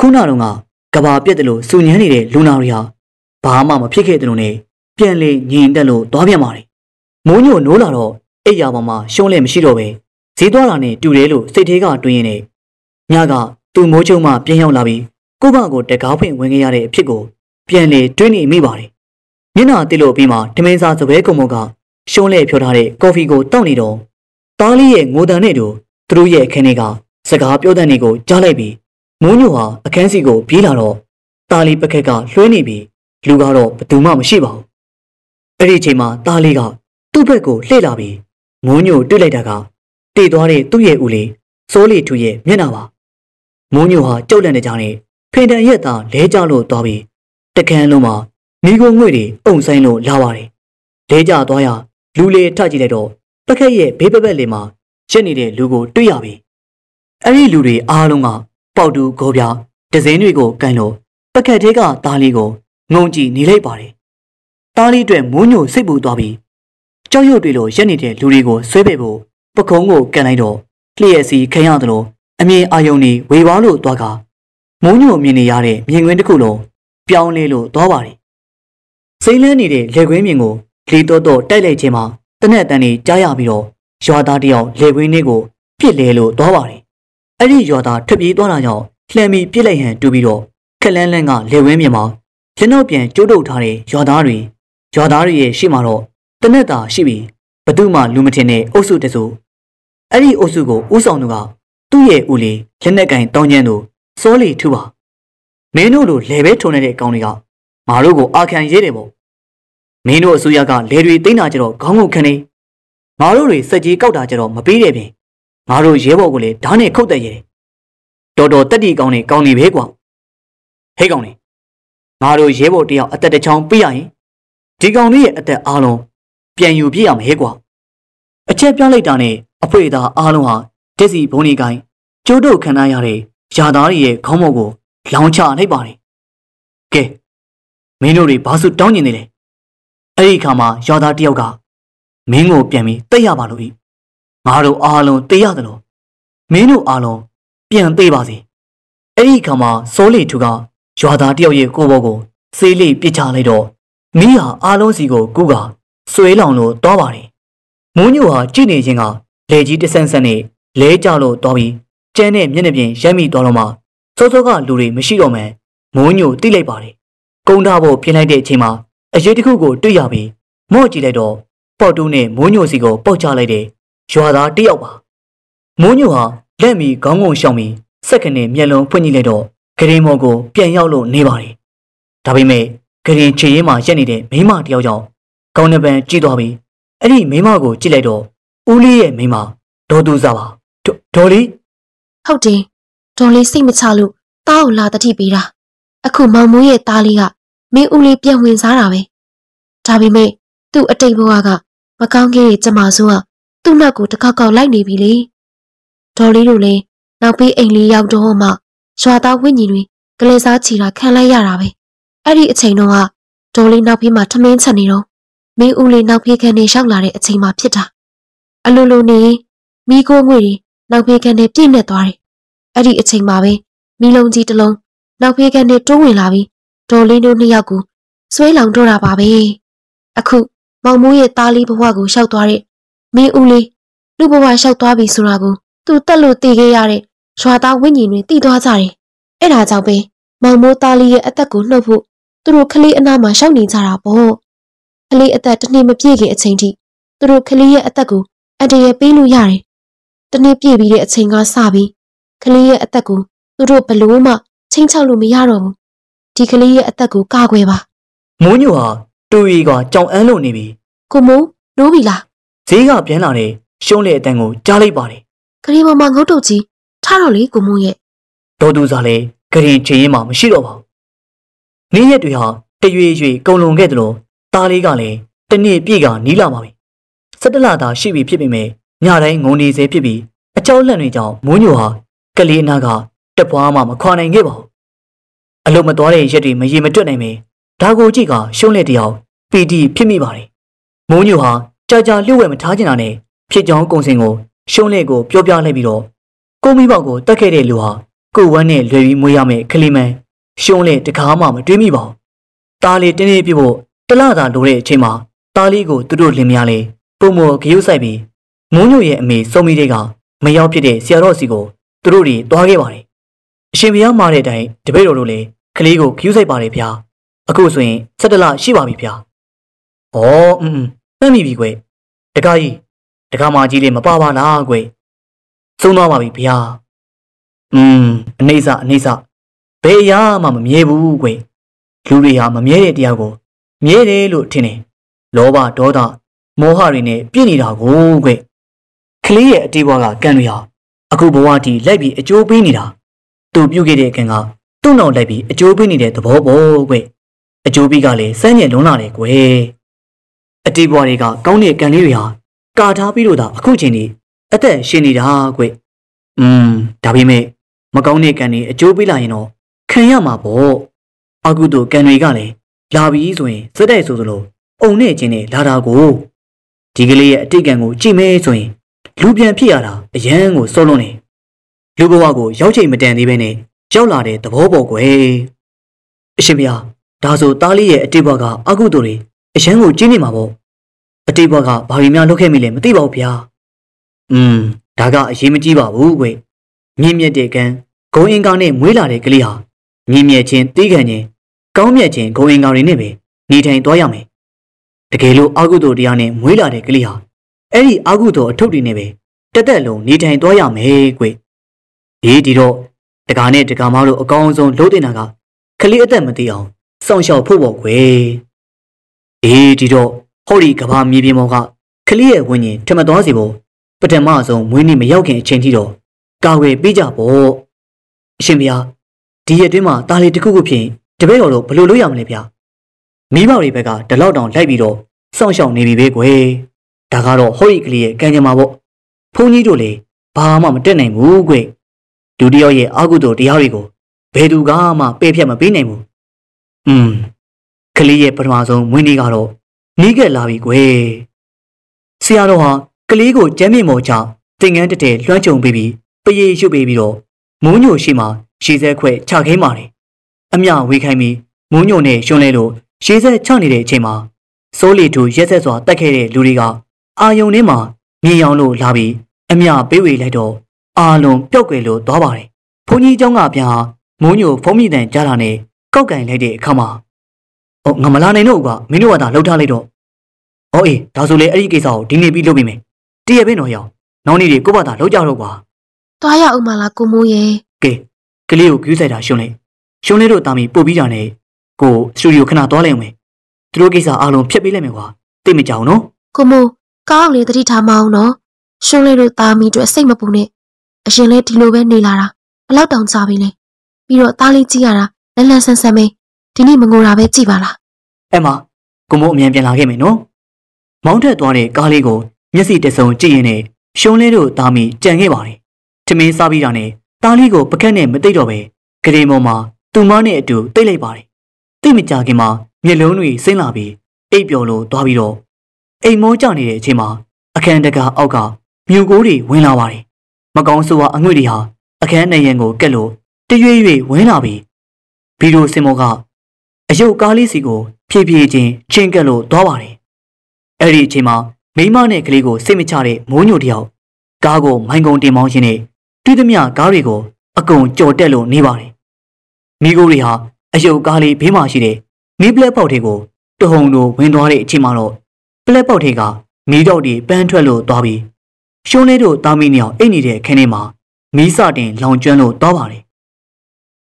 ခုနတုန်းကကဘာပြက်တယ်လို့စူညမ်းနေတဲ့လူနာတွေဟာဘာမှမဖြစ်ခဲ့တယ်လို့နဲ့ပြန်လေညင်တက်လို့သွားပြန်ပါတယ်မိုးညိုနိုးလာတော့အိပ်ရာပေါ်မှာရှုံးလေမရှိတော့ပဲ ဈေးသွားတာနဲ့တူတယ်လို့စိတ်သေးကတွေးရင်နဲ့ညကသူ့မိုးချုံမှပြန်ရောက်လာပြီးကိုဘကိုတကားဖွင့်ဝင်ခဲ့ရတဲ့အဖြစ်ကိုပြန်လေတွေးနေမိပါတယ်မျက်နှာတိလို့ပြီးမှဓမင်းစားစပွဲကုံမကရှုံးလေဖြောထားတဲ့ကော်ဖီကိုတောက်နေတော့သားလေးရဲ့ငိုတန်နဲ့တူသူတို့ရဲ့အခန်းထဲကစကားပြောတဲ့နေကိုကြားလိုက်ပြီးမိုးညိုဟာအခန်းစီကိုပြေးလာတော့သားလေးပကက်ကလွှဲနေပြီးလူကတော့ဘယ်သူမှမရှိပါဘူးအဲ့ဒီအချိန်မှာသားလေးကသူ့ဘက်ကိုလှည့်လာပြီးမိုးညိုတွေ့လိုက်တာက တည်သွားတဲ့သူ့ရဲ့ဦးလေးစိုးလီထူရဲ့မျက်နှာပါမိုးညိုဟာကြောက်လန့်နေကြတဲ့ဖေတံရက်သာလဲကျလို့သွားပြီးတကန်းလုံးမှာမိကိုငွေတွေအုံဆိုင်လို့လာပါတယ်လဲကျသွားရလူလေထကြည့်လိုက်တော့ပကက်ရဲ့ဘေးပပက်လေးမှာရက်နေတဲ့လူကိုတွေ့ရပြီအဲ့ဒီလူတွေအားလုံးကပေါတူဂောပြဒဇင်းတွေကိုကန်လို့ပကက်သေးကသားလေးကိုငုံကြည့်နေလိုက်ပါတယ်သားလေးအတွက်မွန်းညိုစိတ်ပူသွားပြီးကြောက်ရွံ့တွေလိုရက်နေတဲ့လူတွေကိုဆွဲပယ်ဖို့ ပကုံးကိုကန်လိုက်တော့လျှက်စီခရရတယ်လို့အမြင်အာယုံတွေဝေပါလို့သွားကမုံညိုမြင်နေရတဲ့မြင်ကွင်းတစ်ခုလုံးပြောင်းလဲလို့သွားပါတယ်စိမ့်လန်းနေတဲ့လေကွင်းမြင်ကိုလေတော့တော့တိုက်လိုက်ခြင်းမှာတနက်တန်တွေကြားရပြီးတော့ရွာသားတယောက်လေကွင်းလေးကိုပြစ်လဲလို့သွားပါတယ်အဲ့ဒီရွာသားထွက်ပြေးသွားတာကြောင့်လှမ်းပြီးပြစ်လိုက်ဟန်တူပြီးတော့ခက်လန်းလန်းကလေဝင်းမြင်မှာလက်နောက်ပြန်ကျိုးတုပ်ထားတဲ့ရွာသားတွေရွာသားတွေရဲ့ရှေ့မှာတော့တနက်တာရှိပြီးဘသူမှလူမထင်တဲ့အုပ်စုတစု အဲ့ဒီအုပ်စုကိုဥဆောင်သူကသူ့ရဲ့ဦးလေးလက်နက်ကင်တောင်းကျန်းသူစောလီထူပါမင်းတို့လိုလေပဲထုံနေတဲ့ကောင်တွေကငါတို့ကိုအာခံရေးတယ်ပေါ့မင်းတို့အစိုးရကလေတွေတိမ့်တာကြတော့ခေါင်းကိုခနေငါတို့တွေစက်ကြီးကောက်တာကြတော့မပေးတယ်ပြင်ငါတို့ရဲဘော်ကိုလည်းဓာတ်နဲ့ခုတ်တဲ့ရဲတော်တော်တက်တီကောင်းနေကောင်းနေပဲကွာဟဲ့ကောင်နေငါတို့ရဲဘော်တယောက်အသက်တစ်ချောင်းပြရရင်ဒီကောင်လေးရဲ့အသက်အားလုံးပြန်ယူပြရမယ်ကွာအချက်ပြလိုက်တာနဲ့ အဖွေသားအားလုံးဟာတက်စီဘုံနေကိုင်းကျိုးတို့ခံရရတဲ့ယာသားတွေရဲ့ခေါင်းမောက်ကိုလောင်ချလိုက်ပါတယ်ကဲမင်းတို့တွေဘာလို့တောင်းနေနေလဲအဲ့ဒီခါမှာယာသားတယောက်ကမင်းကိုပြန်ပြီးတက်ရပါလို့ဤငါတို့အားလုံးတေးရတယ်လို့မင်းတို့အားလုံးပြန်သေးပါစေအဲ့ဒီခါမှာစိုးလီထူကရွာသားတယောက်ရဲ့ကိုဘောကိုစေးလေးပြစ်ချလိုက်တော့မိဟာအားလုံးစီကိုကူးကဆွဲလောင်လို့တောပါတယ်မုံညိုဟာကြည့်နေခြင်းက လေကြီးတဆန်းဆန်းနဲ့လဲကြလို့တောပြီးကျန်းတဲ့မျက်နှာပြင်ရိုက်မိသွားတော့မှစောစောကလူတွေမရှိတော့မှမုံညိုတိလိုက်ပါတယ်ကုန်းထားဖို့ပြင်လိုက်တဲ့အချိန်မှာအရေးတစ်ခုကိုတွေ့ရပြီးမော့ကြည့်လိုက်တော့ပေါ့တူးနဲ့မုံညိုစီကိုပေါက်ချလိုက်တဲ့ရွာသားတယောက်ပါမုံညိုဟာလက်မီခေါင်းငုံရှောင်ပြီးစက္ကနဲ့မျက်လုံးဖွင့်ကြည့်လိုက်တော့ဂရင်မော်ကိုပြန်ရောက်လို့နေပါတယ်ဒါပေမဲ့ဂရင်ချေရင်မှာရက်နေတဲ့မိမတယောက်ကြောင့်ကောင်းနှပန်ကြည့်သွားပြီးအဲ့ဒီမိမကိုကြည့်လိုက်တော့ ဦးလေးရဲ့မိမဒေါ်သူစားပါဒေါ်လေးဟုတ်တယ်ဒေါ်လေးစိတ်မချလို့တားကိုလာတတိပေးတာအခုမောင်မိုးရဲ့သားလေးကမင်းဦးလေးပြန်ဝင်စားတာပဲဒါပေမဲ့သူ့အတိတ်ဘဝကမကောင်းခဲ့တဲ့ကျမဆိုးကသူ့နောက်ကိုတစ်ခေါက်ခေါက်လိုက်နေပြီလေဒေါ်လေးတို့လည်းနောက်ပြီးအိမ်လေးရောက်တော့မှရွာသားဝိညာဉ်တွေကလေးစားချီတာခံလိုက်ရတာပဲအဲ့ဒီအချိန်တော့ကဒေါ်လေးနောက်ဖေးမှာထမင်းချက်နေတော့မင်းဦးလေးနောက်ဖေးခန်းနေရောက်လာတဲ့အချိန်မှာဖြစ်တာ အလိုလိုနေမိကိုငွေတွေနောက်ဖေးခန်းနဲ့ပြည့်နေသွားတယ်အဲ့ဒီအချိန်မှာပဲမိလုံးကြီးတစ်လုံးနောက်ဖေးခန်းနဲ့တိုးဝင်လာပြီးဒေါ်လေးတို့နှစ်ယောက်ကိုဆွဲလောင်တော့တာပါပဲအခုမောင်မိုးရဲ့သားလေးဘဝကိုရှောက်သွားတဲ့မင်းဦးလေးလူဘဝရှောက်သွားပြီဆိုတာကိုသူတက်လို့သိခဲ့ရတဲ့ရွာသားဝိညာဉ်တွေတည်သွားကြတယ်။အဲ့ဒါကြောင့်ပဲမောင်မိုးသားလေးရဲ့အသက်ကိုနှုတ်ဖို့သူတို့ကလေးအနားမှာရှောက်နေကြတာပေါ့။ကလေးအသက်တစ်နှစ်မပြည့်ခင်အချိန်ထိသူတို့ကလေးရဲ့အသက်ကို အတရပေးလို့ရတယ်။တစ်နှစ်ပြည့်ပြီးတဲ့အချိန်ကစပြီးကလေးရဲ့အသက်ကိုသူတို့ဘလို့မှချင်းချောက်လို့မရတော့ဘူး။ဒီကလေးရဲ့အသက်ကိုကာကွယ်ပါမိုးညိုဟာတူရီကကြောင်အန်းလို့နေပြီ။ကိုမိုးနိုးပြီလားဈေးကပြန်လာတဲ့ရှုံးတဲ့အတန်ကိုကြားလိုက်ပါတယ်။ကလေးမမငုတ်တုတ်ကြီးထားတော့လေကိုမိုးရဲ့ဒေါ်သူစားလည်းဂရင်ချေရင်မှမရှိတော့ပါဘူးနေ့ရက်တွေဟာတရွေရွေကုံလွန်ခဲ့တယ်လို့ตาလေးကလည်းတနေ့ပြည့်ကနီးလာပါပြီ 17လသာရှိပြီဖြစ်ပေမယ့်ညတိုင်းငုံနေစေဖြစ်ပြီးအကြောက်လန့်တွေကြောင့်မိုးညိုဟာကလေးအနာကတပွားမှမခွာနိုင်ခဲ့ပါဘူးအလုံးမသွားတဲ့ရက်တွေမရေမတွက်နိုင်ပေဒါကိုကြည့်ကရှုံးလက်တယောက်ပီတီဖြစ်မိပါတယ်မိုးညိုဟာကြာကြာလျှို့ဝှက်မထားချင်တာနဲ့ဖြစ်ကြောင်းကုံစင်ကိုရှုံးလက်ကိုပြောပြလိုက်ပြီးတော့ကိုမိဘောက်ကိုတတ်ခဲ့တဲ့လူဟာကိုဝမ်းနဲ့လွယ်ပြီးမွေးရမယ်ခလီမန်ရှုံးလက်တကားမှမတွေးမိပါဘူးတားလေတင်းနေပြဖို့တလားသာလိုတဲ့အချိန်မှာတားလေးကိုသူတို့လင်မယားလေး ပုံမောဂရုစိုက်ပြီးမုံညိုရဲ့အမေစုံမီတွေကမရောက်ဖြစ်တဲ့ဆရာတော်စီကိုသူတို့တွေတွားခဲ့ပါတယ်။အရှင်ဘုရားမှာတဲ့အတိုင်းတပည့်တော်တို့လည်းကလေးကိုဂရုစိုက်ပါတယ်ဗျာ။အခုဆိုရင်၁၇လရှိပါပြီဗျာ။ဩအင်းမှတ်မိပြီကွယ်။တကားကြီးတကားမကြီးလေးမပါပါလားကွယ်။သုံးသွားပါပြီဗျာ။อืมအနေစအနေစဘယ်အရာမှမမြဲဘူးကွယ်။လူတွေဟာမမြဲတဲ့တရားကိုမြဲတယ်လို့ထင်တယ်။လောဘဒေါသ မောဟတွေနဲ့ပြည့်နေတာကိုကွယ်။ကလေးရဲ့အတီးဘွားကကံတွေဟာအခုဘဝတည်လိုက်ပြီးအကျိုးပေးနေတာ။သူပြုတ်ခဲ့တဲ့ကံကသူသူ့နောက်လိုက်ပြီးအကျိုးပေးနေတဲ့သဘောပေါ့ကွအကျိုးပေးကလည်းစမ်းညက်လွန်းလာတယ်ကွယ်အတီးဘွားတွေကကောင်းတဲ့ကန်လေးတွေဟာကာထားပြီးတော့သာအခုချိန်ဒီအသက်ရှင်နေတာကွอืมဒါပေမဲ့မကောင်းတဲ့ကန်တွေအကျိုးပေးလာရင်တော့ခံရမှာပေါ့အကုသို့ကန်တွေကလည်းလာပြီးဆိုရင်စက်တိုက်ဆိုသလိုအုံနဲ့ချင်းနဲ့လာတာကို ဒီကလေးရဲ့အတိတ်ကံကိုကြည့်မဲဆိုရင်လူပြန်ဖြစ်ရတာအရန်ကိုစိုးလွန်းနေလူဘဝကိုရောက်ချိန်မတန်သေးပဲနဲ့ရောက်လာတဲ့သဘောပေါ်ကွယ်အရှင်ဘုရားဒါဆိုသားလေးရဲ့အတိတ်ဘဝကအကုသိုလ်တွေအရန်ကိုကျင်းနေမှာပေါ့အတိတ်ဘဝကဘာတွေများလုပ်ခဲ့မိလဲမသိပါဘူးဗျာอืมဒါကအရေးမကြီးပါဘူးကွမြင့်မြတ်တဲ့ကံဂုံအင်္ဂါနဲ့မွေးလာတဲ့ကလေးဟာမြင့်မြတ်ခြင်းတီးခံခြင်းကောင်းမြတ်ခြင်းဂုံအင်္ဂါတွေနဲ့ပဲနေထိုင်သွားရမယ် တကယ်လို့အာဟုသို့တရားနဲ့မွေးလာတဲ့ကလေးဟာအဲ့ဒီအာဟုသို့အထုပ်တွေနဲ့ပဲတက်တက်လုံးနေထိုင်သွားရမယ်ကွဒီဒီတော့တကာနဲ့တကာမလို့အကောင်းဆုံးလုပ်တင်တာကကလေးအသက်မသေးအောင်စောင့်ရှောက်ဖို့ပေါ့ကွယ်အေးဒီတော့ဟောဒီကဘာမြေပြင်ပေါ်ကကလေးရဲ့ဝိညာဉ်ထမသွားစီဖို့ပထမဆုံးမွေးနေ့မရောက်ခင်အချိန်ထိတော့ကာဝယ်ပေးကြပေါ့အရှင်ဗျာဒီရက်တွင်းမှာတားလေးတစ်ခုခုဖြစ်တပည့်တော်တို့ဘယ်လိုလုပ်ရမလဲဗျာ မိဘတွေဘက်ကဒီလောက်တောင်လိုက်ပြီးတော့စောင့်ရှောက်နေပြီပဲကွယ်ဒါကတော့ဟောဒီကလေးရဲ့ကံကြမ္မာပေါ့ဘုန်းကြီးတို့လည်းဘာမှမတက်နိုင်ဘူးကွဒုတိယရဲ့အာဟုသောတရားတွေကိုဘယ်သူကမှပယ်ဖြတ်မပေးနိုင်ဘူးอืมကလေးရဲ့ပထမဆုံးမွေးနေ့ကတော့နီးကက်လာပြီကွယ်ဆရာတော်ဟာကလေးကိုကျမ်းမြေမော်ချသင်ငန်းတတဲလွှမ်းကြုံပေးပြီးပရေရွတ်ပေးပြီးတော့မိုးညိုရှိမှရှည်စဲခွဲချခင်းပါတယ်အမြဝေခိုင်းပြီးမိုးညိုနဲ့ရှွန်းလဲလို့ ရှည်စဲချနေတဲ့အချိန်မှာစိုးလီထူရက်ဆက်စွာတက်ခဲ့တဲ့လူတွေကအာယုံထဲမှာမြင်အောင်လို့လာပြီးအမြပေးဝေလိုက်တော့အာလုံးပျောက်ကွယ်လို့သွားပါတယ်ဘုန်းကြီးเจ้าကပြန်ဟာမိုးညိုဖုံးမိတန်ကြားတာနဲ့ကောက်ကင်လိုက်တဲ့အခါမှာဟောငါမလာနိုင်တော့ကမင်းတို့ကသာလှုပ်ထားလိုက်တော့ဟောအေးဒါဆိုလေအဲ့ဒီကိစ္စကိုဒီနေ့ပြီးလုပ်ပေးမယ်တည့်ရပင်တော့ရအောင်နောက်နေ့တွေကိုယ့်ဘာသာလှုပ်ကြတော့ကွာ သွားရအောင်မလားကိုမိုးရဲ့ ကဲကလေးကိုကျူးဆိုင်တာရှုံးလိုက်ရှုံးလေးတို့တာမီပို့ပြီးတာနဲ့ ကိုစတူဒီယိုခဏသွားလိုက်အောင်မယ်သူတို့ကိစ္စအားလုံးဖျက်ပေးလိုက်မယ်ကွာသိမကြအောင်နော်ကိုမိုးကောင်းလေးသတိထားမအောင်နော်ရှုံးလေးတို့သားမီတို့စိတ်မပူနဲ့အရင်လဲဒီလိုပဲနေလာတာဘလောက်တောင်ကြာပြီလဲပြီးတော့သားလေးကြည့်ရတာလန်လန်ဆန်းဆန်းပဲဒီနေ့မငိုတာပဲကြည့်ပါလားအဲ့မှာကိုမိုးအမြန်ပြန်လာခဲ့မယ်နော်မောင်းထက်သွားတဲ့ကားလေးကိုမျက်စိတစုံကြည့်ရင်နဲ့ရှုံးလေးတို့တာမီကြံခဲ့ပါတယ်ထမင်းစားပြီးတာနဲ့တားလေးကိုပကက်နဲ့မသိတော့ပဲဂရေမော်မှာသူမနဲ့အတူတိတ်လိုက်ပါတယ် တိတ်မကြခင်မှာမျက်လုံးတွေဆင်းလာပြီးအိပ်ပျော်လို့သွားပြီးတော့အိမ်မောကျနေတဲ့အချိန်မှာအခန်းတကာအောက်ကမြူကိုတွေဝင်လာပါတယ်မကောင်းဆိုးကအငွေ့တွေဟာအခန်းနေရန်ကိုကက်လို့တရွေ့ရွေ့ဝင်လာပြီးဗီဒီယိုစင်မောကအယုတ်ကားလေးစီကိုဖြည်းဖြည်းချင်းချင်းကက်လို့သွားပါတယ်အဲ့ဒီအချိန်မှာမိမနဲ့ကလေးကိုစိတ်မချတဲ့မိုးညိုတယောက်ကားကိုမိုင်းကုံတင်မောင်းခြင်းနဲ့တွေ့သမျှကားတွေကိုအကုန်ကြော်တက်လို့နေပါတယ်မိကိုတွေဟာ အယုတ်ကားလေးဘေးမှာရှိတဲ့မီးပလက်ပေါက်တွေကိုတဟုန်တို့ဝင်သွားတဲ့အချိန်မှာတော့ပလက်ပေါက်တွေကမီးတော့တွေပန်းထွက်လို့သွားပြီးရှုံးလေးတို့တာမီညောင်အိတ်နေတဲ့ခင်းထဲမှာမီးစတင်လောင်ကျွမ်းလို့သွားပါတယ်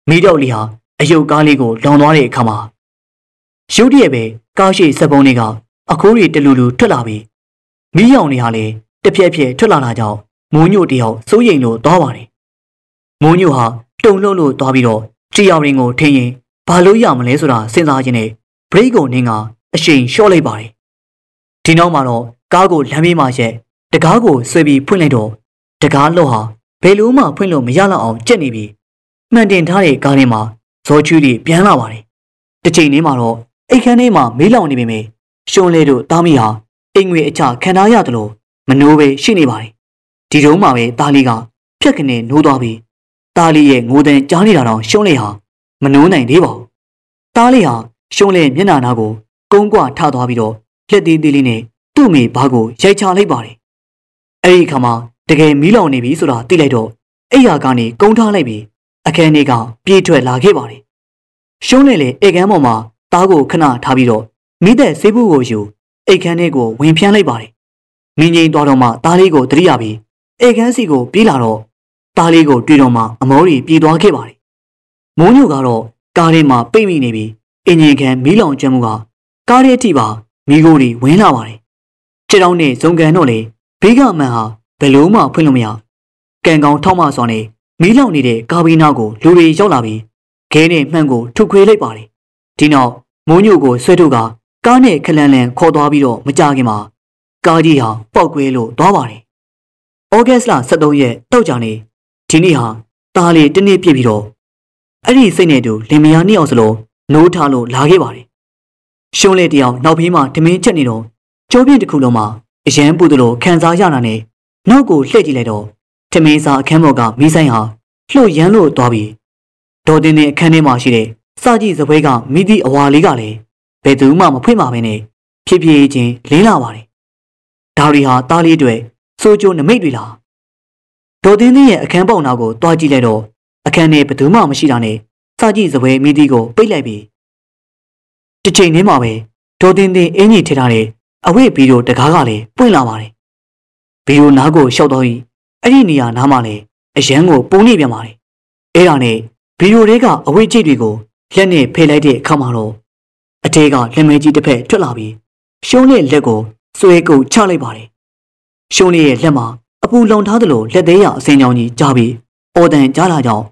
မီးတော့လေးဟာအယုတ်ကားလေးကိုလောင်သွားတဲ့အခါမှာရုတ်တရက်ပဲကားရှိစက်ပုံးတွေကအခိုးတွေတလူလူထွက်လာပြီးမီးရောင်တွေဟာလည်းတစ်ဖြက်ဖြက်ထွက်လာတာကြောင့်မိုးညိုတယောက်စိုးရိမ်လို့သွားပါတယ်မိုးညိုဟာတုံလှုပ်လို့သွားပြီးတော့ကြည်ရောင်ရင်ကိုထင်းရင် ဘာလို့ရမလဲဆိုတာစဉ်းစားခြင်းနဲ့ဘရိတ်ကိုနင်းကအရှိန်လျှော့လိုက်ပါတယ်ဒီနောက်မှာတော့ကားကိုလမ်းမေးမှရက်တကားကိုဆွဲပြီးဖွင့်လိုက်တော့တကားလို့ဟာဘယ်လိုမှဖွင့်လို့မရတော့အောင်ကြက်နေပြီးမှန်တင်ထားတဲ့ကားထဲမှာဇော်ချူတွေပြန်လာပါတယ်တစ်ချိန်လေးမှာတော့အိတ်ခမ်းထဲမှာမေးလောင်နေပေမဲ့ရှုံးလေတို့တားမိဟာအိမ်ငွေအချခံထားရတယ်လို့မနိုးပဲရှိနေပါတယ်ဒီတုန်းမှာပဲတားလီကဖြက်ကနေနိုးသွားပြီးတားလီရဲ့ငိုတဲ့ကြားနေတာတော့ရှုံးလေဟာ မနိုးနိုင်သေးပါဘူးတားလီဟာရှုံးလေမျက်နှာနာကိုကုန်းကွာထသွားပြီးတော့လက်သေးသေးလေးနဲ့သူ့မိဘားကိုရိုက်ချလိုက်ပါတယ်အဲ့ဒီခါမှာတကယ်မီးလောင်နေပြီဆိုတာသိလိုက်တော့အိယာကနေကုန်းထားလိုက်ပြီးအခန်းထဲကပြေးထွက်လာခဲ့ပါတယ်ရှုံးလေလေအိတ်ကန်းပေါ်မှာတားကိုခဏထားပြီးတော့မိသက်ဆေးဘူးကိုယူအိတ်ခန်းထဲကိုဝင်ဖြန်းလိုက်ပါတယ်မင်းကြီးသွားတော့မှတားလေးကိုတရိယာပြီးအိတ်ခန်းစီကိုပြေးလာတော့တားလေးကိုတွေ့တော့မှအမောကြီးပြေးသွားခဲ့ပါတယ် မိုးညိုကတော့ကားထဲမှာပိတ်မိနေပြီးအင်ဂျင်ခံမီးလောင်ကျွမ်းမှုကကားထဲအထိပါမီးခိုးတွေဝင်လာပါတယ်ခြေထောက်နဲ့ဇုံကန်တော့လေဘေးကမှန်ဟာဘယ်လို့မှဖွင့်လို့မရကံကောင်းထောက်မစွာနဲ့မီးလောင်နေတဲ့ကားဘေးနားကိုလူတွေရောက်လာပြီးခဲနဲ့မှန်ကိုထုတ်ခွေးလိုက်ပါတယ်ဒီနောက်မိုးညိုကိုဆွဲထုတ်ကကားနဲ့ခလန်လန်ခေါ်သွားပြီးတော့မကြခင်မှာကားကြီးဟာပောက်ကွဲလို့သွားပါတယ်။ဩဂတ်စ်လ23ရက်တောက်ကြနေဒီနေ့ဟာตาလေးတစ်နေ့ပြည့်ပြီးတော့ အဲ့ဒီစိတ်နဲ့တူလင်မယားနှစ်ယောက်စလုံးနိုးထားလို့လာခဲ့ပါတယ်။ရှုံးလေတယောက်နောက်ဖေးမှာဓမင်းချက်နေတော့ကျိုးပြင်းတစ်ခုလုံးမှာအရန်ပူတယ်လို့ခံစားရတာနဲ့နောက်ကိုလှည့်ကြည့်လိုက်တော့ဓမင်းစာအခန်းပေါ်ကမိဆိုင်ဟာလှုပ်ရမ်းလို့သွားပြီးဒေါ်တင်တဲ့အခန်းထဲမှာရှိတဲ့စာကြည့်စပွဲကမိသည့်အဝါလေးကလည်းဘယ်သူမှမဖွင့်ပါဘဲနဲ့ဖြည်းဖြည်းချင်းလင်းလာပါတယ်။ဒါရီဟာတားလေးတွေစိုးကြိုးနမိတ်တွေလားဒေါ်တင်တဲ့ရဲ့အခန်းပေါက်နာကိုတွားကြည့်လိုက်တော့ အခန်းထဲဘယ်သူမှမရှိတာနဲ့စာကြည့်စပွဲမိသည့်ကိုပိတ်လိုက်ပြီးတစ်ချိန်တည်းမှာပဲဒေါ်တင်တင်အင်းကြီးထထားတဲ့အဝိဘီရိုတကားကလည်းပွင့်လာပါတယ်။ဘီရိုနားကိုရှောက်တော့ဤအဲ့ဒီနေရာနားမှာလည်းအရန်ကိုပုံနေပြန်ပါတယ်။အဲ့ဒါနဲ့ဘီရိုတွေကအဝိကျိတ်တွေကိုလက်နဲ့ဖယ်လိုက်တဲ့အခါမှာတော့အထဲကလက်မဲကြီးတစ်ဖက်ထွက်လာပြီးရှုံးတဲ့လက်ကိုဆွဲကုပ်ချလိုက်ပါတယ်။ရှုံးလေးရဲ့လက်မှာအပူလောင်ထားသလိုလက်သေးရအစင်းကြောင်ကြီးကြားပြီး အော်တန်ကြားလာကြောင်း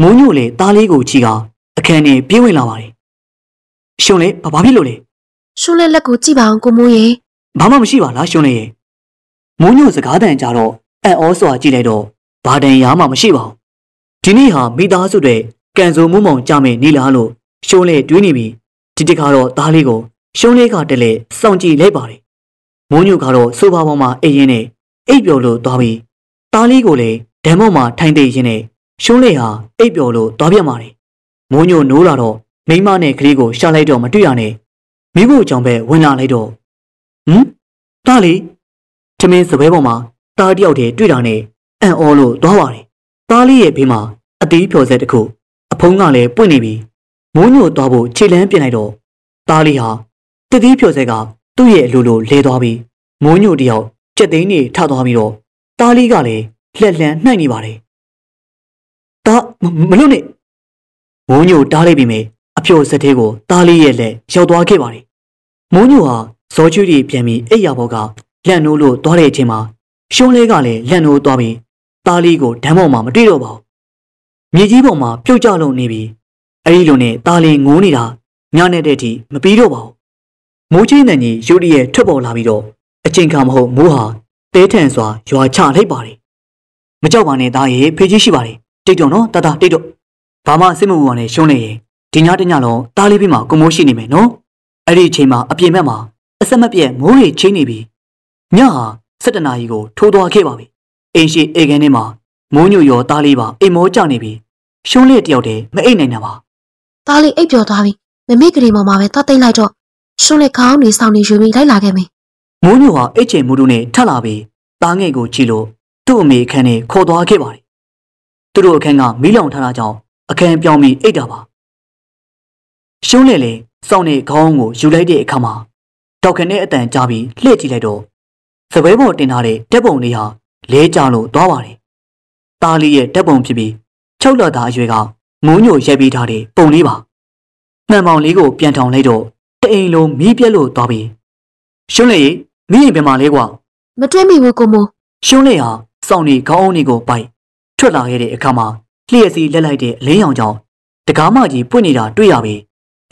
မိုးညို့လေသားလေးကိုချီကအခန်းထဲပြေးဝင်လာပါတယ်။ရှုံးလေးဘာဘာဖြစ်လို့လဲရှုံးလက်လက်ကိုကြည့်ပါအောင်ကိုမိုးရေ။ဘာမှမရှိပါလားရှုံးလေးရဲ့။မိုးညို့စကားတန်ကြတော့အံ့ဩစွာကြည့်လိုက်တော့ဘာတန်ရာမှမရှိပါဘူး။ဒီနေ့ဟာမိသားစုတွေကံစုံမှုမောင်ကြမယ်နေလားလို့ရှုံးလေးတွေးနေပြီးဒီတစ်ခါတော့သားလေးကိုရှုံးလေးကတလဲစောင့်ကြည့်လိုက်ပါတယ်။မိုးညိုကတော့ဆိုဖာပေါ်မှာအိပ်ရင်းနဲ့အိပ်ပျော်လို့သွားပြီးသားလေးကိုလည်း ဒံမော့မှာထိုင်သိရင်းနဲ့ရှုံးလေးဟာအိပ်ပျော်လို့သွားပြတ်ပါတယ်။မိုးညိုနိုးလာတော့မိမနဲ့ကလေးကိုရှာလိုက်တော့မတွေ့ရနဲ့မိဖို့ကြောင့်ပဲဝင်လာလိုက်တော့ဟမ်သားလေးထမင်းစပွဲပေါ်မှာသားတယောက်တည်းတွေ့တာနဲ့အံ့ဩလို့သွားပါတယ်။သားလေးရဲ့ဘေးမှာအသေးဖြော်စက်တစ်ခုအဖုံးကလည်းပွင့်နေပြီးမိုးညိုသွားဖို့ခြေလမ်းပြင်လိုက်တော့သားလေးဟာတတိဖြော်ဆက်ကသူ့ရဲ့အလိုလိုလဲသွားပြီးမိုးညိုတယောက်ကြက်သိန်းနေထသွားပြီးတော့သားလေးကလည်း လှက်လှန်နှိုက်နေပါတယ်။ဒါမလို့နဲ့မိုးညိုတားလိုက်ပြီမေအဖြိုစက်သေးကိုသားလေးရဲ့လက်ရောက်သွားခဲ့ပါတယ်။မိုးညိုဟာဇောချွေးတွေပြန်ပြီးအိယာဘောကလက်နိုးလို့သွားတဲ့အချိန်မှာရှုံးလေးကလည်းလက်နိုးသွားပြီးသားလေးကိုဓာတ်ပေါ်မှာမတွေ့တော့ပါဘူး။မြေကြီးပေါ်မှာပြုတ်ကျလုံနေပြီးအဲ့ဒီလိုနဲ့သားလေးငိုးနေတာညနေတဲ့အထိမပြီးတော့ပါဘူး။မိုးချင်းတန်ကြီးရုတ်တရက်ထွက်ပေါ်လာပြီးတော့အချိန်ခါမဟုတ်မိုးဟာတဲထန်စွာရွာချလိုက်ပါတယ်။ မကြောက်ပါနဲ့သားရဲ့ဖေးကြီးရှိပါတယ်။တိတ်တော့နော်တတတိတ်တော့ဘာမှစိတ်မပူပါနဲ့ရှုံးနေရင်ဒီညတညလုံးသားလေးပြီးမှကိုမိုးရှိနေမယ်နော်။အဲ့ဒီအချိန်မှာအပြင်ဘက်မှာအဆက်မပြတ်မိုးတွေချင်းနေပြီးညဟာ၁၇နာရီကိုထိုးသွားခဲ့ပါပြီ။အိမ်ရှိအေကန်ထဲမှာမိုးညိုရောသားလေးပါအိမ်မောကြနေပြီးရှုံးလေးတယောက်တည်းမအိတ်နိုင်တာပါသားလေးအိပ်ပျော်သွားပြီမမေကလေးမောင်မှာပဲသွားသိမ့်လိုက်တော့ရှုံးလက်ခေါင်းနေဆောင်နေယူပြီးလိုက်လာခဲ့မယ်မိုးညိုဟာအိတ်ချင်မှုတို့နဲ့ထပ်လာပြီးသားငယ်ကိုချီလို့ သူ့အမေအခန်းထဲခေါ်သွားခဲ့ပါတယ်သူတို့အခန်းကမီးလောင်ထားတာကြောင့်အခန်းပြောင်းပြီးအိတ်တာပါရှုံးလေလေစောင်းနေခေါင်းကိုယူလိုက်တဲ့အခါမှာတောက်ခနဲ့အတန်ကြားပြီးလှည့်ကြည့်လိုက်တော့စပွဲပေါ်တင်ထားတဲ့တက်ပုံလေးဟာလဲကျလို့သွားပါတယ်သားလေးရဲ့တက်ပုံဖြစ်ပြီးချုပ်လသားအရွယ်ကမိုးညိုရိုက်ပြီးထားတဲ့ပုံလေးပါမှန်ပေါင်လေးကိုပြန်ထောင်လိုက်တော့တအိမ်လုံးမီးပြက်လို့သွားပြီးရှုံးလေမင်းရင်ပြန်มาလဲကွာမတွဲမိဘူးကိုမိုးရှုံးလေဟာ စောင်းနေခေါင်းအုံးလေးကိုပိုက်ထွက်လာခဲ့တဲ့အခါမှာလျှက်စီလက်လိုက်တဲ့အလင်းရောင်ကြောင့်တကားမကြီးပွင့်နေတာတွေ့ရပြီး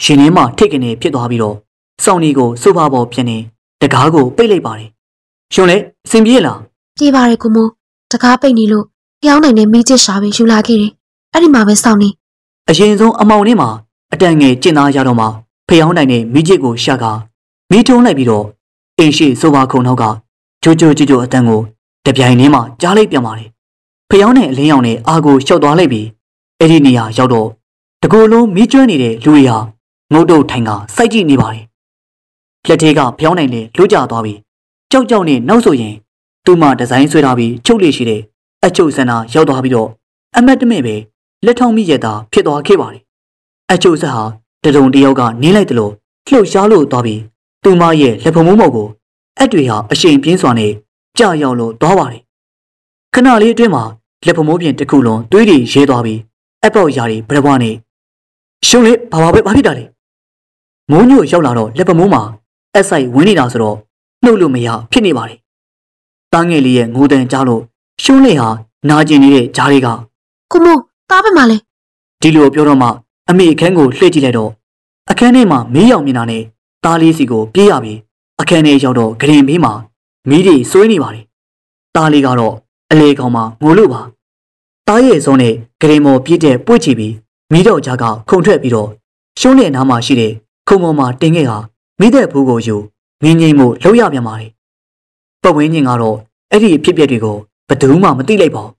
ရှင်ထဲမှာထိတ်ကနေဖြစ်သွားပြီးတော့စောင်းနေကိုဆိုဖာပေါ်ဖြစ်နေတကားကိုပိတ်လိုက်ပါတယ်ရှုံးလေအဆင်ပြေလားပြေးပါရကိုမိုးတကားပိတ်နေလို့ဖျောင်းနိုင်တဲ့မိချစ်ရှာပြီးယူလာခဲ့တယ်အဲ့ဒီမှာပဲစောင့်နေအရင်ဆုံးအမောင်ထဲမှာအတန်ငယ်ကျင်သားရတော့မှဖျောင်းနိုင်တဲ့မိကျစ်ကိုရှာကမိထုံးလိုက်ပြီးတော့အိမ်ရှိဆိုဖာခုံနောက်ကကြိုးကြိုးကြိုးကြိုးအတန်ကို တပြိုင်တည်းမှာကြားလိုက်ပြန်ပါတယ်ဖျောင်းတဲ့အလင်းရောင်နဲ့အာကိုရှောက်သွားလိုက်ပြီးအဲ့ဒီနေရာရောက်တော့တကူလုံးမိကျွမ်းနေတဲ့လူတွေဟာငုတ်တုတ်ထိုင်ကစိုက်ကြည့်နေပါတယ်လက်သေးကဖျောင်းနိုင်လေလွတ်ကျသွားပြီးကြောက်ကြောက်နဲ့နောက်ဆိုရင်သူ့မှာဒီဇိုင်းဆွဲထားပြီးချုပ်လေရှိတဲ့အချုပ်စင်တာရောက်သွားပြီးတော့အမတ်တမဲ့ပဲလက်ထောင်မိရတာဖြစ်သွားခဲ့ပါတယ်အချုပ်ဆက်ဟာတဒုံတယောက်ကနင်းလိုက်တယ်လို့လှုပ်ရှားလို့သွားပြီးသူမရဲ့လက်ဖမိုးမောက်ကိုအက်တွေဟာအရှိန်ပြင်းစွာနဲ့ ကြာရောက်လို့သွားပါတယ်ခဏလေးအတွင်းမှာလက်ဖမိုးပြင်တစ်ခုလုံးသွေးတွေရဲသွားပြီးအက်ပေါက်ရာတွေဘရဘွားနဲ့ရှုံးလေဘာဘာပဲဘာဖြစ်တာလဲမိုးညို့ရောက်လာတော့လက်ဖမိုးမှာအက်ဆိုင်ဝင်းနေတာဆိုတော့နှုတ်လို့မရဖြစ်နေပါတယ်တားငယ်လေးရဲ့ငိုတန်ကြားလို့ရှုံးလေဟာနာကျင်နေတဲ့ဂျားတွေကကိုမိုးသားပဲမှာလဲဒီလိုပြောတော့မှအအမိအခန်းကိုလှည့်ကြည့်လိုက်တော့အခန်းထဲမှာမီးရောင်မြင်တာနဲ့သားလေးစီကိုပြေးရပြီးအခန်းထဲရောက်တော့ဂရင်ဘေးမှာ မီးတွေဆွေးနေပါတယ်။သားလေးကတော့အလေကောင်မှာငိုလို့ပါ။သားရဲ့စုံနဲ့ဂရင်မော်ပြည့်တဲ့ပွေ့ချပြီးမီးတော့ကြားကခုန်ထွက်ပြီးတော့ရှုံးတဲ့နားမှာရှိတဲ့ခုံပေါ်မှာတင်ခဲ့ဟာမိတဲ့ဘူးကိုယူငင်းငိမ့်မှုလှုပ်ရပြန်ပါတယ်။ပတ်ဝန်းကျင်ကတော့အဲ့ဒီအဖြစ်အပျက်တွေကိုဘယ်သူမှမသိလိုက်ပါဘူး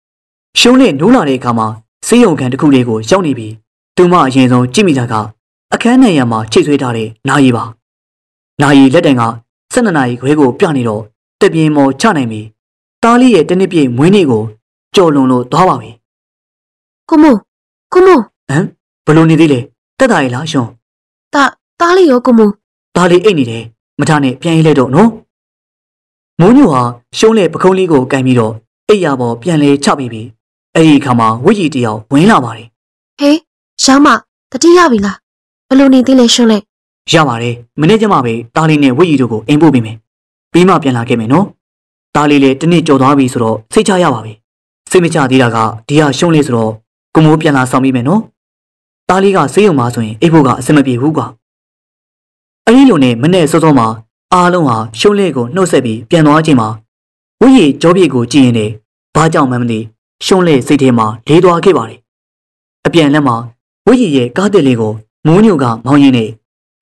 ။ရှုံးနဲ့နိုးလာတဲ့အခါမှာစေးရုံခံတစ်ခုလေးကိုရောက်နေပြီးသူမအရင်ဆုံးကြည့်မိတာကအခန်းထဲရမှာချိတ်ဆွဲထားတဲ့နာရီပါ။နာရီလက်တံက 12နာရီခွဲကိုပြနေတော့တပြင်းမော်ချနိုင်ပြီ။တားလေးရဲ့တနစ်ပြည့်မွေးနေ့ကိုကြော်လွန်လို့သွားပါပြီကိုမို့ကိုမို့။ဟမ်ဘလို့နေသေးလဲတက်တာရလားရှွန်တာတားလေးရောကိုမို့။ဒါလေးအိတ်နေတယ်မထားနဲ့ပြန်ရေးလိုက်တော့နော်။မိုးညိုဟာရှုံးတဲ့ပခုံးလေးကိုကန်ပြီးတော့အိတ်ရပေါ်ပြန်လဲချပြီးပြီ။အဲ့ဒီအခါမှာဝိကြီးတယောက်ဝင်လာပါတယ်ဟေးရောင်းမတတိယပြီလားဘလို့နေသေးလဲရှုံးလဲ။ ရပါတယ်မနေ့ကမှပဲတားလေးနဲ့ဝိကြီးတို့ကိုအိမ်ပို့ပေးမယ်။ပြီးမှပြန်လာခဲ့မယ်နော်။တားလေးလည်းတစ်နှစ်ကြော်သွားပြီဆိုတော့စိတ်ချရပါပြီ။စိတ်မချသေးတာကဒီဟာရှုံးလေးဆိုတော့ကိုမိုးပြန်လာဆောင်ပြီးမယ်နော်။တားလေးကဆေးရုံမှာဆိုရင်အိတ်ဖို့ကအဆင်မပြေဘူးကွာ။အဲဒီလိုနဲ့မနေ့စောစောမှာအားလုံးဟာရှုံးလေးကိုနှုတ်ဆက်ပြီးပြန်သွားချိန်မှာဝိကြီးကြောပြေကိုကြည့်ရင်လည်းဘာကြောင့်မှမသိရှုံးလေးစိတ်ထဲမှာလေးသွားခဲ့ပါတယ်။အပြန်လက်မှာဝိကြီးရဲ့ကားတက်လေးကိုမိုးညိုကမောင်းရင်းနဲ့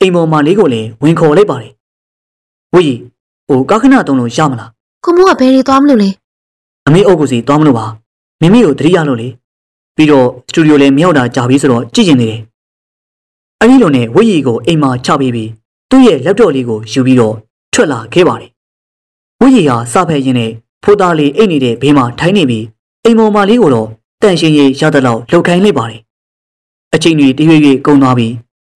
အိမ်ပေါ်မှာလေးကိုလည်းဝင်ခေါ်လိုက်ပါတယ်။ဝိကြီးဟိုကားခဏတုံးလို့ရမလားကိုမို့ကဘယ်တွေသွားမလို့လဲ။အမေအုပ်ကိုစီသွားမလို့ပါ။မိမိကိုတတိယလို့လေ။ပြီးတော့စတူဒီယိုလည်းမရောက်တာကြာပြီဆိုတော့ကြည့်ကျင်နေတယ်။အဲဒီလိုနဲ့ဝိကြီးကိုအိမ်မှာချပေးပြီးသူ့ရဲ့လက်တော့လေးကိုယူပြီးတော့ထွက်လာခဲ့ပါတယ်။ဝိကြီးဟာစဖက်ရင်းနဲ့ဖိုးသားလေးအိတ်နေတဲ့ဘေးမှာထိုင်နေပြီးအိမ်ပေါ်မှာလေးကိုတော့တန်ရှင်ကြီးရတဲ့လောက်လှုပ်ခိုင်းလိုက်ပါတယ်။အချိန်ကြီးတရွေ့ရွေ့ကုန်သွားပြီး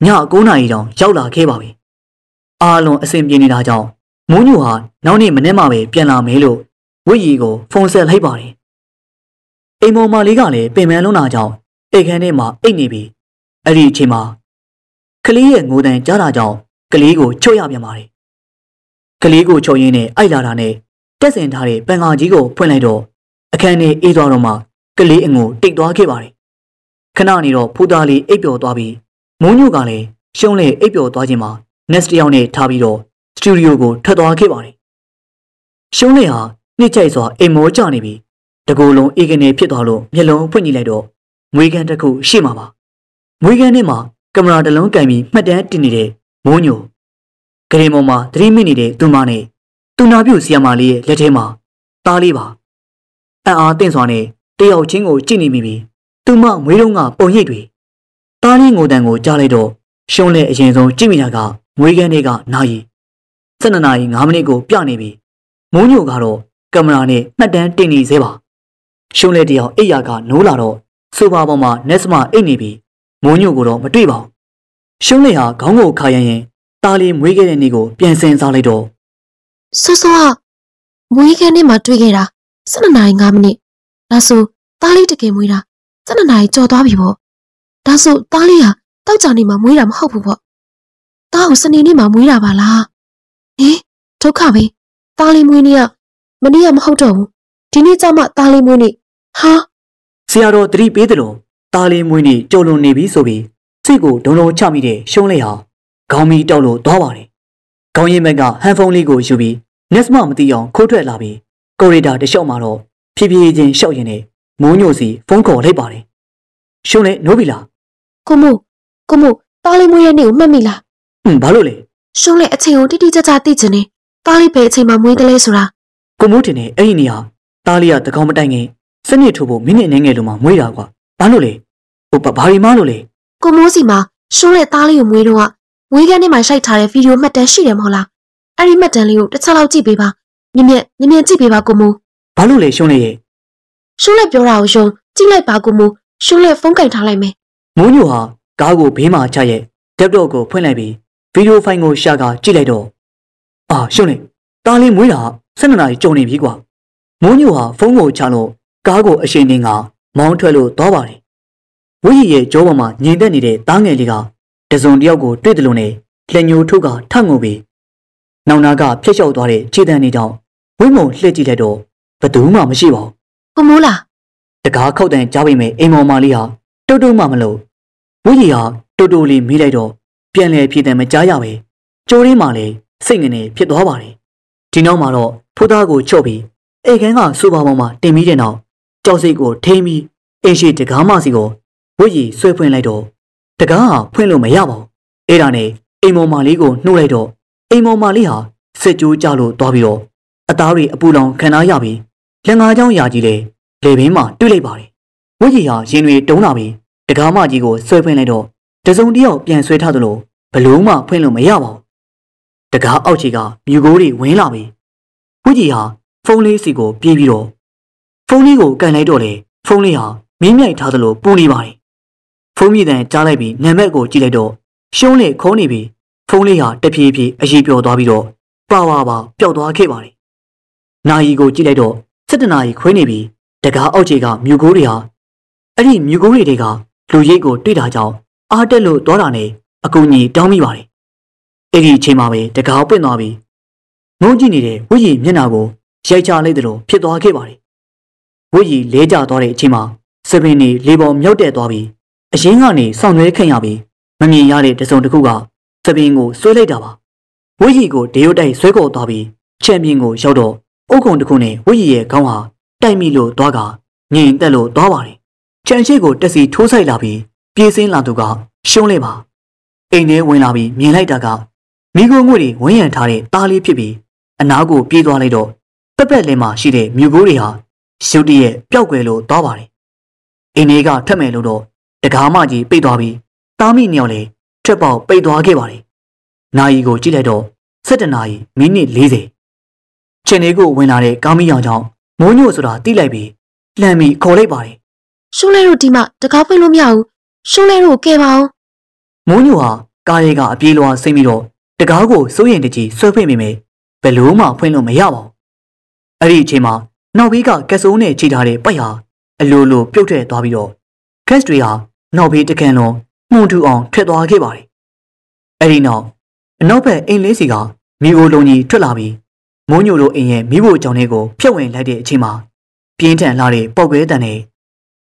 ည9နာရီတောင်ရောက်လာခဲ့ပါပြီ။အားလုံးအဆင်ပြေနေတာကြောင့်မိုးညိုဟာနောက်နေ့မနေ့မှပဲပြန်လာမယ်လို့ဝိကြီးကိုဖုန်းဆက်လိုက်ပါတယ်။အိမ်ပေါ်မှာလေးကလည်းပင်ပန်းလုံးတာကြောင့်အိတ်ခမ်းထဲမှာအိတ်နေပြီးအဲ့ဒီအချိန်မှာကလေးရဲ့ငိုတန်ကြားတာကြောင့်ကလေးကိုချွတ်ရပြန်ပါတယ်။ကလေးကိုချုပ်ရင်းနဲ့အိုက်လာတာနဲ့တက်ဆင်ထားတဲ့ပန်ကာကြီးကိုဖွင့်လိုက်တော့အခန်းထဲအေးသွားတော့မှကလေးအငိုတိတ်သွားခဲ့ပါတယ်။ခဏနေတော့ဖူးသားလေးအိပ်ပျော်သွားပြီး မိုးညိုကလည်းရှုံးလေအိပ်ပျော်သွားခြင်းမှာ next တယောက်နဲ့ထားပြီးတော့စတူဒီယိုကိုထွက်သွားခဲ့ပါတယ်။ရှုံးလေဟာနှိမ့်ချိုက်စွာအိမ်မောကျနေပြီးတကူလုံးအေးကနေဖြစ်သွားလို့မျက်လုံးဖွင့်ကြည့်လိုက်တော့မွေးကန်တစ်ခုရှိမှာပါ။မွေးကန်ထဲမှာကင်မရာတစ်လုံးကင်ပြီးမှတ်တမ်းတင်နေတဲ့မိုးညိုဂရင်ပေါ်မှာသတိမိနေတဲ့သူမနဲ့သူနာပြုဆီယမလေးရဲ့လက်ထဲမှာသားလေးပါအံ့အားသင့်စွာနဲ့တယောက်ချင်းကိုကြည့်နေမိပြီးသူမမွေးတုံးကပုံရိပ်တွေ သားလေးငိုတန်ကိုကြားလိုက်တော့ရှုံးလက်အရင်ဆုံးကြည့်မိတာကမွေးကန်တွေကနာရီ12နာရီ9မိနစ်ကိုပြနေပြီးမိုးညိုကတော့ကင်မရာနဲ့မှတ်တမ်းတင်နေသေးပါရှုံးလက်တယောက်အိပ်ယာကနိုးလာတော့ဆိုဖာပေါ်မှာနက်စမအိတ်နေပြီးမိုးညိုကိုတော့မတွေ့ပါဘူးရှုံးလက်ဟာခေါင်းကိုခါရရင်သားလေးမွေးခဲ့တဲ့နေ့ကိုပြန်စင်စားလိုက်တော့ဆောဆောကမွေးခန်းထဲမှာတွေ့ခဲ့တာ12နာရီ5မိနစ်ဒါဆိုတားလေးတကယ်မွေးတာ12နာရီကြော်သွားပြီပေါ့ ဒါဆိုတားလေးဟာတောက်ကြနေမှာမွေးတာမဟုတ်ဘူးပေါ့တားကိုစနေနေ့မှာမွေးတာပါလားဟင်ဒုက္ခပဲတားလေးမွေးနေ့ကမနေ့ကမဟုတ်တော့ဘူးဒီနေ့ကျမှတားလေးမွေးနေ့ဟာဆရာတော်တတိပေးတယ်လို့သားလေးမွေးနေကြုံလွန်နေပြီဆိုပြီးစိတ်ကိုဒုံဒုံချမိတဲ့ရှုံးလေးဟာခေါင်းမီတောက်လို့သွားပါတယ်။ခေါင်းရင်းဘက်ကဟန်ဖုန်းလေးကိုယူပြီးနက်စမမသိအောင်ခိုးထွက်လာပြီးကိုရီတာတလျှောက်မှာတော့ဖြည်းဖြည်းချင်းရှောက်ရင်နဲ့မိုးညိုစီဖုန်းခေါ်လိုက်ပါတယ်။ရှုံးလေးနိုးပြီလား ကိုမို့ကိုမို့တားလေးမွေးရဲ့နေ့ကိုမှတ်မိလား။ဟွန်းဘာလို့လဲရှုံးလေအချိန်ကိုတိတိကျကျသိချင်တယ်တားလေးပဲအချိန်မှာမွေးတယ်လဲဆိုတာ။ကိုမိုးတင်နဲ့အဲ့ဒီနေရာသားလေးကတကောင်မတိုင်ခင်စနစ်ထိုးဖို့မိနစ်နဲ့ငယ်လုံးမှမွေးတာကွာ။ဘာလို့လဲ။ဟိုဘာဘာရီမလို့လဲကိုမိုးစီမှာရှုံးလေတားလေးကိုမွေးတော့ကမွေးခန်းထဲမှာရှိုက်ထားတဲ့ဗီဒီယိုမှတ်တမ်းရှိတယ်မဟုတ်လားအဲ့ဒီမှတ်တမ်းလေးကိုတစ်ချက်လောက်ကြည့်ပေးပါမြင်မြင်မြင်မြင်ကြည့်ပေးပါကိုမိုး။ဘာလို့လဲရှုံးလေးရဲ့ရှုံးလေပြောတာကိုယုံကြည့်လိုက်ပါကိုမိုးရှုံးလေဖုန်းကင်ထားလိုက်မယ် မိုးညိုဟာကားကိုဘေးမှာချရဲ့တက်တော့ကိုဖွင့်လိုက်ပြီးဗီဒီယိုဖိုင်ကိုရှာကကြည့်လိုက်တော့အာရှုံးနေတားလေးမွေးတာ12နာရီကြုံနေပြီကွာမိုးညိုဟာဖုန်းကိုချလို့ကားကိုအရှိန်နှင်းကမောင်းထွက်လို့သွားပါတယ်ဝိရရဲ့ကြောပေါ်မှာညင်သက်နေတဲ့တားငယ်လေးကတစုံတယောက်ကိုတွေ့တယ်လို့နဲ့လက်ညှိုးထုတ်ကထငုံပြီးနောင်နာကဖျက်လျှောက်သွားတဲ့ခြေတံတွေကြောင့်ဝိမုံလှည့်ကြည့်လိုက်တော့ဘယ်သူမှမရှိပါဘူးကိုမိုးလားတကားခောက်တန်ကြားပေမဲ့အိမ်မော်မာလေးဟာ တုတ်တုတ်မှမလို့ဝိကြီးဟာတူတူလေးမေးလိုက်တော့ပြန်လဲဖြေတယ်မကြားရပဲကျိုးရင်းမှလည်းစိတ်ငနေဖြစ်သွားပါတယ်ဒီနောက်မှာတော့ဖိုးသားကိုချုပ်ပြီးအိမ်ခန်းကစူပါပေါ်မှာတင်ပြီးတဲ့နောက်ကြောက်စိတ်ကိုထိမ့်ပြီးအိမ်ရှိတကားမစီကိုဝိကြီးဆွဲဖွင့်လိုက်တော့တကားဟာဖွင့်လို့မရပါဘူးအဲ့ဒါနဲ့အိမ်မော်မာလေးကိုနှုတ်လိုက်တော့အိမ်မော်မာလေးဟာစစ်ကြိုးကြလို့သွားပြီးတော့အသားတွေအပူလောင်ခံထားရပြီးလက်ငါးချောင်းရာကြီးလေလေဘင်းမှာတွေ့လိုက်ပါတယ် ဝိကြီးဟာရင်တွေတုံးလာပြီးတကားမကြီးကိုဆွဲဖွင့်လိုက်တော့တစုံတယောက်ပြန်ဆွဲထားသလိုဘလုံးမှဖွင့်လို့မရပါဘူးတကားအောက်ခြေကမြူကိုတွေဝင်လာပြီးဝိကြီးဟာဖုန်းလေးစီကိုပြေးပြီးတော့ဖုန်းလေးကိုကန်လိုက်တော့လေဖုန်းလေးဟာမင်းမြိုက်ထားသလိုပူနေပါတယ်ဖုန်းမြည်တန်ကြားလိုက်ပြီးနံပါတ်ကိုကြည့်လိုက်တော့ရှုံးလေခုံးနေပြီးဖုန်းလေးဟာတဖြည်းဖြည်းအရေးပြောသွားပြီးတော့ပါဝါပါပျောက်သွားခဲ့ပါတယ်နာယီကိုကြည့်လိုက်တော့7နာရီခွေးနေပြီးတကားအောက်ခြေကမြူကိုတွေဟာ အဲ့ဒီမြူကိုတွေတွေကလူရိတ်ကိုတွေ့တာကြောင့်အားတက်လို့သွားတာနဲ့အကူကြီးတောင်းမိပါတယ်အဲ့ဒီအချိန်မှာပဲတကားပွင့်သွားပြီးငုံကြည့်နေတဲ့ဝိကြီးမျက်နှာကိုရိုက်ချလိုက်တယ်လို့ဖြစ်သွားခဲ့ပါတယ်ဝိကြီးလဲကျသွားတဲ့အချိန်မှာစပင်းနေလေပေါ်မြောက်တက်သွားပြီးအရင်ကနေစောင့်နှဲခန့်ရပြီးမမြင်ရတဲ့တစုံတစ်ခုကစပင်းကိုဆွဲလိုက်တာပါဝိကြီးကိုဒေယိုတိုက်ဆွဲခေါ်သွားပြီးချန်ပီယံကိုရောက်တော့အုတ်ကုံတစ်ခုနဲ့ဝိကြီးရဲ့ခေါင်းဟာတိုက်မိလို့သွားကငြိမ်သက်လို့သွားပါတယ် ချန်ရှိကိုတက်စီထိုးဆိုင်လာပြီးပြေးစင်းလာသူကရှုံးလိုက်ပါအိမ်ထဲဝင်လာပြီးမြင်လိုက်တာကမိကိုငွေတွေဝန်းရံထားတဲ့တားလေးဖြစ်ပြီးအနားကိုပြေးသွားလိုက်တော့ပက်ပက်လင်းမှာရှိတဲ့မြူကိုတွေဟာရုတ်တရက်ပျောက်ကွယ်လို့သွားပါတယ်အိမ်လေးကထက်မယ်လို့တော့တကားမကြီးပိတ်သွားပြီးတားမိညောင်လေထက်ပေါက်ပိတ်သွားခဲ့ပါတယ်နာယီကိုကြည့်လိုက်တော့7နာရီမိနစ်40ချင်းလေးကိုဝင်လာတဲ့ကားမီးရောင်ကြောင့်မိုးညို့ဆိုတာတိလိုက်ပြီးလှမ်းပြီးခေါ်လိုက်ပါတယ် ရှုံးလဲတို့ဒီမှာတကားဖွင့်လို့မရဘူးရှုံးလဲတို့ကဲပါအောင်မိုးညိုဟာကားရဲကအပြေးလွှာဆင်းပြီးတော့တကားကိုစိုးရင်တကြီးဆွဲဖွင့်မိမယ်ဘယ်လို့မှဖွင့်လို့မရပါဘူးအဲ့ဒီအချိန်မှာနောက်ဘေးကကက်ဆိုးနဲ့ခြိထားတဲ့ပိုက်ဟာအလိုလိုပြုတ်ထွက်သွားပြီးတော့ကက်စတွေဟာနောက်ဘေးတကန်လုံးမှုန်ထူအောင်ထွက်သွားခဲ့ပါတယ်အဲ့ဒီနောက်အနောက်ဘက်အိမ်လေးစီကမိโอလုံးကြီးထွက်လာပြီးမိုးညိုတို့အိမ်ရဲ့မိဖို့ကြောင်လေးကိုဖျက်ဝင်လိုက်တဲ့အချိန်မှာပြင်းထန်လာတဲ့ပောက်ကွဲတန်နဲ့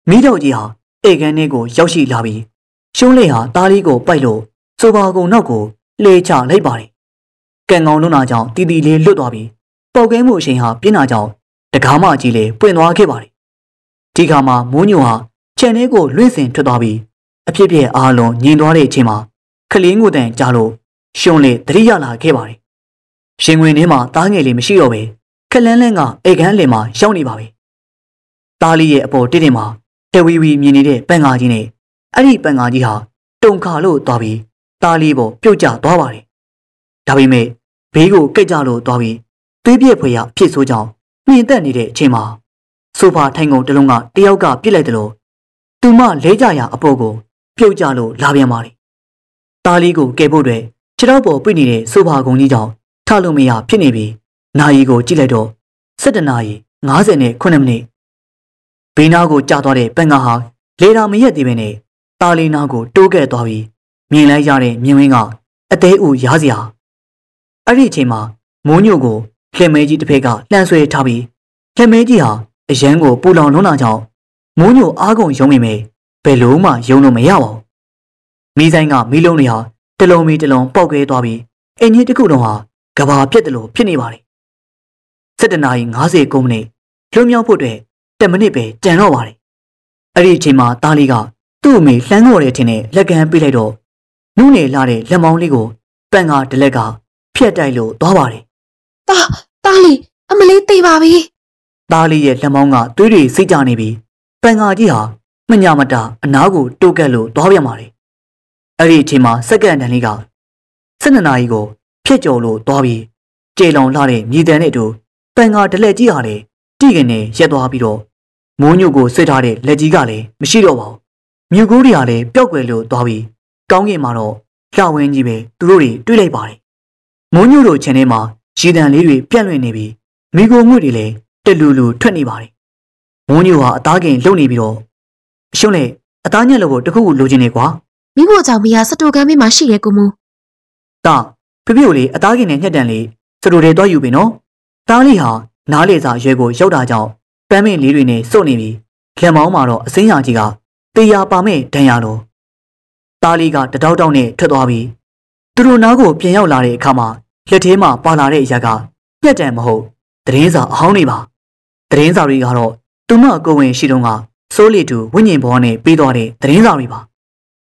မိတော့ကြီးဟာအိမ်ခန်းထဲကိုရောက်ရှိလာပြီးရှုံးလေးဟာတားလေးကိုပိုက်လို့ဆိုပါကုံနောက်ကိုလှေချလိုက်ပါတယ်ကံကောင်းလွန်းတာကြောင့်တီတီလေးလွတ်သွားပြီးပောက်ကဲမှုအချိန်ဟာပြင်းတာကြောင့်တကားမကြီးလေးပွင့်သွားခဲ့ပါတယ်ဒီခါမှာမိုးညိုဟာခြံထဲကိုလွင့်စင်ထွက်သွားပြီးအဖြစ်ပြက်အားလုံးညင်သွားတဲ့အချိန်မှာခလင်းကိုတန်ကြားလို့ရှုံးလေတတိယလာခဲ့ပါတယ်ရှင်ဝင်ထဲမှာတားငယ်လေးမရှိတော့ပဲခလန်းလန်းကအိတ်ခမ်းလင်မှာရောက်နေပါပြီတားလေးရဲ့အပေါ်တစ်တင်မှာ တဝီဝီမြင်နေတဲ့ပန်ကားကြီးနဲ့အဲ့ဒီပန်ကားကြီးဟာတုံခါလို့သွားပြီးတားလေးပေါ်ပြုတ်ကျသွားပါတယ်ဒါပေမဲ့ဘေးကိုကိတ်ကြလို့သွားပြီးသွေးပြက်ဖွေရဖြစ်ဆိုးကြောင်းမြင်တက်နေတဲ့အချိန်မှာဆိုဖာထိုင်ကုန်တစ်လုံးကတယောက်ကပြစ်လိုက်တယ်လို့သူမလဲကြရာအပေါ်ကို ပြုတ်ကျလို့လာပြန်ပါတယ်တားလေးကိုကယ်ဖို့အတွက်ခြေတော့ပေါ်ပြိနေတဲ့ဆိုဖာကုံကြီးကြောင့်ထလို့မရဖြစ်နေပြီးနာယီကိုကြည့်လိုက်တော့7နာရီ59မိနစ် ဘေးနားကိုကြာသွားတဲ့ပန်ကာဟာလေတာမရက်သေးပဲနဲ့တာလီနာကိုတိုးကဲ့သွားပြီးမြင်လိုက်ရတဲ့မြင်ဝင်းကအသေးအူရားစရာအဲ့ဒီအချိန်မှာမိုးညို့ကိုလှဲမဲကြီးတစ်ဖက်ကလှမ်းဆွဲထားပြီးလှဲမဲကြီးဟာအရန်ကိုပူလောင်လွန်းလာကြောင်းမိုးညို့အားကုန်ယုံမိမယ်ဘယ်လို့မှယုံလို့မရပါဘူးမိဆိုင်ကမီးလုံးတွေဟာတလုံးမီတလုံးပေါက်ကွဲသွားပြီးအင်ကြီးတစ်ခုလုံးဟာကဘာပြက်တယ်လို့ဖြစ်နေပါတယ်7နာရီ59မိနစ်လွန်မြောက်ဖို့အတွက် 10မိနစ်ပဲကြံတော့ပါတယ်အဲ့ဒီအချိန်မှာတားလေးကသူ့အမေလှမ်းခေါ်တဲ့ထင်နဲ့လက်ကမ်းပေးလိုက်တော့နုနယ်လာတဲ့လက်မောင်းလေးကိုပန်ကဒလက်ကဖြတ်တိုက်လို့သွားပါတယ်တာတားလီအမလေးသိပါပြီတားလေးရဲ့လက်မောင်းကသွေးတွေစိတ်ကြနေပြီးပန်ကာကြီးဟာမညာမတာအနားကိုတိုးကက်လို့သွားပြန်ပါတယ်အဲ့ဒီအချိန်မှာစက္ကန့်တန်လေးက12နာရီကိုဖြတ်ကျော်လို့သွားပြီးကြေလောင်လာတဲ့မြေတံနဲ့အတူပန်ကာဒလက်ကြီးဟာလည်းတိကနေရက်သွားပြီးတော့ မိုးညို့ကိုဆွဲထားတဲ့လက်ကြီးကလည်းမရှိတော့ပါဘူးမြူကူးတွေကလည်းပျောက်ကွယ်လို့သွားပြီးကောင်းကင်မှာတော့လှဝင်းကြီးပဲသူတို့တွေတွေ့လိုက်ပါတယ်မိုးညို့တို့ခြံထဲမှာရည်တံလေးတွေပြန့်လွင့်နေပြီးမိโกငွေ့တွေလည်းတက်လူလူထွက်နေပါတယ်မိုးညို့ဟာအသားကင်လှုပ်နေပြီးတော့အရှုံးလေအသားညက်လို့ကိုတခုခုလိုချင်နေကွာမိဖို့ကြောင့်မရစတိုကမ်းမေးမှာရှိရဲကိုမူတာဖေဖေကိုလေအသားကင်နဲ့ညှက်တန်လေးစတိုတွေတွားယူပြီနော်တားလေးဟာနားလေစာရွယ်ကိုရောက်တာကြောင့် ပန်းမင်းလေးတွေနဲ့စုပ်နေပြီးလက်မောင်းမှာတော့အစင်းရာကြီးကတေးရပါမဲ့ဒဏ်ရလို့တားလေးကတတောက်တောက်နဲ့ထွက်သွားပြီးသူတို့နားကိုပြန်ရောက်လာတဲ့အခါမှာလက်ထဲမှာပါလာတဲ့အရာကပြက်တံမဟုတ်သတင်းစာအဟောင်းတွေပါသတင်းစာတွေကတော့သူမကိုဝင်ရှိတုန်းကစိုးလီတူဝိညာဉ်ဘောနဲ့ပြီးသွားတဲ့သတင်းစာတွေပါ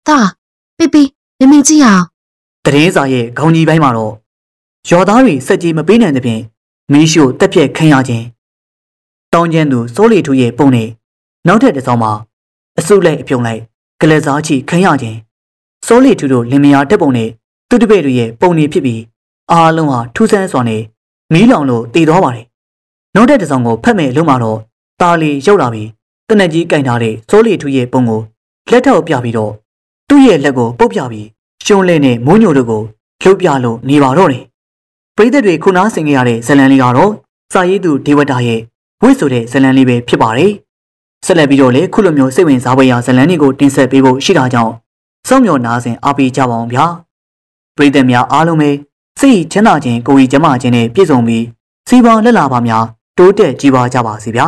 ဒါပီပီမမီကြည့်အောင်သတင်းစာရဲ့ခေါင်းကြီးပိုင်းမှာတော့ရော်သားတွေစက်ကြီးမပေးနိုင်တဲ့ဖြင့်မီးရှို့တက်ပြက်ခံရခြင်း တောင်းကျမ်းသူစိုးလီထူရဲ့ပုံနဲ့နောက်ထပ်တစ်စောင်းမှာအစုလိုက်အပြုံလိုက်ကလစားချီခံရခြင်းစိုးလီထူတို့လင်မယားတက်ပုံနဲ့သူတပည့်တွေရဲ့ပုံတွေဖြစ်ပြီးအားလုံးဟာထူးဆန်းစွာနဲ့မီးလောင်လို့တည်သွားပါတယ်နောက်ထပ်တစ်စောင်းကိုဖတ်မဲ့အလုံးမှာတော့ตาလီရောက်လာပြီးတနက်ကြီးကင်ထားတဲ့စိုးလီထူရဲ့ပုံကိုလက်ထောက်ပြပြီးတော့သူ့ရဲ့လက်ကိုပုတ်ပြပြီးရှုံးလဲနဲ့မိုးညိုတို့ကိုလှုပ်ပြလို့နေပါတော့တယ်ပရိသတ်တွေခုနာဆင်ခဲ့ရတဲ့ဇလန်လေးကတော့စာရေးသူဒေဝတာရဲ့ ဝိဆိုတဲ့ဇလန်လေးပဲဖြစ်ပါတယ်ဆက်လက်ပြီးတော့လေခုလိုမျိုးစိတ်ဝင်စားဖွယ်ရာဇလန်လေးကိုတင်ဆက်ပေးဖို့ရှိတာကြောင့်စောင့်မျှော်နားဆင်အားပေးကြပါအောင်ဗျာပရိသတ်များအားလုံးပဲစိတ်ချမ်းသာခြင်းကိုယ်ကြီးကျန်းမာခြင်းနဲ့ပြည့်စုံပြီးစီးပွားလက်လာပါများတိုးတက်ကြည်ပါကြပါစေဗျာ